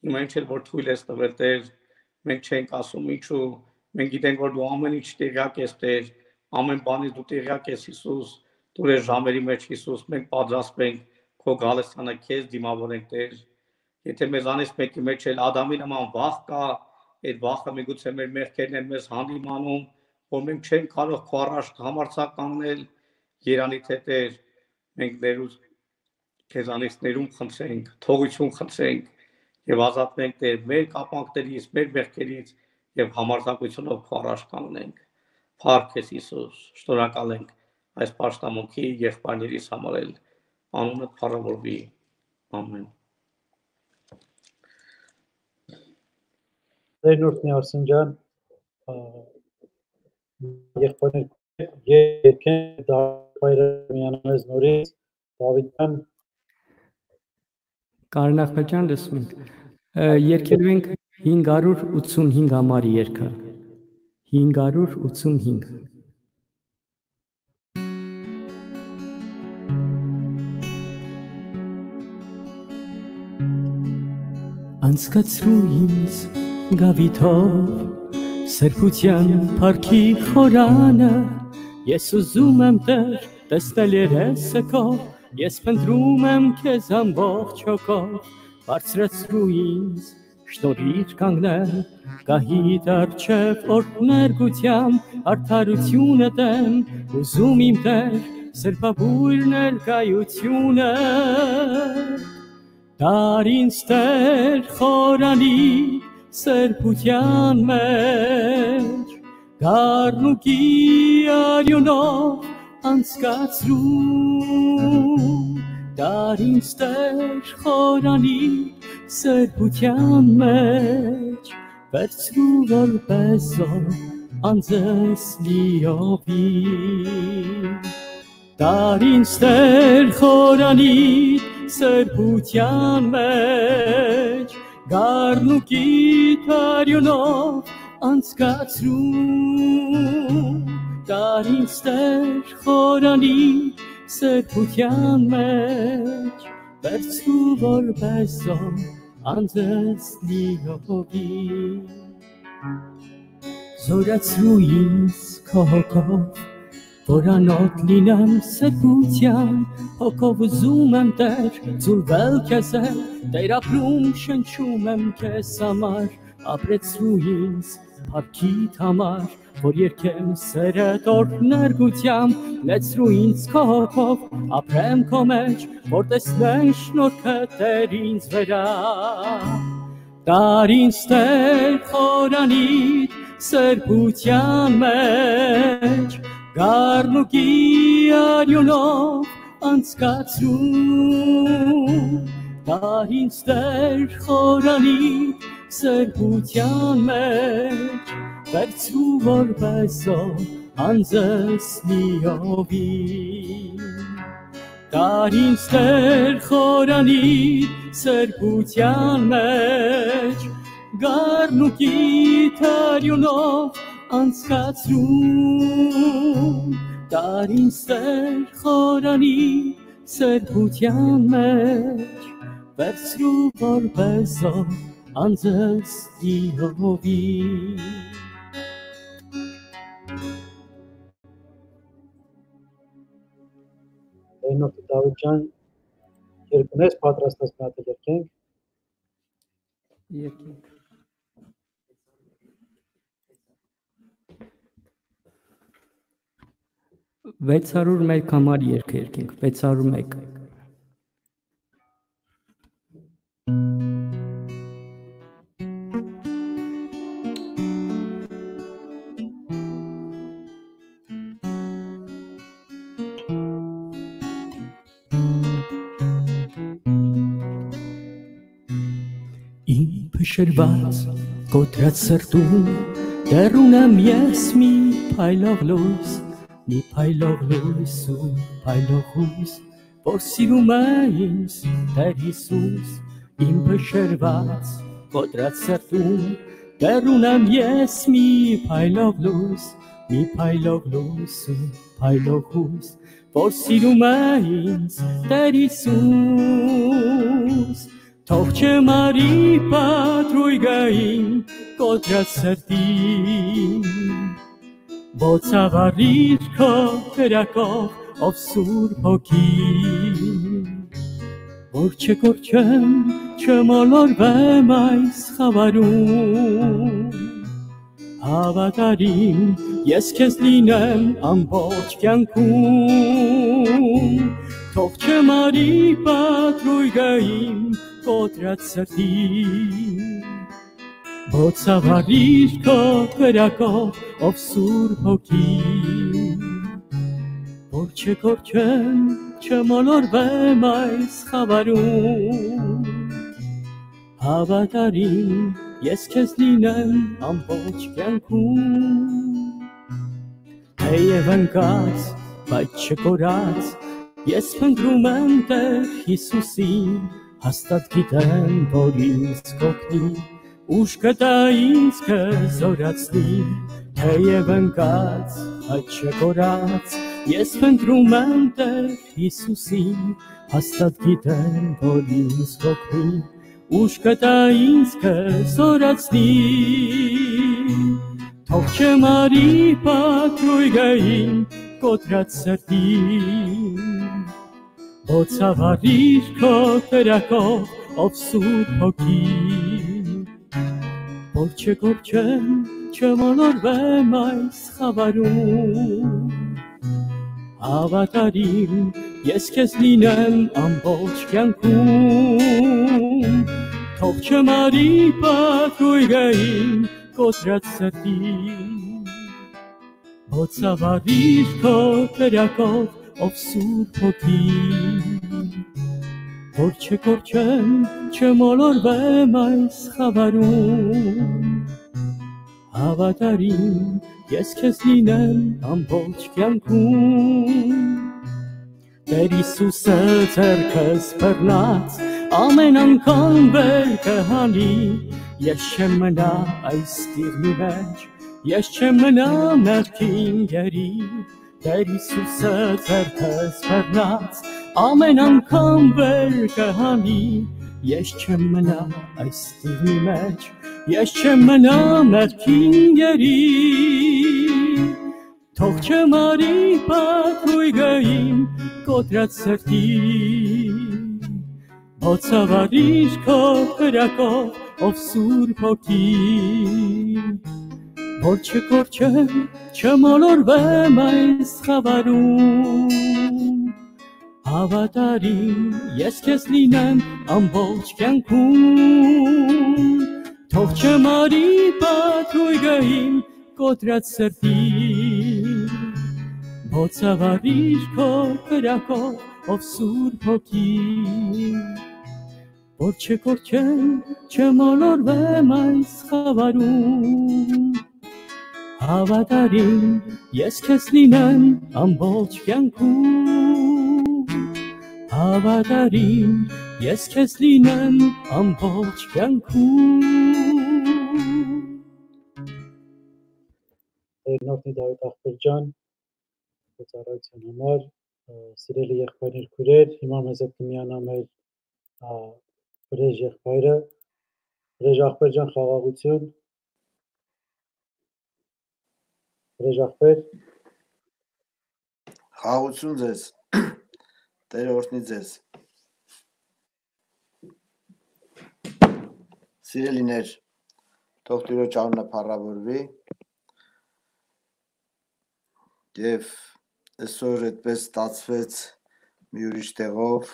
հիմա ինչ էլ որ թույլ ես տվել Տեր մենք չենք ասում ինչու մենք գիտենք որ դու ամեն ինչ տեղյակ ես Տեր ամեն բանից դու տեղյակ ես Հիսուս դու ես ժամերի մեջ Հիսուս մենք պատրաստենք քո գալստանը քեզ դիմավորենք Տեր եթե մեզանից մեկի մեջ էլ Ադամի նման վախ կա այդ վախը միգուցե մեր մեղքերն են մեզ հանդիմանում որ մենք չենք կարող քո առաջ համարցակ կանգնել Երանի թե Տեր մենք ներուս քեզանից ներում խնդրենք, թողություն խնդրենք եւ ազատվենք Տեր մեր կապանքներից, մեր մեղքերից եւ համարձակությունով քո առաջ կանգնենք։ Փառք Հիսուս, շնորհակալ ենք այս պաշտամունքի եղբայրներիս համար էլ անունը փառավորվի։ Ամեն։ Տերնորդ Արսեն ջան, եղբայրներ երկեն դա հայրը միանալես նորից Դավիթյան Կարնախմեջան լսում ենք։ Երկելու ենք 585 համարի երգը։ 585 անցկացրու ինձ գավիթով սրբության парքի խորանը ես ուզում եմ դեր տեսնել երեսքով ես փնտրում եմ քեզ ամբողջ հոգով բարձրացրու ինձ շնորհիդ կանգնել գահիդ արջև օրներգությամբ արդարությունը դեմ ուզում իմ դեր սրբաբույրն էլ գայությունը ներկայությունը դարին ստեր խորանի սրբության մեջ գառնուկի արյունով անցկացրու դարին ստեր խորանի սրբության մեջ վերցրու որպես անձես լիովի դարին ստեր խորանի սրբության մեջ գառնուկի տարյունով անցկացրու Տարին ստեր խորանի սրբության մեջ վերցրու որպես ով անձս լիովի զորացրու ինձ քո հոգով Որանոտ լինեմ սրբության, հոգով ուզում եմ տեր, ծուրվել քեզ հետ, տեր ապրում շնչում եմ քեզ համար, ապրեցրու ինձ փառքիդ համար, որ երկեմ սերդ օրներգությամբ, լեցրու ինձ քո հոգով, ապրեմ քո մեջ, որ տեսնեն շնորհքը տեր ինձ վրա։ Դար ինձ տեր խորանիդ սրբության մեջ, Գառնուկի արյունով անցկացրում Դար ինձ դեր խորանի սրբության մեջ Վերցրու որպեսով անձս լիովի Դար ինձ դեր խորանի սրբության մեջ Գառնուկի արյունով անցկացրում տարին սեր խորանի սրբության մեջ վերցրու որպեսով անձս դիհովի Այնոք Դավիթ ջան երկունես պատրաստած մի հատ երկենք Եկեք 601 համար երգ երկենք 601 Իմ փշրված կոտրած սրտում դեռ ունեմ ես մի փայլող լույս մի փայլող լույս ու փայլող հույս, որ սիրում է ինձ Տեր Հիսուս, իմ բշերված կոտրած սրտում, դեռ ունեմ ես մի փայլող լույս, մի փայլող լույս ու փայլող հույս, որ սիրում է ինձ Տեր Հիսուս, թող չմարի պատրույգային կոտրած սրտին, Բոցավարիր քո կրակով ով սուր հոգի որ չկորչեմ չմոլորվեմ այս խավարում հավատարիմ ես քեզ լինեմ ամբողջ կյանքում թող չմարի պատրույգային կոտրած սրտին Բոցավարիր քո կրակով ով սուր հոգի որ չկորչեմ չմոլորվեմ այս խավարում հավատարիմ ես քեզ լինեմ ամբողջ կյանքում թեև ընկած բայց չկորած ես փնտրում եմ Տեր Հիսուսին հաստատ գիտեմ որ ինձ կօգնի ուշ կտա ինձ կզորացնի, թեև ընկած, այդ չկորած, ես փնտրում եմ Տեր Հիսուսին, հաստատ գիտեմ, որ ինձ կօգնի, ուշ կտա ինձ կզորացնի, թող չմարի պատրույգային կոտրած սրտին, ոցավարիր քո կրակով, ով սուր հոգին, որ չկորչեմ, չմոլորվեմ այս խավարում։ Հավատարիմ ես քեզ լինեմ ամբողջ կյանքում, թող չմարի պատույգային կոտրած սրտին։ Ոցավարիր քո կրակով, ով սուրբ հոգին, որ չկորչեմ, չմոլորվեմ այս խավարում։ Հավատարիմ ես քեզ լինեմ ամբողջ կյանքում։ Տեր Հիսուսը ձերքս բռնած ամեն անգամ վեր կհանի, ես չեմ մնա այս տիրնի մեջ, ես չեմ մնա մեղքին գերի, Տեր Հիսուսը ձերքս բռնած ամեն անգամ վեր կհանի ես չեմ մնա այս տիղմի մեջ ես չեմ մնա մեղքին գերի թող չմարի պատրույգը իմ կոտրած սրտի Ոցավարիր քո կրակով ով սուրբ հոգի որ չկորչեմ, չմոլորվեմ այս խավարում։ Հավատարիմ ես քեզ լինեմ ամբողջ կյանքում։ Թող չմարի պատրույգը իմ կոտրած սրտի։ Բոցավարիր քո կրակով ով սուրբ հոգի որ չկորչեմ, չմոլորվեմ այս խավարում հավատարիմ ես քեզ լինեմ ամբողջ կյանքում հավատարիմ ես քեզ լինեմ ամբողջ կյանքում Տերնոտնի Դավիթ ախպերջան ծառայության համար սիրելի եղբայրներ քուրեր հիմա մեզ հետ կմիանա մեր վրեժ եղբայրը վրեժ ախպերջան խաղաղություն Ռեժախպեր Խաղություն ձեզ։ Տերը օրհնի ձեզ։ Սիրելիներ, թող Տիրոջ անունը փառավորվի։ Եվ այսօր այդպես ստացվեց մի ուրիշ տեղով,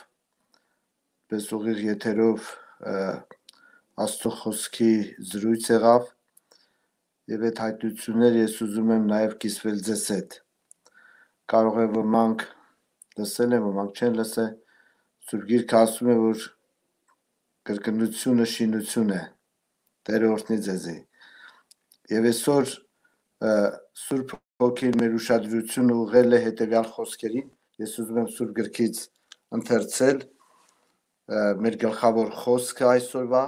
պես ուղիղ եթերով Աստծո խոսքի զրույց եղավ եւ այդ հայտությունները ես ուզում եմ նաեւ կիսվել ձեզ հետ։ Կարող է ոմանք լսել են, ոմանք չեն լսել։ Սուրբ Գիրքը ասում է, որ կրկնությունը շինություն է։ Տերը օրհնի ձեզի։ Եվ այսօր Սուրբ Հոգին մեր ուշադրությունը ուղղել է հետևյալ խոսքերին։ Ես ուզում եմ Սուրբ Գրքից ընթերցել մեր գլխավոր խոսքը այսօրվա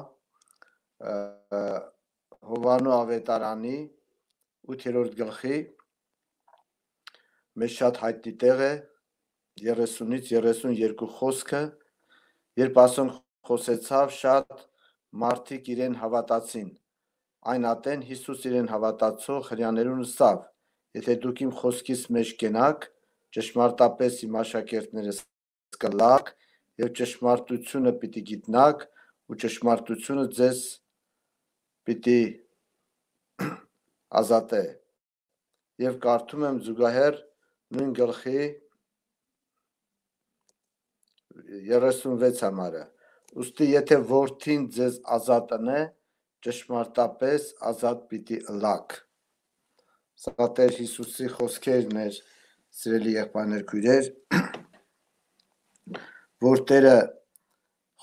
Հովանու ավետարանի 8-րդ գլխի մեզ շատ հայտնի տեղ է 30-ից 32 խոսքը, երբ ասոն խոսեցավ, շատ մարդիկ իրեն հավատացին։ Այն ատեն Հիսուս իրեն հավատացող հрьяաներուն սավ։ Եթե դուք իմ խոսքից մեջ կենակ, ճշմարտապես իմ աշակերտներս կլակ, եւ ճշմարտությունը պիտի գիտնակ, ու ճշմարտությունը ձեզ պիտի ազատե։ Եվ կարդում եմ զուգահեռ նույն գլխի 36 համարը։ Ոստի եթե որդին ձեզ ազատ ընե, ճշմարտապես ազատ պիտի ըլակ։ Սա Տեր Հիսուսի խոսքերն էր, սիրելի եղբայրներ քույրեր, որ Տերը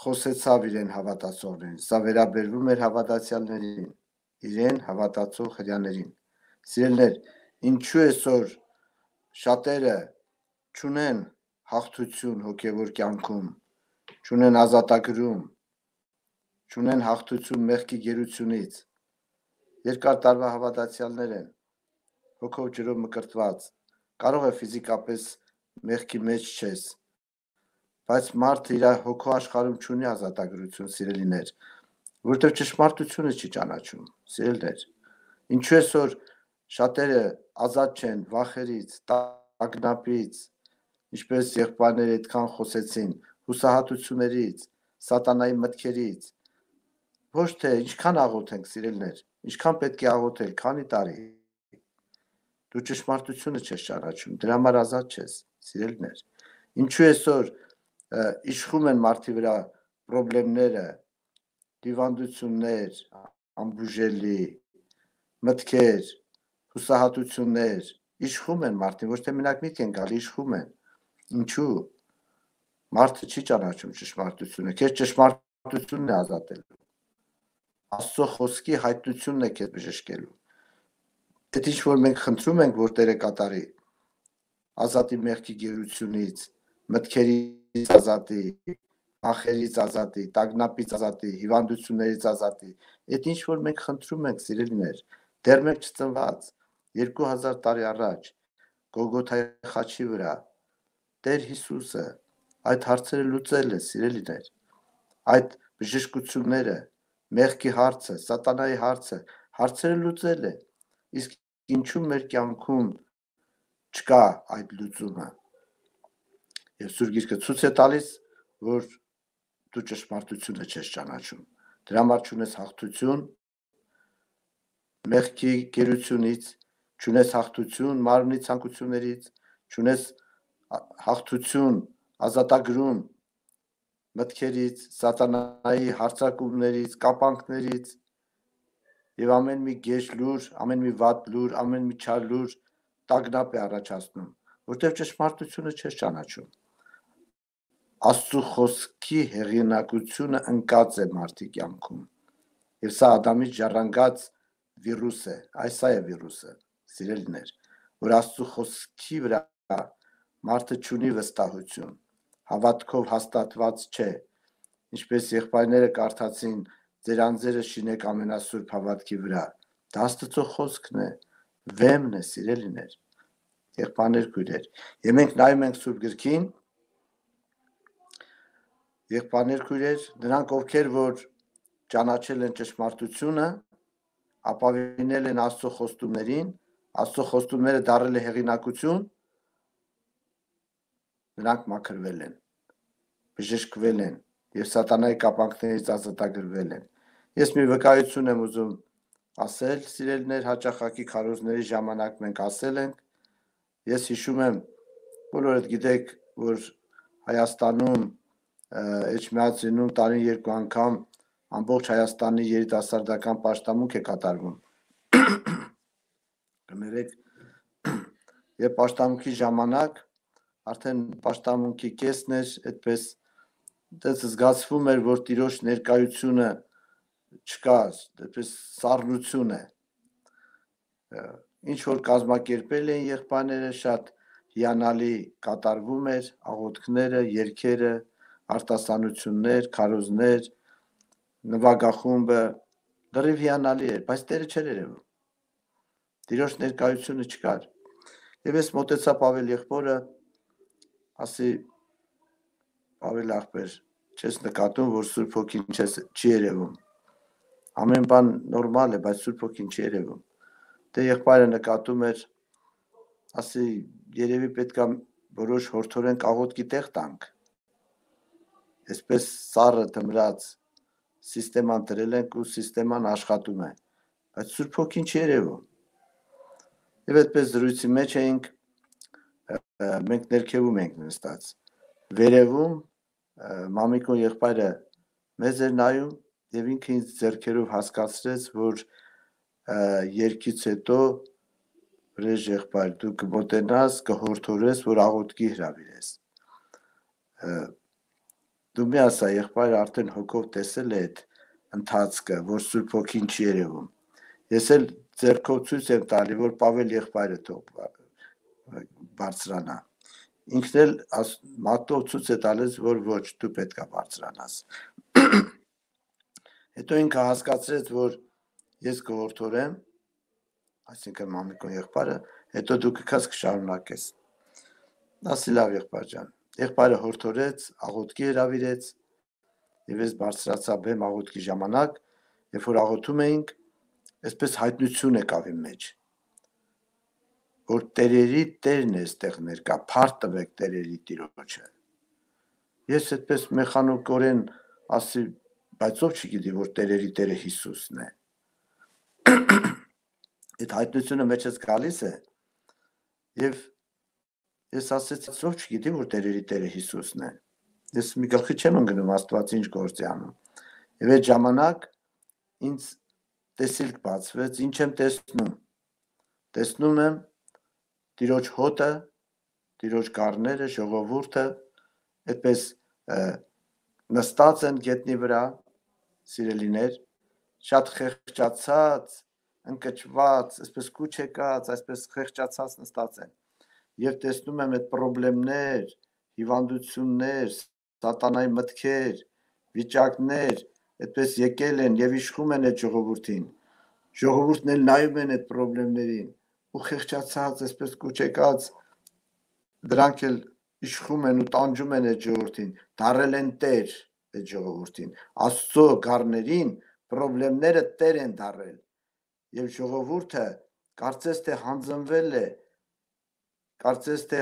խոսեցավ իրեն հավատացողներին։ Սա վերաբերվում էր հավատացյալներին, իրեն հավատացող հрьяաներին։ Սիրելներ, ինչու այսօր շատերը չունեն հաղթություն հոգևոր կյանքում, ճունեն ազատագրում, ճունեն հաղթություն մեղքի գերությունից։ Երկար տարվա հավատացյալներ են, հոգով ջրով մկրտված, կարող է ֆիզիկապես մեղքի մեջ չես, բայց մարդը իր հոգու աշխարհում ունի ազատագրություն, սիրելիներ, որովհետև ճշմարտությունը չի ճանաչում, սիրելներ։ Ինչու այսօր շատերը ազատ չեն վախերից, տագնապից, ինչպես եղբայրները այդքան խոսեցին, հուսահատություններից, սատանայի մտքերից։ Ոչ թե ինչքան աղոթենք, սիրելներ, ինչքան պետք է աղոթել, քանի տարի։ Դու ճշմարտությունը չես ճանաչում, դրա համար ազատ չես, սիրելներ։ Ինչու այսօր իշխում են մարդի վրա խնդիրները, դիվանդություններ, ամբուժելի մտքեր, հուսահատություններ իշխում են մարդին, ոչ թե մենակ միտք են գալի, իշխում են։ Ինչու։ Մարդը չի ճանաչում ճշմարտությունը, քեզ ճշմարտությունն է ազատելու։ Աստծո խոսքի հայտնությունն է քեզ բժշկելու։ Այդ ինչ որ մենք խնդրում ենք, որ Տերը կատարի, ազատի մեղքի գերությունից, մտքերից ազատի, ախերից ազատի, տագնապից ազատի, հիվանդություններից ազատի։ Այդ ինչ որ մենք խնդրում ենք, սիրելիներ, դեռ մենք չծնված 2000 տարի առաջ Գողգոթայի խաչի վրա Տեր Հիսուսը այդ հարցերը լուծել է, սիրելիներ։ Այդ բժշկությունները, մեղքի հարցը, սատանայի հարցը, հարցերը լուծել է։ Իսկ ինչու մեր կյանքում չկա այդ լուծումը։ Եվ Սուրբ Գիրքը ցույց է տալիս, որ դու ճշմարտությունը չես ճանաչում։ Դրա համար ճունես հաղթություն մեղքի գերությունից, ճունես հաղթություն մարմնի ցանկություններից, ճունես հաղթություն ազատագրում մտքերից, սատանայի հարցակումներից, կապանքներից եւ ամեն մի գեշ լուր, ամեն մի վատ լուր, ամեն մի չար լուր տագնապ է առաջացնում, որտեղ ճշմարտությունը չես ճանաչում։ Աստծո խոսքի հեղինակությունը ընկած է մարդի կյանքում։ Եվ սա Ադամից ժառանգած վիրուս է, այս է վիրուսը, սիրելիներ, որ Աստծո խոսքի վրա մարդը ճունի վստահություն, հավատքով հաստատված չէ, ինչպես եղբայրները կարդացին ձեր անձերը շինեք ամենասուրբ հավատքի վրա։ Դա Աստծո խոսքն է, վեմն է, սիրելիներ, եղբայրներ քույրեր։ Եվ մենք նայում ենք Սուրբ գրքին, եղբայրներ քույրեր, նրանք ովքեր որ ճանաչել են ճշմարտությունը, ապավինել են Աստծո խոստումներին, Աստծո խոստումները դարել է հեղինակություն, նրանք մաքրվել են, բժշկվել են եւ սատանայի կապանքներից ազատագրվել են։ Ես մի վկայություն եմ ուզում ասել, սիրելիներ, հաճախակի քարոզների ժամանակ մենք ասել ենք, ես հիշում եմ, բոլորդ գիտեք, որ Հայաստանում Էջմիածինում տարին երկու անգամ ամբողջ Հայաստանի երիտասարդական պաշտամունք է կատարվում։ Կներեք, եւ պաշտամունքի ժամանակ արդեն պաշտամունքի կեսն էր, այդպես դες զգացվում էր, որ տիրոջ ներկայությունը չկա, այդպես սառնություն է։ Ինչ որ կազմակերպել են եղբայրները շատ հիանալի կատարվում էր աղոթքները, երգերը, արտասանություններ, քարոզներ, նվագախումբը դրիվ հիանալի էր, բայց Տերը չէր երևում։ Տիրոջ ներկայությունը չկար։ Եվ ես մտեցա Պավել եղբորը, ասի Պավել ախպեր, չես նկատում, որ Սուրբ Հոգին չես չի երևում։ Ամեն բան նորմալ է, բայց Սուրբ Հոգին չի երևում։ Դե եղբայրը նկատում էր, ասի երևի պետքա որոշ հորթորեն աղոթքի տեղ տանք։ Այսպես սառը դմրած սիստեման դրել ենք ու սիստեման աշխատում է, բայց Սուրբ Հոգին չի երևում։ Եվ այդպես զրույցի մեջ էինք մենք ներքևում ենք նստած։ Վերևում մամիկոն եղբայրը մեզ էր նայում եւ ինքը ինձ ձեռքերով հասկացրեց, որ երկից հետո վրեժ եղբայր դու կմոտենաս, կհորթորես, որ աղոթքի հravirես։ Դու մի ասա, եղբայրը արդեն հոգով տեսել է այդ ընթացքը, որ Սուրբ ոգին չի երևում։ Ես էլ ձեռքով ցույց եմ տալի, որ Պավել եղբայրը թող բարձրանա ինքն էլ մատով ցույց է տալիս, որ ոչ, դու պետք է բարձրանաս։ Հետո ինքը հասկացրեց, որ ես կորթորեմ, այսինքն մամիկոն եղբայրը, հետո դու կքած կշարունակես։ Ասի լավ եղբայր ջան։ Եղբայրը հորթորեց, աղոթքի հravirեց, եւ ես բարձրացա բեմ աղոթքի ժամանակ, երբ որ աղոթում էինք, այսպես հայտնություն եկավ իմ մեջ որ տերերի տերն է այստեղ ներկա, փառ տվեք տերերի տիրոջը։ Ես այդպես մեխանիկորեն ասի, բայց ով չգիտի, որ տերերի տերը Հիսուսն է։ Այդ հայտնությունը մեջս գալիս է եւ ես ասեցի, ով չգիտի, որ տերերի տերը Հիսուսն է։ Ես մի գլխի չեմ ընկնում Աստված ինչ գործի անում։ Եվ այդ ժամանակ ինձ տեսիլք բացվեց, ինչ եմ տեսնում։ Տեսնում եմ տիրոջ հոտը, տիրոջ կարները, ժողովուրդը այդպես նստած են գետնի վրա, սիրելիներ, շատ խեղճացած, ընկճված, այսպես կուչ եկած, այսպես խեղճացած նստած են։ Եվ տեսնում եմ այդ խնդիրներ, հիվանդություններ, սատանայի մտքեր, վիճակներ, այդպես եկել են եւ իշխում են այդ ժողովրդին։ Ժողովուրդն էլ նայում են այդ խնդիրներին ու խեղճացած, այսպես կուչեկած դրանք էլ իշխում են ու տանջում են այդ ժողովրդին, դարել են տեր այդ ժողովրդին։ Աստծո գառներին խնդիրները տեր են դարել։ Եվ ժողովուրդը կարծես թե հանձնվել է, կարծես թե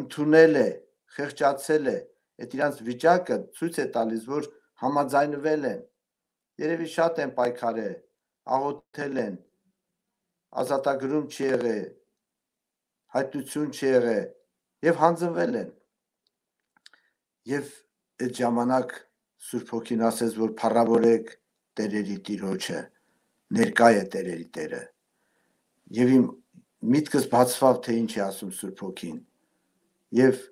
ընդունել է, խեղճացել է, այդ իրանց վիճակը ցույց է տալիս, որ համաձայնվել են։ Երևի շատ են պայքարել, աղոթել են, ազատագրում չի եղել, հայտություն չի եղել եւ հանձնվել են։ Եվ այդ ժամանակ Սուրբ Հոգին ասեց, որ փառավորեք Տերերի Տիրոջը, ներկա է Տերերի Տերը։ Եվ իմ միտքս բացվավ, թե ինչ է ասում Սուրբ Հոգին։ Եվ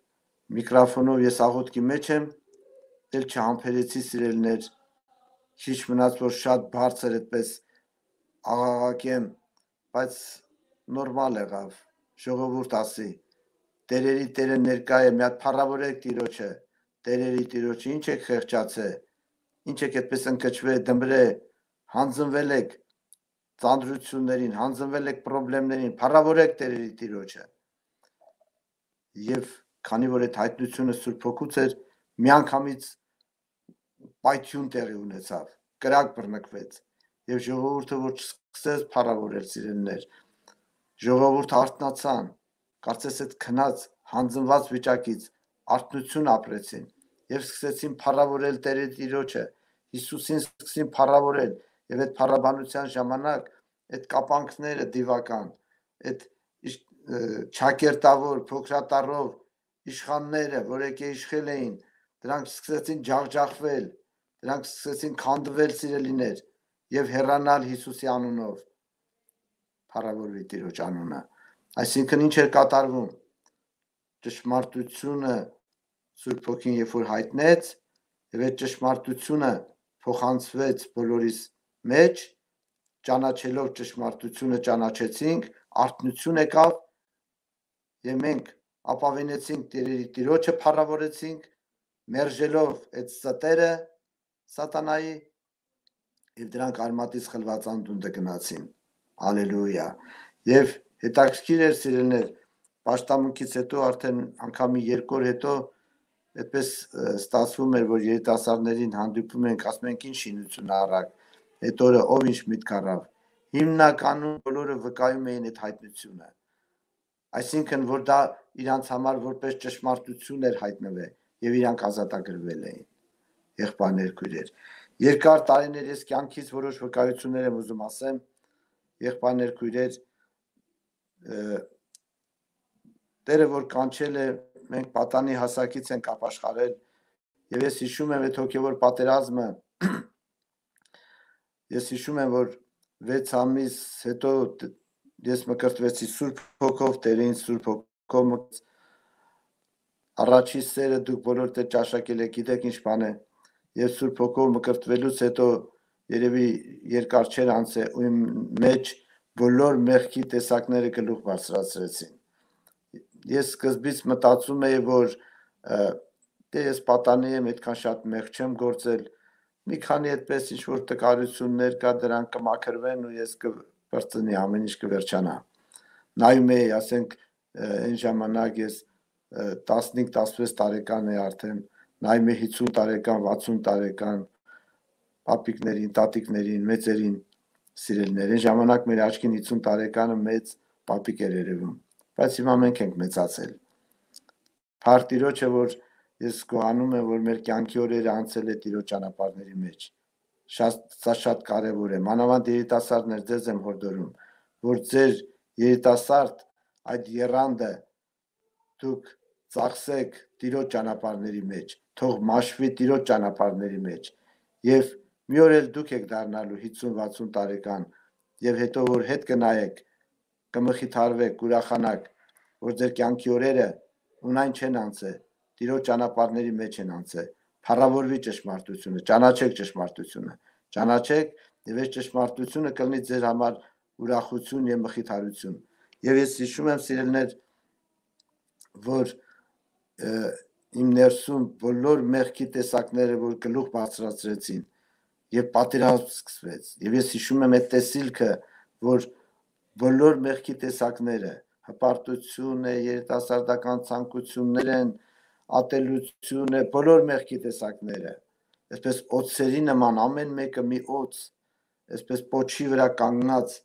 միկրոֆոնով ես աղոթքի մեջ եմ, դել չհամբերեցի սիրելներ, քիչ մնաց որ շատ բարձր այդպես աղաղակեմ, բայց նորմալ եղավ։ Ժողովուրդ ասի, Տերերի Տերը ներկա է, մի հատ փառավորեք Տիրոջը, Տերերի Տիրոջը, ինչ եք խեղճացե, ինչ եք այդպես ընկճվել, դմրե, հանձնվել եք ծանրություններին, հանձնվել եք խնդիրներին, փառավորեք Տերերի Տիրոջը։ Եվ քանի որ այդ հայտնությունը Սուրբ Հոգուց էր, միանգամից պայթյուն տեղի ունեցավ, կրակ բռնկվեց եւ ժողովուրդը որ սկսեց փառավորել սիրելներ ժողովուրդը արթնացան կարծես այդ քնած հանձնված վիճակից արթնություն ապրեցին եւ սկսեցին փառավորել Տերը Տիրոջը Հիսուսին սկսեցին փառավորել եւ այդ փառաբանության ժամանակ այդ կապանքները դիվական այդ չակերտավոր փոքրատարով իշխանները որ եկե իշխել էին դրանք սկսեցին ջախջախվել դրանք սկսեցին քանդվել սիրելիներ եւ հեռանալ Հիսուսի անունով փառավորվի Տիրոջ անունը այսինքն ինչ էր կատարվում ճշմարտությունը Սուրբ Հոգին երբ որ հայտնեց եւ այդ ճշմարտությունը փոխանցվեց բոլորիս մեջ ճանաչելով ճշմարտությունը ճանաչեցինք արտնություն եկավ եւ մենք ապավենեցինք Տերերի Տիրոջը փառավորեցինք մերժելով այդ ստերը սատանայի եւ դրանք արմատից խլված անդունդը գնացին։ Ալելույա։ Եվ հետաքրքիր էր սիրելներ, պաշտամունքից հետո արդեն անգամի երկու օր հետո այդպես ստացվում էր, որ երիտասարդներին հանդիպում ենք, ասում ենք ինչ շինություն առակ։ Այդ օրը ով ինչ միտք առավ։ Հիմնականում բոլորը վկայում էին այդ հայտնությունը։ Այսինքն, որ դա իրանց համար որպես ճշմարտություն էր հայտնվել եւ իրանք ազատագրվել էին եղբայրներ քույրեր։ Երկար տարիներ ես կյանքից որոշ վկայություններ եմ ուզում ասեմ, եղբայրներ քույրեր, Տերը որ կանչել է, մենք պատանի հասակից ենք ապաշխարել եւ ես հիշում եմ այդ հոգեվոր պատերազմը ես հիշում եմ որ 6 ամիս հետո ես մկրտվեցի Սուրբ Հոգով Տերին Սուրբ Հոգով առաջի սերը դուք բոլոր դե ճաշակել եք գիտեք ինչ բան է եւ Սուրբ Հոգով մկրտվելուց հետո երևի երկար չեր անցել ու իմ մեջ բոլոր մեղքի տեսակները գլուխ բարձրացրեցին։ Ես սկզբից մտածում էի, որ դե ես պատանի եմ, այդքան շատ մեղ չեմ գործել։ Մի քանի այդպես ինչ որ տկարություններ կա, դրանք կմաքրվեն ու ես կվրծնի ամեն ինչ կվերջանա։ Նայում էի, ասենք, այն ժամանակ ես 15-16 տարեկան է արդեն նայում է 50 տարեկան, 60 տարեկան պապիկներին, տատիկներին, մեծերին սիրելիներ։ Այն ժամանակ մեր աչքին 50 տարեկանը մեծ պապիկ էր երևում, բայց հիմա մենք ենք մեծացել։ Փառ Տիրոջը, որ ես գոհանում եմ, որ մեր կյանքի օրերը անցել է Տիրոջ ճանապարհների մեջ։ Շատ սա շատ կարևոր է։ Մանավանդ երիտասարդներ ձեզ եմ հորդորում, որ ձեր երիտասարդ այդ երանդը դուք ծախսեք Տիրոջ ճանապարհների մեջ, թող մաշվի Տիրոջ ճանապարհների մեջ։ Եվ մի օր էլ դուք եք դառնալու 50-60 տարեկան եւ հետո որ հետ կնայեք, կմխիթարվեք, կուրախանաք, որ ձեր կյանքի օրերը ունայն չեն անցել, Տիրոջ ճանապարհների մեջ են անցել։ Փառավորվի ճշմարտությունը, ճանաչեք ճշմարտությունը, ճանաչեք եւ այս ճշմարտությունը կլինի ձեր համար ուրախություն եւ մխիթարություն։ Եվ ես հիշում եմ սիրելներ, որ իմ ներսում բոլոր մեղքի տեսակները, որ գլուխ բարձրացրեցին եւ պատերազմ սկսվեց։ Եվ ես հիշում եմ այդ տեսիլքը, որ բոլոր մեղքի տեսակները, հպարտություն է, երիտասարդական ցանկություններ են, ատելություն է, բոլոր մեղքի տեսակները։ Այսպես օծերի նման ամեն մեկը մի օծ, այսպես պոչի վրա կանգնած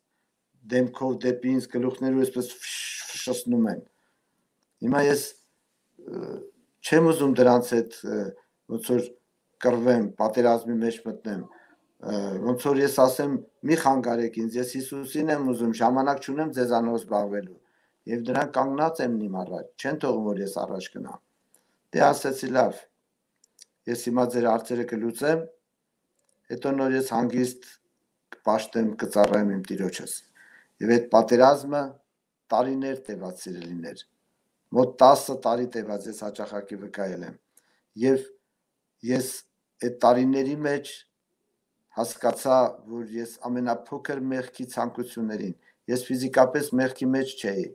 դեմքով դեպի ինձ գլուխներով այսպես ֆշշնում են։ Հիմա ես չեմ ուզում դրանց հետ ոնց որ կռվեմ, պատերազմի մեջ մտնեմ, ոնց որ ես ասեմ մի խանգարեք ինձ ես Հիսուսին եմ ուզում ժամանակ չունեմ ձեզանով զբաղվելու եւ դրան կանգնած եմ իմ առաջ չեն թողում որ ես առաջ գնամ դե ասեցի լավ ես հիմա ձեր հարցերը կլուծեմ հետո նոր ես հանգիստ կպաշտեմ կծառայեմ իմ տիրոջս եւ այդ պատերազմը տարիներ տևած սիրելիներ մոտ 10 տարի տևած ես հաճախակի վկայել եմ եւ ես այդ տարիների մեջ հասկացա, որ ես ամենափոքր մեղքի ցանկություններին, ես ֆիզիկապես մեղքի մեջ չէի։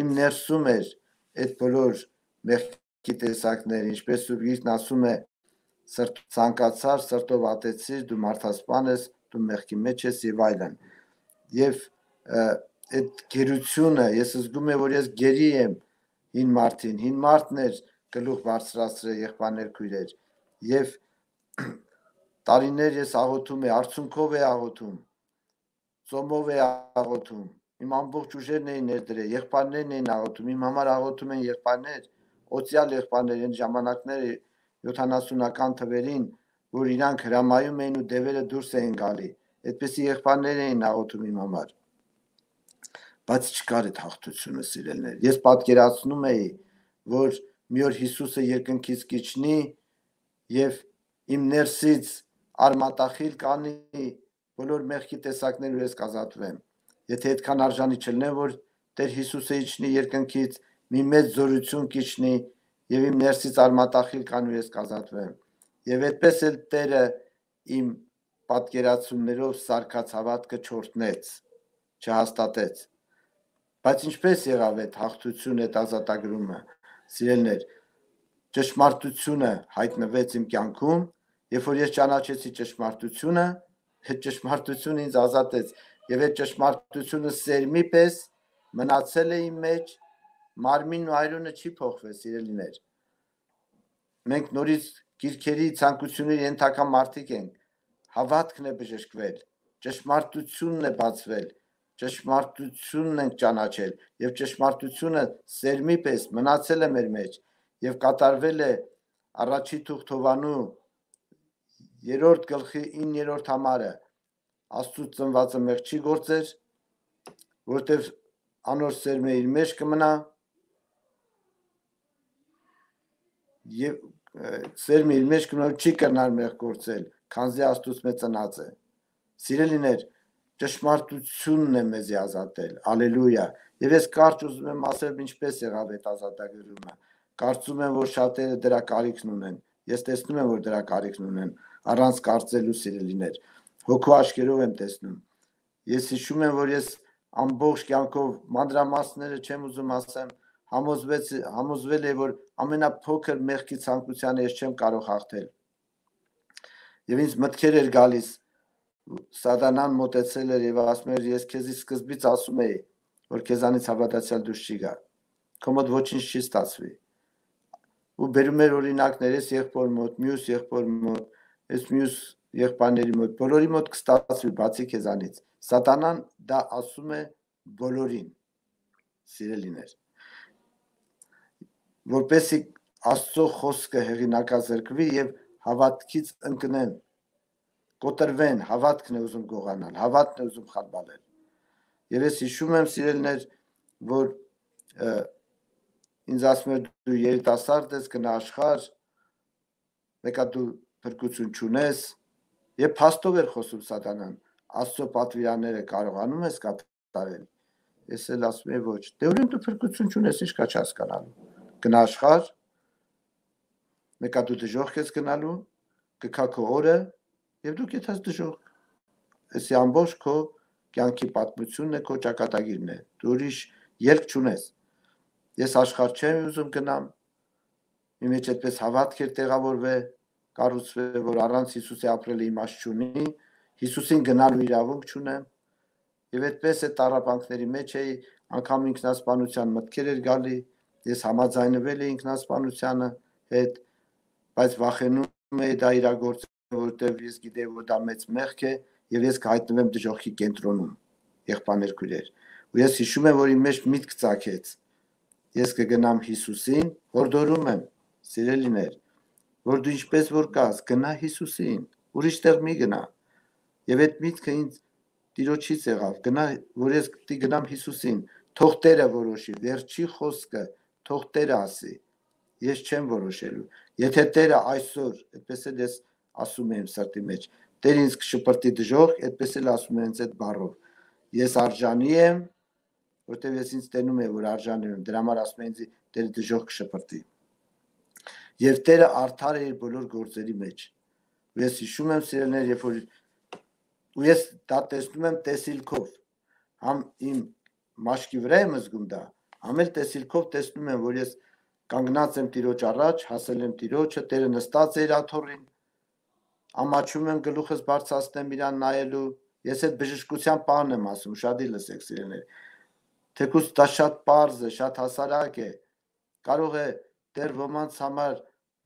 Իմ ներսում էր այդ բոլոր մեղքի տեսակները, ինչպես Սուրբգիրքն ասում է, սրտ ցանկացար, սրտով ատեցիր, դու մարդասպան ես, դու մեղքի մեջ ես եւ այլն։ Եվ այդ գերությունը, ես զգում եմ, որ ես գերի եմ հին մարդին, հին մարդն էր գլուխ բարձրացրել եղբայրներ քույրեր եւ տարիներ ես աղոթում եմ, արցունքով է աղոթում, ծոմով է աղոթում, իմ ամբողջ ուժերն էին ներդրել, եղբայրներն էին աղոթում, իմ համար աղոթում են եղբայրներ, օծյալ եղբայրներ են ժամանակները 70-ական թվերին, որ իրանք հրամայում էին ու դևերը դուրս էին գալի։ Այդպեսի եղբայրներ էին աղոթում իմ համար։ Բայց չկար այդ հաղթությունը սիրելներ։ Ես պատկերացնում էի, որ մի օր Հիսուսը երկնքից կիջնի եւ իմ ներսից արմատախիլ կանի բոլոր մեղքի տեսակներով ես կազատվեմ։ Եթե այդքան արժանի չլնեմ, որ Տեր Հիսուսը իջնի երկնքից, մի մեծ զորություն կիջնի եւ իմ ներսից արմատախիլ կան ու ես կազատվեմ։ Եվ այդպես էլ Տերը իմ պատկերացումներով սարկած հավատքը չորտնեց, չհաստատեց։ Բայց ինչպես եղավ այդ հաղթությունը, այդ ազատագրումը, սիրելներ, ճշմարտությունը հայտնվեց իմ կյանքում Երբ որ ես ճանաչեցի ճշմարտությունը, այդ ճշմարտությունը ինձ ազատեց եւ այդ ճշմարտությունը սերմի պես մնացել է իմ մեջ, մարմինն ու այրունը չի փոխվել, սիրելիներ։ Մենք նորից գիրքերի ցանկությունների ենթակա մարդիկ ենք։ Հավատքն է բժշկվել, ճշմարտությունն է բացվել, ճշմարտությունն ենք ճանաչել եւ ճշմարտությունը սերմի պես մնացել է մեր մեջ եւ կատարվել է առաջի թուղթովանու երրորդ գլխի 9-րդ համարը Աստծո ծնվածը մեղ չի գործեր, որտեվ անոր սերմը իր մեջ կմնա եւ սերմը իր մեջ կմնա չի կրնար մեղ գործել, քանզի Աստծոց մեծ ծնած է։ Սիրելիներ, ճշմարտությունն է մեզի ազատել։ Ալելույա։ Եվ ես կարճ ուզում եմ ասել ինչպես եղավ այդ ազատագրումը։ Կարծում եմ, որ շատերը դրա կարիքն ունեն։ Ես տեսնում եմ, որ դրա կարիքն ունեն առանց կարծելու սիրելիներ։ Հոգու աչքերով եմ տեսնում։ Ես հիշում եմ, որ ես ամբողջ կյանքով մանրամասները չեմ ուզում ասեմ, համոզվեց համոզվել է, որ ամենափոքր մեղքի ցանկությանը ես չեմ կարող հաղթել։ Եվ ինձ մտքեր էր գալիս Սատանան մտածել էր եւ ասում էր ես քեզի սկզբից ասում էի որ քեզանից հավատացյալ դուրս չի գա քո մոտ ոչինչ չի ստացվի ու բերում էր օրինակներ ես եղբոր մոտ մյուս եղբոր մոտ այս մյուս եղբայրների մոտ, բոլորի մոտ կստացվի բացի քեզանից։ Սատանան դա ասում է բոլորին, սիրելիներ։ Որպեսի Աստծո խոսքը հեղինակազրկվի եւ հավատքից ընկնեն, կոտրվեն, հավատքն է ուզում գողանալ, հավատքն է ուզում խալբալել։ Եվ ես հիշում եմ սիրելիներ, որ ինձ ասում է դու երիտասարդ ես, գնա աշխարհ, մեկա դու փրկություն չունես եւ փաստով էր խոսում սատանան. Աստծո պատվիրանները կարողանում ես կատարել ես էլ ասում եմ ոչ դե ուրեմն դու փրկություն չունես ի՞նչ կա չհասկանալու գնա աշխարհ մեկա դու դժոխ ես գնալու կքա քո օրը եւ դու կեթաս դժոխ էսի ամբողջ քո կյանքի պատմությունն է քո ճակատագիրն է դու ուրիշ ելք չունես ես աշխարհ չեմ ուզում գնամ մի մեջ այդպես հավատք էր տեղավորվել կառուցվել, որ առանց Հիսուսի ապրել իմաստ չունի, Հիսուսին գնալու իրավունք չունեմ, եւ այդպես է տարապանքների մեջ էի անգամ ինքնասպանության մտքեր էր գալի ես համաձայնվել էի ինքնասպանությանը հետ բայց վախենում էի դա իրագործել որտեվ ես գիտեի որ դա մեծ մեղք է եւ ես կհայտնվեմ դժոխքի կենտրոնում եղբայրներ քույրեր ու ես հիշում եմ որ իմ մեջ միտք ցակեց ես կգնամ Հիսուսին հորդորում եմ սիրելիներ որ դու ինչպես որ կաս գնա Հիսուսին ուրիշ տեղ մի գնա եւ այդ միտքը ինձ Տիրոջից եղավ գնա որ ես պիտի գնամ Հիսուսին թող Տերը որոշի վերջի խոսքը թող Տերը ասի ես չեմ որոշելու եթե Տերը այսօր այդպես էլ ես ասում եմ սրտի մեջ Տեր ինձ կշպրտի դժող այդպես էլ ասում եմ այդ բառով. Ես արժանի եմ որտեվ ես ինձ տենում եմ որ արժանի եմ դրա համար ասում եմ ինձ Տերը դժող կշպրտի եւ Տերը արդար է իր բոլոր գործերի մեջ։ Ու ես հիշում եմ սիրելներ, երբ որ ու ես դա տեսնում եմ տեսիլքով։ Համ իմ մաշկի վրա եմ զգում դա, էլ տեսիլքով տեսնում եմ, որ ես կանգնած եմ Տիրոջ առաջ, հասել եմ Տիրոջը, Տերը նստած է իր աթոռին, ամաչում եմ գլուխս բարձրացնեմ իրան նայելու, ես այդ բժշկության բանն եմ ասում, շատի լսեք սիրելներ։ Թեկուզ դա շատ པարզ է, շատ հասարակ է։ Կարող է դեռ ոմանց համար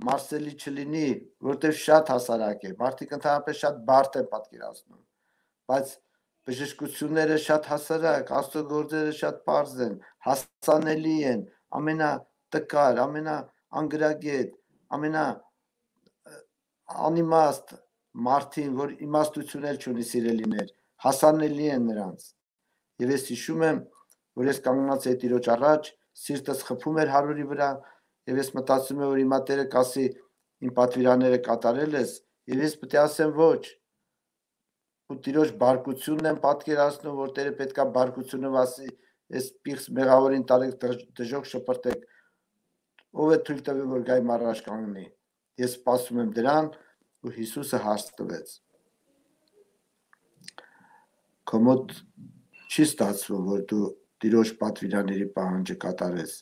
Մարսելի չլինի, որտեղ շատ հասարակ է։ Մարդիկ ընդհանրապես շատ բարդ են պատկերացնում։ Բայց բժշկությունները շատ հասարակ, աստծո գործերը շատ པարզ են, հասանելի են, ամենա տկար, ամենա անգրագետ, ամենա անիմաստ մարդին, որ իմաստություն էլ չունի սիրելիներ, հասանելի են նրանց։ Եվ ես հիշում եմ, որ ես կանգնած էի Տիրոջ առաջ, սիրտս խփում էր հարուրի վրա, եւ ես մտածում եմ որ հիմա Տերը կասի իմ պատվիրանները կատարել ես եւ ես պետք է ասեմ ոչ ու տիրոջ բարկությունն եմ պատկերացնում որ Տերը պետքա բարկությունը ասի այս պիղծ մեղավորին տարեք դժող շփրտեք ով է թույլ տվել որ գայ մարաշ կանգնի ես սպասում եմ դրան ու Հիսուսը հաս տվեց կոմոդ չի ստացվում որ դու տիրոջ պատվիրանների պահանջը կատարես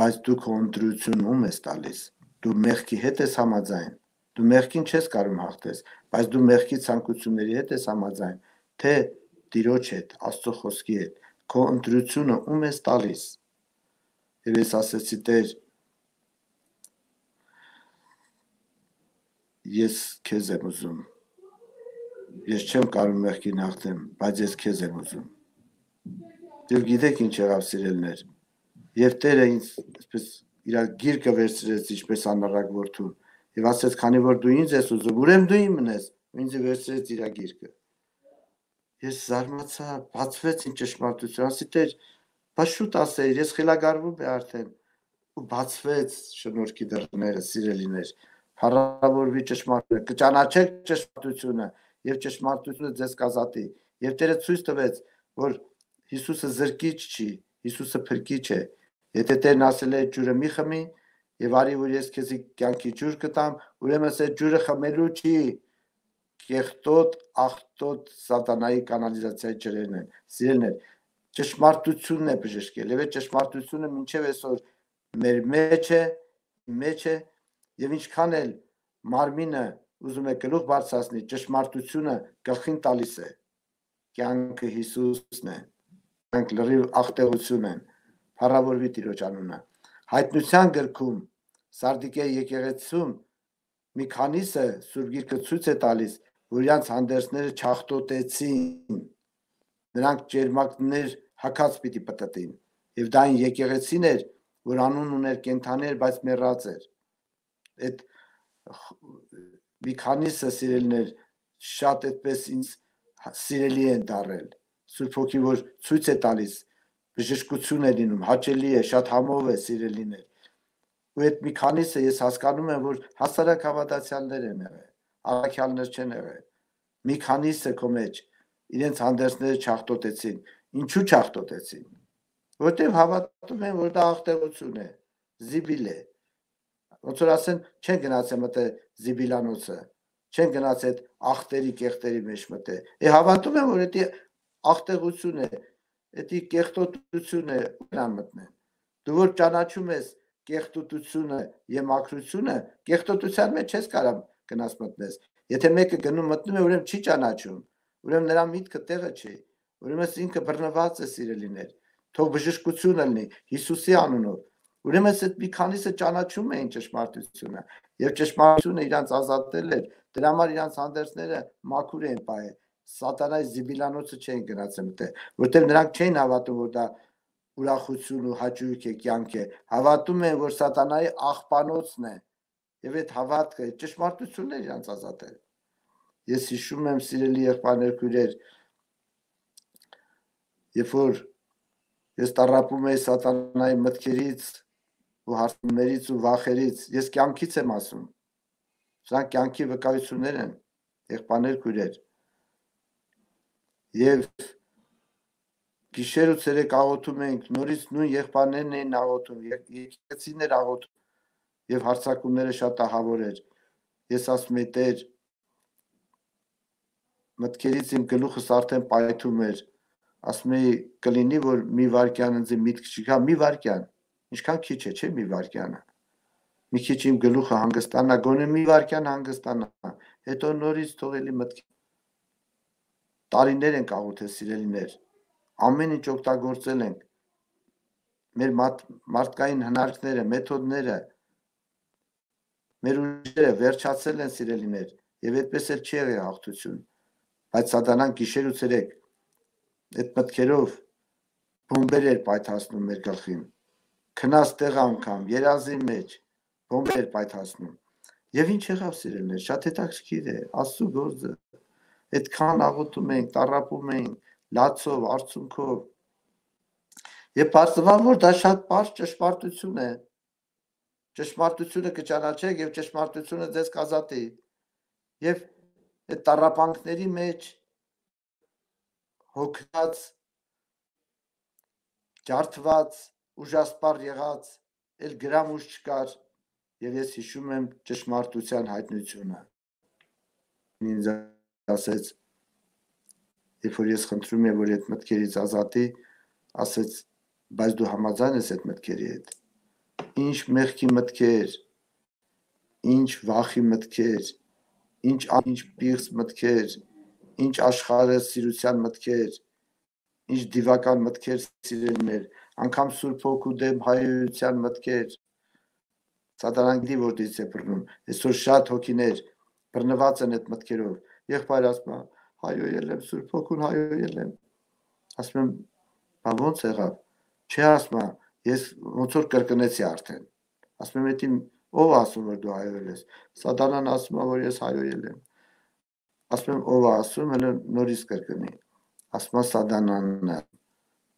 բայց դու քո ընտրություն ում ես տալիս դու մեղքի հետ ես համաձայն դու մեղքին չես կարող հաղթես բայց դու մեղքի ցանկությունների հետ ես համաձայն թե Տիրոջ հետ Աստծո խոսքի հետ քո ընտրությունը ում ես տալիս եւ ես ասեցի Տեր ես քեզ եմ ուզում ես չեմ կարող մեղքին հաղթեմ բայց ես քեզ եմ ուզում Եվ գիտեք ինչ եղավ սիրելներ եւ Տերը ինձ այսպես իր գիրկը վերցրեց ինչպես անառակ որդուն եւ ասեց քանի որ դու ինձ ես ուզում ուրեմն դու իմն ես ինձ վերցրեց իր գիրկը ես զարմացա բացվեց ինչ ճշմարտություն ասի Տեր բա շուտ ասեիր ես խելագարվում եմ արդեն ու բացվեց շնորհքի դռները սիրելիներ հարավորվի ճշմարտությունը կճանաչեք ճշմարտությունը եւ ճշմարտությունը ձեզ կազատի եւ Տերը ցույց տվեց որ Հիսուսը զրկիչ չի Հիսուսը փրկիչ է Եթե Տերն ասել է ջուրը մի խմի եւ արի որ ես քեզի կյանքի ջուր կտամ, ուրեմն ասե ջուրը խմելու չի կեղտոտ, ախտոտ սատանայի կանալիզացիայի ջրերն են։ Սիրելներ, ճշմարտությունն է բժշկել։ Եվ այդ ճշմարտությունը մինչև այսօր մեր մեջ է, մեջ է եւ ինչքան էլ մարմինը ուզում է գլուխ բարձրացնի, ճշմարտությունը գլխին տալիս է։ Կյանքը Հիսուսն է։ Մենք լրիվ ախտեղություն են փառավորվի Տիրոջ անունը։ Հայտնության գրքում Սարդիկե եկեղեցում մի քանիսը Սուրբ Գիրքը ցույց է տալիս, որ իրանց հանդերձները չախտոտեցին։ Նրանք ջերմակներ հակած պիտի պատտին։ Եվ դա այն եկեղեցին էր, որ անուն ուներ կենթաներ, բայց մեռած էր։ Այդ մի քանիսը սիրելներ շատ այդպես ինձ սիրելի են դարել։ Սուրբ ոգի որ ցույց է տալիս բժշկություն է լինում, հաճելի է, շատ համով է սիրելիներ։ Ու այդ մի քանիսը ես հասկանում եմ, որ հասարակ հավատացյալներ են եղել, առաքյալներ չեն եղել։ Մի քանիսը քո մեջ իրենց հանդերձները չախտոտեցին։ Ինչու չախտոտեցին։ Որտեվ հավատում են, որ դա աղտեղություն է, զիբիլ է։ Ոնց որ ասեն, չեն գնացել մտե զիբիլանոցը, չեն գնացել այդ աղտերի կեղտերի մեջ մտե։ Է հավատում են, որ դա աղտեղություն է, Էդի կեղտոտություն է ունան մտնեն։ Դու որ ճանաչում ես կեղտոտությունը եւ մաքրությունը, կեղտոտության մեջ չես կարող գնաս մտնես։ Եթե մեկը գնում մտնում է, ուրեմն չի ճանաչում։ Ուրեմն նրա միտքը տեղը չի։ Ուրեմն ինքը բռնված է սիրելիներ։ Թող բժշկություն լինի Հիսուսի անունով։ Ուրեմն այդ մի քանիսը ճանաչում էին ճշմարտությունը եւ ճշմարտությունը իրանց ազատել էր։ Դրա համար իրանց հանդերձները մաքուր էին պահել։ Սատանայի զիբիլանոցը չէին գնացել մտե, որտեղ նրանք չէին հավատում, որ դա ուրախություն ու հաճույք է, կյանք է։ Հավատում են, որ սատանայի աղբանոցն է։ Եվ այդ հավատքը ճշմարտությունն է իրանց ազատել։ Ես հիշում եմ սիրելի եղբայրներ քույրեր, երբ որ ես տարապում եի սատանայի մտքերից ու հարցումներից ու վախերից, ես կյանքից եմ ասում։ Սրանք կյանքի վկայություններ են, եղբայրներ քույրեր։ Եվ գիշեր ու ցերեկ աղոթում ենք, նորից նույն եղբայրներն էին աղոթում, եկեցիներ աղոթում եւ հարցակումները շատ ահավոր էր։ Ես ասում եի Տեր, մտքերից իմ գլուխս արդեն պայթում էր ասում էի կլինի որ մի վարքյան ինձ միտք չգա մի վարքյան ինչքան քիչ է չէ մի վարքյանը մի քիչ իմ գլուխը հանգստանա գոնե մի վարքյան հանգստանա հետո նորից թողելի մտք տարիներ են կաղոթել սիրելիներ ամեն ինչ օգտագործել ենք մեր մարդկային հնարքները մեթոդները մեր ուժերը վերջացել են սիրելիներ եւ այդպես էլ չի եղել հաղթություն բայց սատանան գիշեր ու ցերեկ այդ մտքերով բոմբեր էր պայթացնում մեր գլխին քնած տեղ անգամ երազի մեջ բոմբեր պայթացնում եւ ինչ եղավ սիրելներ շատ հետաքրքիր է աստծո գործը այդքան աղոթում ենք տարապում ենք լացով արցունքով եւ բարձրվան որ դա շատ པարզ ճշմարտություն է ճշմարտությունը կճանաչեք եւ ճշմարտությունը ձեզ կազատի եւ այդ տարապանքների մեջ հոգնած, ջարդված, ուժասպար եղած, էլ գրամ ուժ չկար եւ ես հիշում եմ ճշմարտության հայտնությունը։ Ինձ ասեց, երբ որ ես խնդրում եմ, որ այդ մտքերից ազատի, ասեց, բայց դու համաձայն ես այդ մտքերի հետ։ Ինչ մեղքի մտքեր, ինչ վախի մտքեր, ինչ ինչ պիղծ մտքեր, ինչ աշխարհասիրության մտքեր, ինչ դիվական մտքեր սիրելիներ, անգամ Սուրբ Հոգու դեմ հայրության մտքեր։ Սատանան գիտի որտից է բռնում։ Այսօր շատ հոգիներ բռնված են այդ մտքերով։ Եղբայր ասում է, հայոյել եմ Սուրբ Հոգուն հայոյել եմ։ Ասում եմ, բա ո՞նց եղավ։ Չէ ասում ես ոնց որ կրկնեցի արդեն։ Ասում եմ, դա ով ասում որ դու հայոյել ես։ Սատանան ասում է, որ ես հայոյել եմ ասում եմ ով ասում, հələ նորից կրկնի։ Ասում է Սադանանն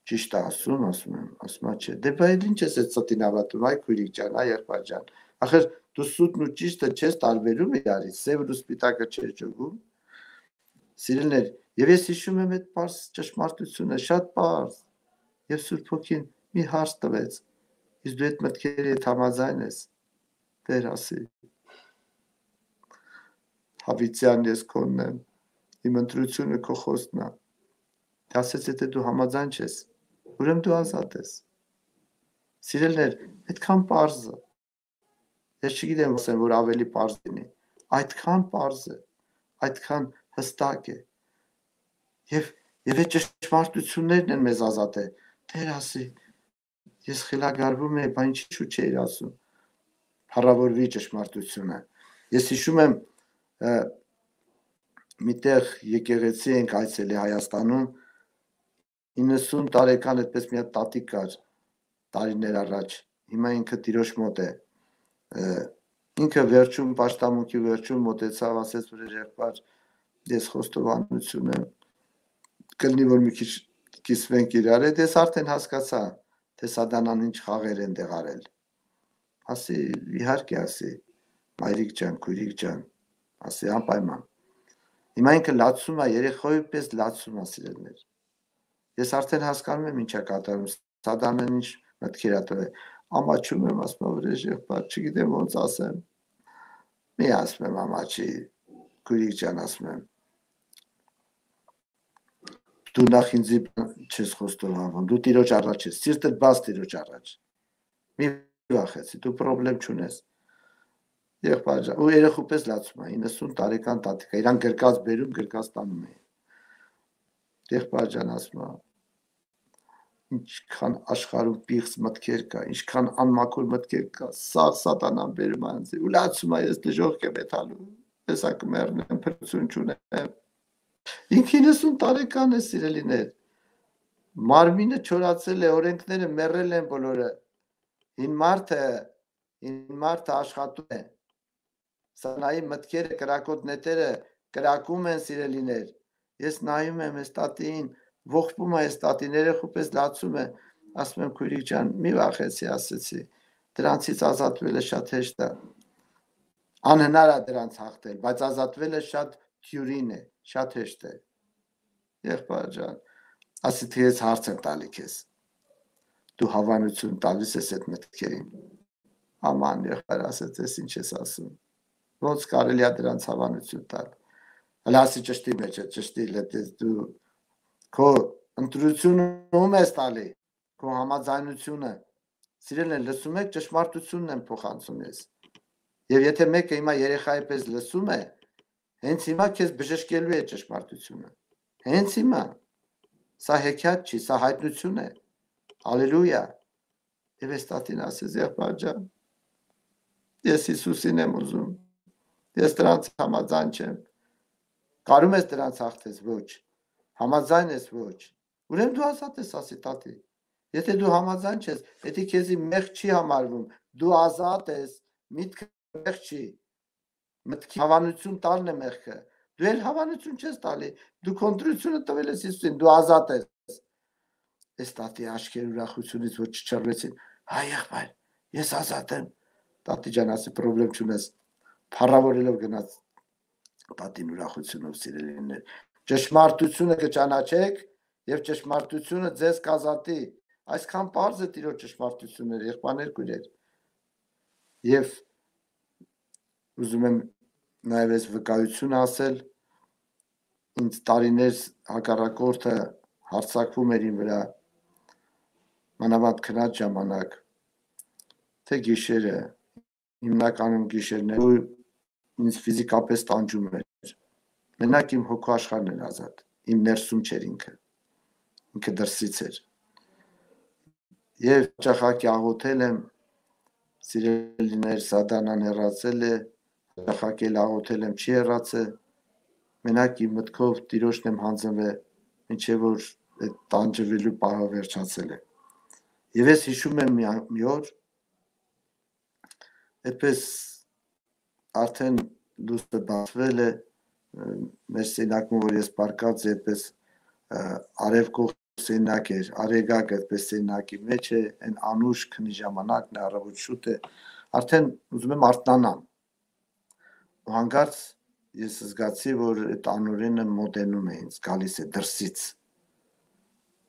ճիշտ ասում, ասում եմ, ասում է չէ։ Դե բայց ինչ ես այդ ստին հավատում, այ քույրիկ ջան, այ երբա ջան։ Ախր դու սուտն ու ճիշտը չես տարբերում իրարից, սևն ու սպիտակը չես ճոգում։ Սիրելներ, եւ ես հիշում եմ այդ པարս ճշմարտությունը, շատ པարս։ Եվ Սուրբ Հոգին մի հարց տվեց։ Իսկ դու այդ մտքերի հետ համաձայն ես։ Տեր ասի. Հավիտյան ես քոնն եմ, իմ ընտրությունը քո խոստն է։ Ասեց, եթե դու համաձայն ես, ուրեմն դու ազատ ես։ Սիրելներ, այդքան པարզը։ Ես չգիտեմ ասեմ, որ ավելի པարզ լինի։ Այդքան པարզ է, այդքան հստակ է։ Եվ եւ այդ ճշմարտություններն են մեզ ազատ է։ Տեր ասի, ես խելագարվում եմ, բայց ինչու՞ չէր ասում։ Փառավորվի ճշմարտությունը։ Ես հիշում եմ միտեղ եկեղեցի ենք այցելի Հայաստանում, 90 տարեկան այդպես մի հատ տատիկ կար տարիներ առաջ հիմա ինքը տիրոջ մոտ է ինքը վերջում պաշտամունքի վերջում մոտեցավ ասեց որ եղբայր ես խոստովանություն եմ կլինի որ մի քիչ կիսվենք իրար հետ ես արդեն հասկացա թե սադանան ինչ խաղեր են դեղարել ասի իհարկե ասի մայրիկ ջան քույրիկ ջան ասի անպայման։ Հիմա ինքը լացում է երեխայի պես լացում է սիրելներ։ Ես արդեն հասկանում եմ ինչա կատարում։ Սադամեն ինչ մտքեր է Ամաչում եմ ասում որ եղբայր, չգիտեմ ոնց ասեմ։ Մի ասում եմ ամաչի, քուրիկ ջան ասում եմ։ Դու նախ ինձ չես խոստովանում, դու տիրոջ առաջ ես, սիրտդ բաց տիրոջ առաջ։ Մի վախեցի, դու խնդրեմ չունես եղբայր ու երեխու պես լացում է 90 տարեկան տատիկա իրան գրկած բերում գրկած տանում է Եղբայր ջան ասում է ինչքան աշխարհում պիղծ մտքեր կա, ինչքան անմաքուր մտքեր կա, սա սատանան բերում անձ։ Ու լացում է ես դժոխք եմ եթալու։ Հեսա կմեռնեմ, փրկություն չունեմ։ Ինքին 90 տարեկան է սիրելիներ։ Մարմինը չորացել է, օրենքները մեռել են բոլորը։ Հին մարդը, հին մարդը աշխատում է։ Սա նայի մտքերը, կրակոտ նետերը կրակում են սիրելիներ։ Ես նայում եմ այս տատին, ողբում է այս տատիները խոպես լացում է, ասում եմ քույրիկ ջան, մի վախեցի, ասեցի, դրանցից ազատվելը շատ հեշտ է։ Անհնար է դրանց հաղթել, բայց ազատվելը շատ թյուրին է, շատ հեշտ է։ Եղբայր ջան, ասի թե ես հարց եմ տալի քեզ։ Դու հավանություն տալիս ես այդ մտքերին։ Աման եղբայր ասեց, ես ինչ ես ասում։ Ոնց կարելի է դրանց հավանություն տալ։ Հələ ասի ճշտի մեջ է, ճշտի լետես դու քո ընտրությունը ում ես տալի քո համաձայնությունը սիրել են լսում եք ճշմարտությունն եմ փոխանցում ես եւ եթե մեկը հիմա երեխայի պես լսում է հենց հիմա քեզ բժշկելու է ճշմարտությունը հենց հիմա սա հեքիաթ չի սա հայտնություն է հալելույա եւ այս տատին ասես եղբայր ջան ես Հիսուսին եմ ուզում ես դրանց համաձայն չեմ կարում ես դրանց հաղթես ոչ Համաձայն ես ոչ։ Ուրեմն դու ազատ ես, ասի տատի։ Եթե դու համաձայն ես, եթե քեզի մեղ չի համարվում, դու ազատ ես, միտքը մեղ չի։ Մտքի հավանություն տալն է մեղքը։ Դու էլ հավանություն չես տալի։ Դու կոնտրությունը տվել ես Հիսուսին, դու ազատ ես։ Այս տատի աչքեր ուրախությունից ոչ չչռվեցին։ Հայ եղբայր, ես ազատ եմ։ Տատի ջան, ասի խնդրեմ չունես։ Փառավորելով գնաց տատին ուրախությունով սիրելիներ ճշմարտությունը կճանաչեք եւ ճշմարտությունը ձեզ կազատի այսքան པարզ է տիրոջ ճշմարտությունները եղբաներ գույրեր եւ ուզում եմ նաեւ այս վկայություն ասել ինձ տարիներ հակառակորդը հարցակվում էր իմ վրա մանավանդ քնած ժամանակ թե գիշերը հիմնականում գիշերներ ինձ ֆիզիկապես տանջում էր Մենակ իմ հոգու աշխարհն էր ազատ։ Իմ ներսում չէր ինքը։ Ինքը դրսից էր։ Եվ ճախակի աղոթել եմ սիրելիներ սադանան հեռացել է, ճախակել աղոթել եմ չի հեռացել։ Մենակ իմ մտքով տիրոջն եմ հանձնվել, ինչեւ որ այդ տանջվելու պահը վերջացել է։ Եվ ես հիշում եմ մի օր այդպես արդեն լույսը բացվել է մեր սենակում որ ես պարկած այդպես արևկող սենակ էր, արեգակ այդպես սենակի մեջ է, այն անուշ քնի ժամանակն է, առավոտ շուտ է, արդեն ուզում եմ արտնանամ։ Ու հանկարծ ես զգացի, որ այդ անորենը մոտենում է ինձ, գալիս է դրսից։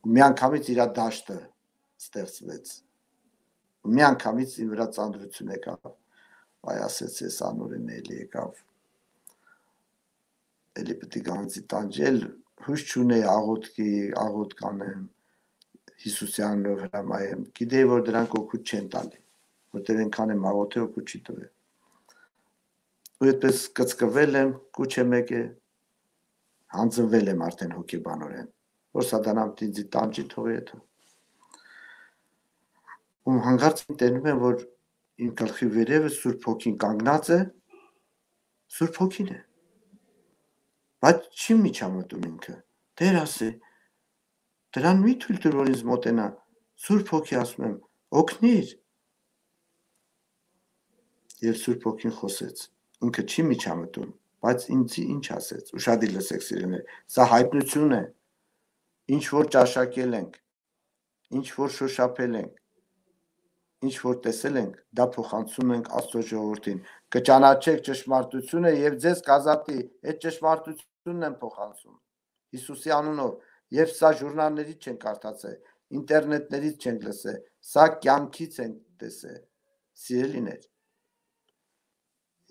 Մի անգամից իր դաշտը ստեղծվեց։ Մի անգամից իմ վրա ծանրություն եկավ։ Այ ասեց, ես անորեն էլի եկավ էլի է գանցի տանջել հույս չունեի աղոթքի աղոթ կանեմ Հիսուսյանով հրամայեմ գիտեի որ դրանք օգուտ չեն տալի որտեղ այնքան եմ աղոթել օգուտ չի տվել ու այդպես կծկվել եմ կուչ եմ եկե հանձնվել եմ արդեն հոգեբանորեն որ սատանան ինձ տանջի թողի հետո ու հանգարց տենում եմ որ իմ գլխի վերևը Սուրբ Հոգին կանգնած է Սուրբ Հոգին է բայց չի միջամտում ինքը։ Տեր ասե, դրան մի թույլ տուր որ ինձ մոտենա։ Սուրբ Հոգի ասում եմ, օգնիր։ Եվ Սուրբ Հոգին խոսեց։ Ինքը չի միջամտում, բայց ինձ ինչ ասեց։ Ուշադիր լսեք սիրելիներ։ Սա հայտնություն է։ Ինչ որ ճաշակել ենք, ինչ որ շոշափել ենք, ինչ որ տեսել ենք, դա փոխանցում ենք Աստծո ժողովրդին։ Կճանաչեք ճշմարտությունը եւ ձեզ կազատի։ Այդ ճշմարտությունն եմ փոխանցում։ Հիսուսի անունով եւ սա ժուրնալներից չեն կարդացել, ինտերնետներից չեն լսել, սա կյանքից են տեսել։ Սիրելիներ։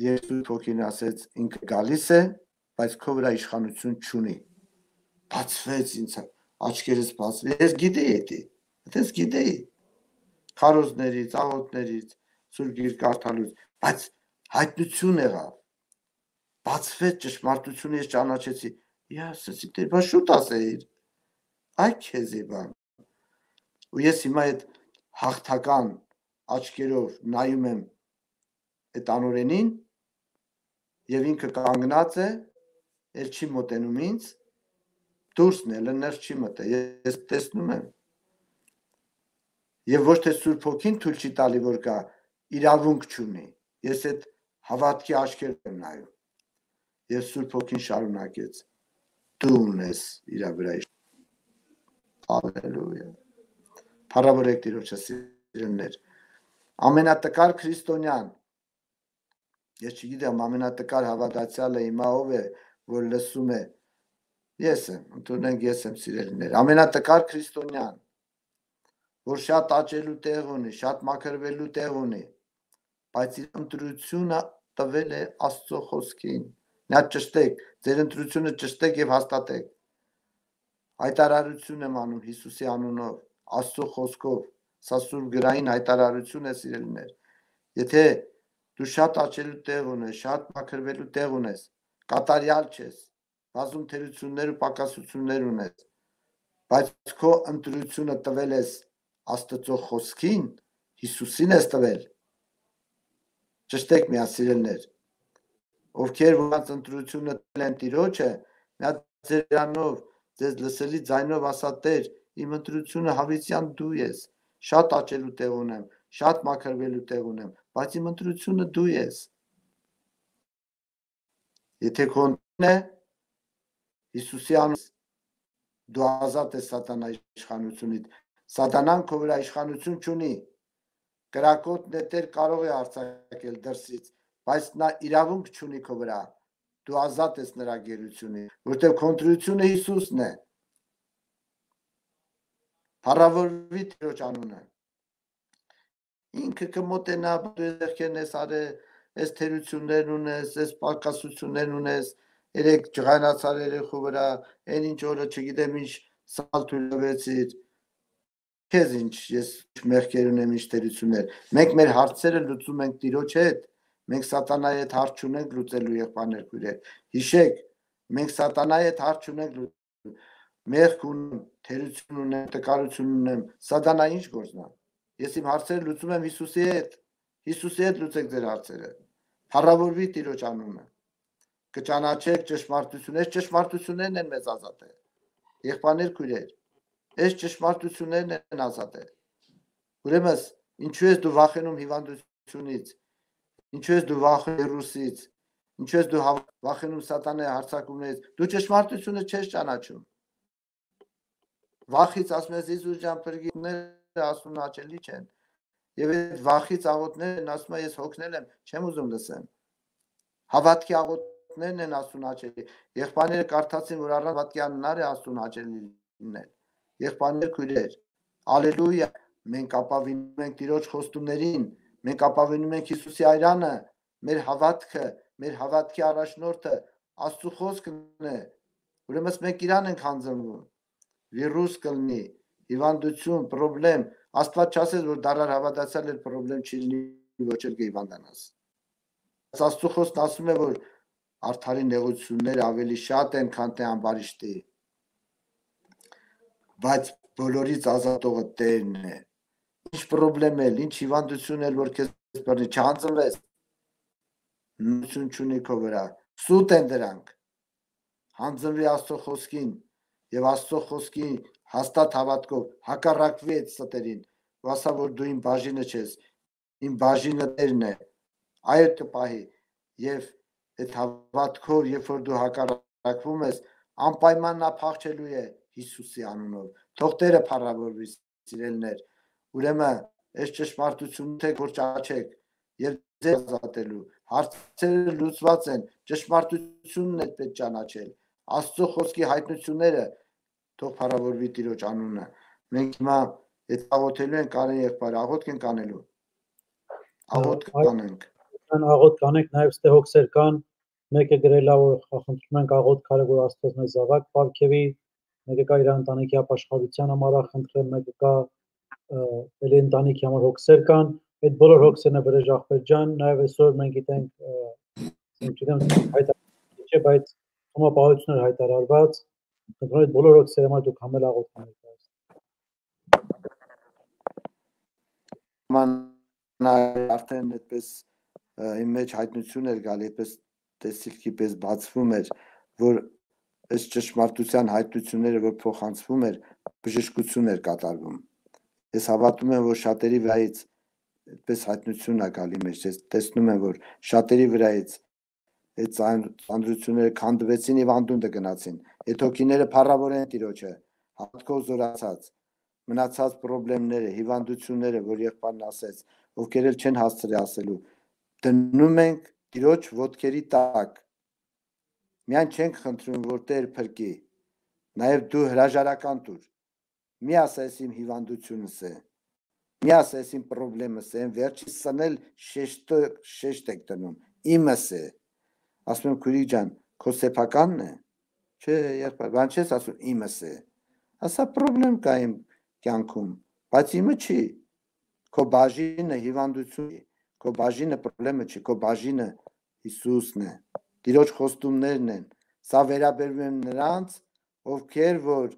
Երբ Թոքին ասեց ինքը գալիս է, բայց քո վրա իշխանություն չունի։ Բացվեց ինձ աչքերս բացվեց։ Ես գիտեի դա։ Ես գիտեի քարոզներից, աղոթներից, սուրբ գիր կարդալուց, բայց հայտնություն եղավ։ Բացվեց ճշմարտությունը ես ճանաչեցի։ Ես ասեցի, դե բա շուտ ասեիր։ Այ քեզի բան։ Ու ես հիմա այդ հաղթական աչքերով նայում եմ այդ անորենին եւ ինքը կանգնած է, ել չի մոտենում ինձ, դուրսն է, լներ չի մտե։ Ես տեսնում եմ։ Եվ ոչ թե Սուրբ Հոգին թույլ չի տալի, որ կա իրավունք չունի։ Ես այդ հավատքի աչքերով եմ նայում։ Եվ Սուրբ Հոգին շարունակեց. Դու ունես իր վրա Հալելույա։ Փառավորեք Տիրոջը սիրելներ։ Ամենատկար քրիստոնյան Ես չգիտեմ ամենատկար հավատացյալը հիմա ով է, որ լսում է։ Ես եմ, ընդունենք ես եմ սիրելիներ։ Ամենատկար քրիստոնյան, որ շատ աճելու տեղ ունի, շատ մաքրվելու տեղ ունի, բայց իր ընտրությունը տվել է Աստծո խոսքին։ Նա ճշտեք, ձեր ընտրությունը ճշտեք եւ հաստատեք։ Հայտարարություն եմ անում Հիսուսի անունով, Աստծո խոսքով։ Սա սուրբ գրային հայտարարություն է սիրելիներ։ Եթե դու շատ աճելու տեղ ունես, շատ մաքրվելու տեղ ունես, կատարյալ չես, բազում թերություններ ու պակասություններ ունես, բայց քո ընտրությունը տվել ես Աստծո խոսքին, Հիսուսին ես տվել։ Ճշտեք միասիրելներ ովքեր որոնց ընտրությունը տել են Տիրոջը, նա ձերանով, ձեզ լսելի ձայնով ասա Տեր, իմ ընտրությունը հավիտյան դու ես։ Շատ աճելու տեղ ունեմ, շատ մաքրվելու տեղ ունեմ, բայց իմ ընտրությունը դու ես։ Եթե քոնն է Հիսուսի անունով դու ազատ ես սատանայի իշխանությունից։ Սատանան քո վրա իշխանություն չունի։ Կրակոտ նետեր կարող է արձակել դրսից, բայց նա իրավունք չունի քո վրա դու ազատ ես նրա գերությունից որտեղ կոնտրությունը Հիսուսն է Փառավորվի Տիրոջ անունը ինքը կմոտենա դու ձերքերն ես արե այս թերություններն ունես այս պակասություններն ունես երեք ջղանացար երեխու վրա այն ինչ օրը չգիտեմ ինչ սալ թույլվեցիր քեզ ինչ ես մեղքեր ունեմ ինչ թերություններ մենք մեր հարցերը լուծում ենք Տիրոջ հետ Մենք սատանայի հետ հարց չունենք լուծելու եղբայրներ քույրեր։ Հիշեք, մենք սատանայի հետ հարց չունենք Մեղք ունեմ, թերություն ունեմ, տկարություն ունեմ։ Սատանա ինչ գործն է։ Ես իմ հարցերը լուծում եմ Հիսուսի հետ։ Հիսուսի հետ լուծեք ձեր հարցերը։ Փառավորվի Տիրոջ անունը։ Կճանաչեք ճշմարտությունը, այս ճշմարտություններն են մեզ ազատել։ Եղբայրներ քույրեր, այս ճշմարտություններն են ազատել։ Ուրեմն ինչու ես դու վախենում հիվանդությունից, Ինչու ես դու վախենում ռուսից։ Ինչու ես դու վախենում սատանայի հարցակումներից։ Դու ճշմարտությունը չես ճանաչում։ Վախից ասում ես Իսուս ջան բրգիները ասում աչելի չեն։ Եվ այդ վախից աղոտներն ասում ես հոգնել եմ, չեմ ուզում լսեմ։ Հավատքի աղոտներն են ասում աչելի։ Եղբայրները կարդացին, որ առանց հավատքի անհնար է ասում աչելի լինել։ Եղբայրներ քույրեր, ալելույա, մենք ապավինում ենք Տիրոջ խոստումներին, Մենք ապավինում ենք Հիսուսի այրանը, մեր հավատքը, մեր հավատքի առաջնորդը Աստծո խոսքն է։ Ուրեմն մենք իրան ենք հանձնվում։ Վիրուս կլինի, հիվանդություն, խնդրեմ, Աստված չասեց, որ դարար հավատացյալ էր խնդրեմ չի լինի ոչ էլ կհիվանդանաս։ Աստծո խոսքն ասում է, որ արդարի նեղությունները ավելի շատ են, քան թե ամբարիշտի։ Բայց բոլորից ազատողը Տերն է ինչ խնդրեմ էլ, ինչ հիվանդություն էլ որ քեզ բռնի, չանձնվես։ Նույնություն չունի քո վրա։ Սուտ են դրանք։ Հանձնվի Աստծո խոսքին եւ Աստծո խոսքի հաստատ հավատքով հակառակվի այդ ստերին։ Վասա որ դու իմ բաժինը ես, իմ բաժինը Տերն է։ Այո կպահի եւ այդ հավատքով, երբ որ դու հակառակվում ես, անպայման նա փախչելու է Հիսուսի անունով։ Թող Տերը փառավորվի սիրելներ Ուրեմն այս ճշմարտությունն թե որ ճաչեք եւ ձեզ ազատելու հարցերը լուծված են ճշմարտությունն է պետք ճանաչել աստծո խոսքի հայտնությունները թող փառավորվի Տիրոջ անունը մենք հիմա այդ աղոթելու են կարեն եղբայր աղոթք են կանելու աղոթք կանենք ան աղոթք կանենք նաև ստե հոգսեր կան մեկը գրել է որ խնդրում ենք աղոթք կարը որ աստված մեզ զավակ ապարքեվի մեկը կա իր ընտանիքի ապաշխարության համար խնդրեմ մեկը կա էլի ընտանիքի համար հոգսեր կան, այդ բոլոր հոգսերն է վրեժ ախպեր ջան, նաև այսօր մենք գիտենք չգիտեմ հայտարարել չէ, բայց համապահություններ հայտարարված Խնդրում եմ բոլոր օգսերամա դուք համել աղոթում եք։ ման արդեն այդպես իմ մեջ հայտնություն էր գալի, այդպես տեսիլքի պես բացվում էր, որ այս ճշմարտության հայտնությունները, որ փոխանցվում էր, բժշկություն էր կատարվում։ Ես հավատում եմ, որ շատերի վրայից այդպես հայտնություն է գալի մեջ, ես տեսնում եմ, որ շատերի վրայից այդ ծանրությունները քանդվեցին եւ անդունդը գնացին։ Այդ հոգիները փառավոր են Տիրոջը, հատկով զորացած մնացած խնդիրները, հիվանդությունները, որ եղբայրն ասեց, ովքեր էլ չեն հասցրի ասելու, դնում ենք Տիրոջ ոտքերի տակ։ Միայն չենք խնդրում, որ Տեր փրկի։ Նաև դու հրաժարական տուր։ Մի ասես իմ հիվանդությունս է։ Մի ասես իմ խնդրեմս է, վերջի սնել շեշտը շեշտ եք դնում։ Իմս է։ Ասում եմ քուրիկ ջան, քո սեփականն է։ Չէ, երբ բան չես ասում իմս է։ Ասա խնդրեմ կա իմ կյանքում, բայց իմը չի։ Քո բաժինը հիվանդություն քո բաժինը խնդրեմը չի, քո բաժինը Հիսուսն է։ Տիրոջ խոստումներն են։ Սա վերաբերում է նրանց, ովքեր որ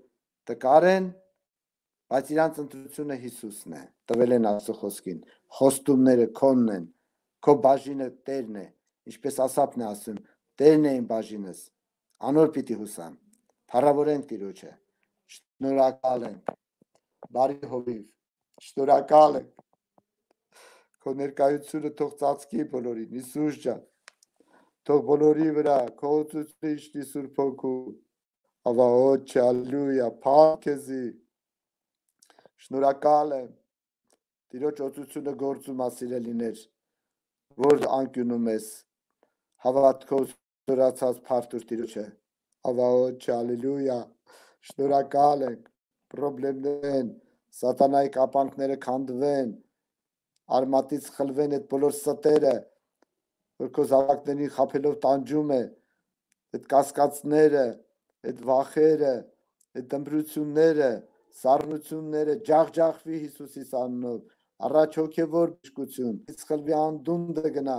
տկար են, բայց իրանց ընտրությունը Հիսուսն է։ Տվել են Աստծո խոսքին։ Խոստումները քոնն են։ Քո բաժինը Տերն է։ Ինչպես Ասապն է ասում, Տերն է իմ բաժինս։ Անոր պիտի հուսամ։ Փառավորենք Տիրոջը։ Շնորհակալ ենք բարի հովիվ, շնորհակալ ենք։ Քո ներկայությունը թող ծածկի բոլորին, Հիսուս ջան։ Թող բոլորի վրա քո իշտի Սուրբ Հոգու։ Ավաոչ, հալելույա, փառքեզի։ Շնորհակալ եմ։ Տիրոջ ոցությունը գործում ասիրելիներ, որ անկյունում ես հավատքով զորացած փառտուր Տիրոջը։ Ավաոչ, հալելույա։ Շնորհակալ ենք խնդիրներն, սատանայի կապանքները քանդվեն, արմատից խլվեն այդ բոլոր ստերը, որ քո զավակներին խափելով տանջում է, այդ կասկածները, այդ վախերը, այդ դմբրությունները, սառնությունները ջախջախվի Հիսուսի անունով, առաջ հոգևոր բժշկություն, իսկ խլվի անդունդը գնա,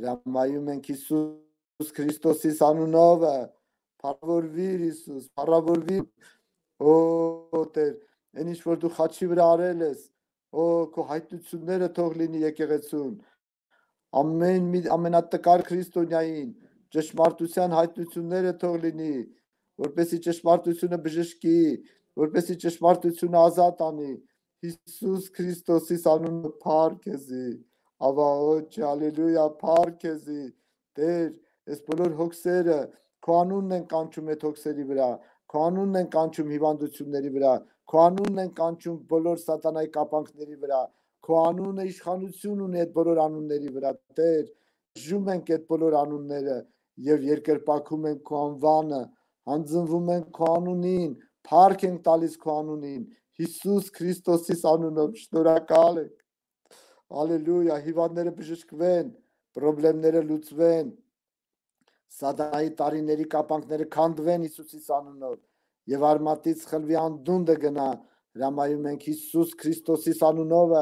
հրամայում ենք Հիսուս Քրիստոսի անունով, փառավորվիր Հիսուս, փառավորվիր Օ Տեր, այն ինչ որ դու խաչի վրա արել ես, օ քո հայտնությունները թող լինի եկեղեցուն։ Ամեն ամենատկար քրիստոնյային ճշմարտության հայտնությունները թող լինի, որպեսի ճշմարտությունը բժշկի, որպեսի ճշմարտությունը ազատ անի։ Հիսուս Քրիստոսի անունը փառքեզի։ Ավաոչ, հալելույա, փառքեզի։ Տեր, այս բոլոր հոգսերը քո անունն են կանչում այդ հոգսերի վրա Քո անունն են կանչում հիվանդությունների վրա, քո անունն են կանչում բոլոր սատանայի կապանքների վրա, քո անունը իշխանություն ունի այդ բոլոր անունների վրա, Տեր, ժում ենք այդ բոլոր անունները եւ երկրպակում ենք քո անվանը, հանձնվում ենք քո անունին, փառք ենք տալիս քո անունին, Հիսուս Քրիստոսի անունով շնորհակալ ենք։ Ալելույա, հիվանդները բժշկվեն, խնդիրները լուծվեն, Սադայի տարիների կապանքները քանդվեն Հիսուսի անունով եւ արմատից խլվի անդունդը գնա հրամայում ենք Հիսուս Քրիստոսի անունով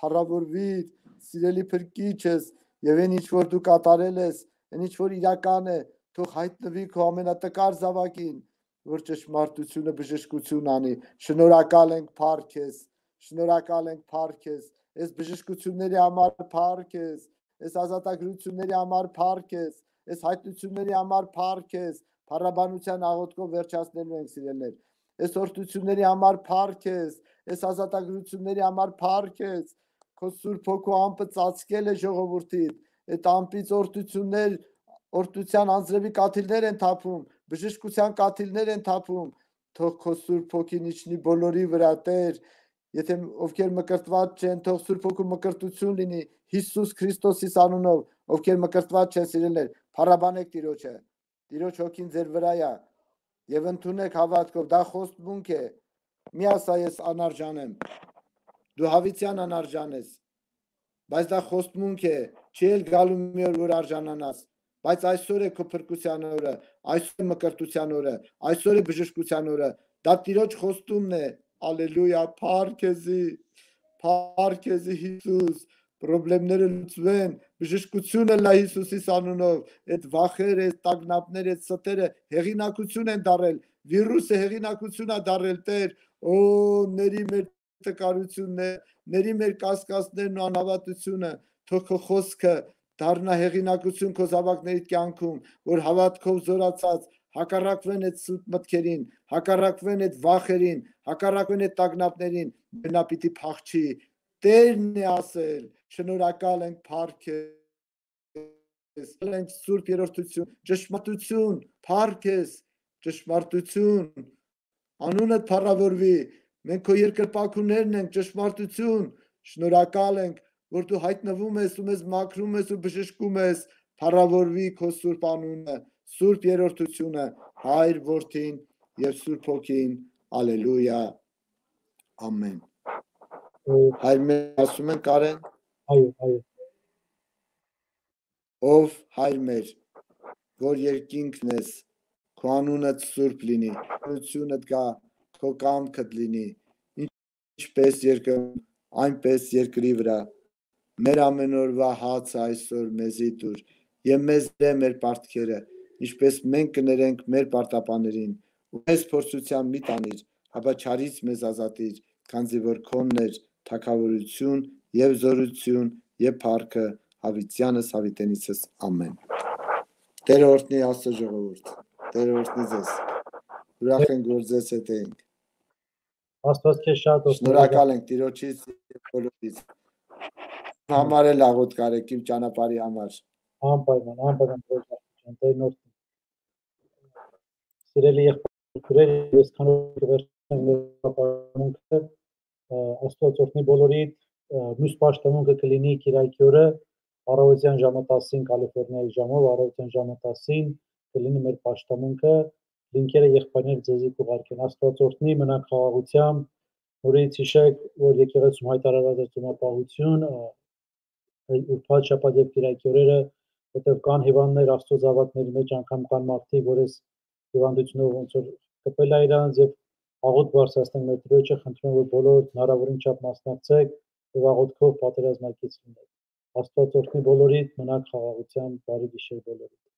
փառավորվի սիրելի փրկիչս եւ այն ինչ որ դու կատարել ես այն ինչ որ իրական է թող հայտնվի քո ամենատկար զավակին որ ճշմարտությունը բժշկություն անի շնորհակալ ենք փառքես շնորհակալ ենք փառքես այս բժշկությունների համար փառքես այս ազատագրությունների համար փառքես այս հայտնությունների համար փառք ես, փառաբանության աղոթքով վերջացնելու ենք սիրելներ։ Այս օրտությունների համար փառք ես, այս ազատագրությունների համար փառք ես։ Քո Սուրբ Հոգու ամպը ծածկել է ժողովրդին։ Այդ ամպից օրտություններ, օրտության անձրևի կաթիլներ են թափում, բժշկության կաթիլներ են թափում։ Թող քո Սուրբ Հոգին իջնի բոլորի վրա, Տեր, Եթե ովքեր մկրտված չեն, թող Սուրբ Հոգու մկրտություն լինի Հիսուս Քրիստոսի անունով, ովքեր մկրտված չեն սիրելներ, Փառաբանեք Տիրոջը։ Տիրոջ հոգին ձեր վրա է եւ ընդունեք հավատքով, դա խոստմունք է։ Մի ասա ես անարժան եմ։ Դու հավիտյան անարժան ես։ Բայց դա խոստմունք է, չի էլ գալու մի օր որ արժանանաս։ Բայց այսօր է քո փրկության օրը, այսօր մկրտության օրը, այսօր է բժշկության օրը։ Դա Տիրոջ խոստումն է։ Ալելույա, փառքեզի, փառքեզի Հիսուս, խնդիրները լուծվեն, բժշկությունը լա Հիսուսի անունով, այդ վախերը, այդ տագնապները, այդ ստերը հեղինակություն են դարել վիրուսը հեղինակությունա դարել Տեր, օ ների մեր տկարություններ, ների մեր կասկածներն ու անհավատությունը, թող քո խոսքը դառնա հեղինակություն քո զավակների կյանքում, որ հավատքով զորացած հակառակվեն այդ սուտ մտքերին, հակառակվեն այդ վախերին, հակառակվեն այդ տագնապներին, նա պիտի փախչի։ Տերն է ասել, շնորհակալ ենք փառքը ենք սուրբ երրորդություն, ճշմարտություն, փառքես, ճշմարտություն, անունդ փառավորվի, մենք քո երկրպագուներն ենք, ճշմարտություն, շնորհակալ ենք, որ դու հայտնվում ես ու մեզ մաքրում ես ու բժշկում ես, փառավորվի քո սուրբ անունը, սուրբ երրորդությունը, հայր որդին եւ սուրբ հոգին, ալելույա, ամեն։ Հայր մեր ասում են կարեն։ Այո, այո ով հայր մեր, որ երկինքն ես, քո անունդ սուրբ լինի, քրությունդ գա, քո կամքդ լինի, ինչպես երկրում, այնպես երկրի վրա։ Մեր ամենօրվա հացը այսօր մեզի դուր, եւ մեզ դե մեր պարտքերը, ինչպես մենք կներենք մեր պարտապաներին, ու մեզ փորձության մի տանիր, հապա չարից մեզ ազատիր, քանզի որ քոններ թակավորություն եւ զորություն եւ փառքը հավիտյանս հավիտենիցս ամեն։ Տեր օրհնի Աստծո ժողովուրդ։ Տեր օրհնի ձեզ։ Ուրախ ենք որ ձեզ հետ ենք։ Աստված քեզ շատ Շնորհակալ ենք Տիրոջից եւ բոլորից։ Համար էլ աղոտ կարեք իմ ճանապարհի համար։ Անպայման, անպայման Տեր Տերն օրհնի։ Սիրելի եղբայրներ, ես քանոր վերջնեմ մեր ապարմունքը Աստված օրհնի բոլորիդ մյուս պաշտամունքը կլինի Կիրակի օրը առավոտյան ժամը 10-ին Կալիֆոռնիայի ժամով, առավոտյան ժամը 10-ին կլինի մեր պաշտամունքը, լինքերը եղբայրներ ձեզի կուղարկեն։ Աստված օրհնի, մնաք խաղաղությամբ, նորից հիշեք, որ եկեղեցում հայտարարված է ծոմապահություն, ուրբաթ շաբաթ եւ կիրակի օրերը, որտեղ կան հիվանդներ Աստծո զավակների մեջ, անգամ կան մարդիկ, որ այս հիվանդությունով ոնց որ կպել է իրանց եւ աղոտ բարձրացնենք մեր դրոջը, խնդրում որ բոլոր հնարավորին չափ մասնակցեք եւ աղոթքով պատերազմակից լինեք Աստված օրհնի բոլորիդ, մնաք խաղաղությամբ, բարի գիշեր բոլորիդ։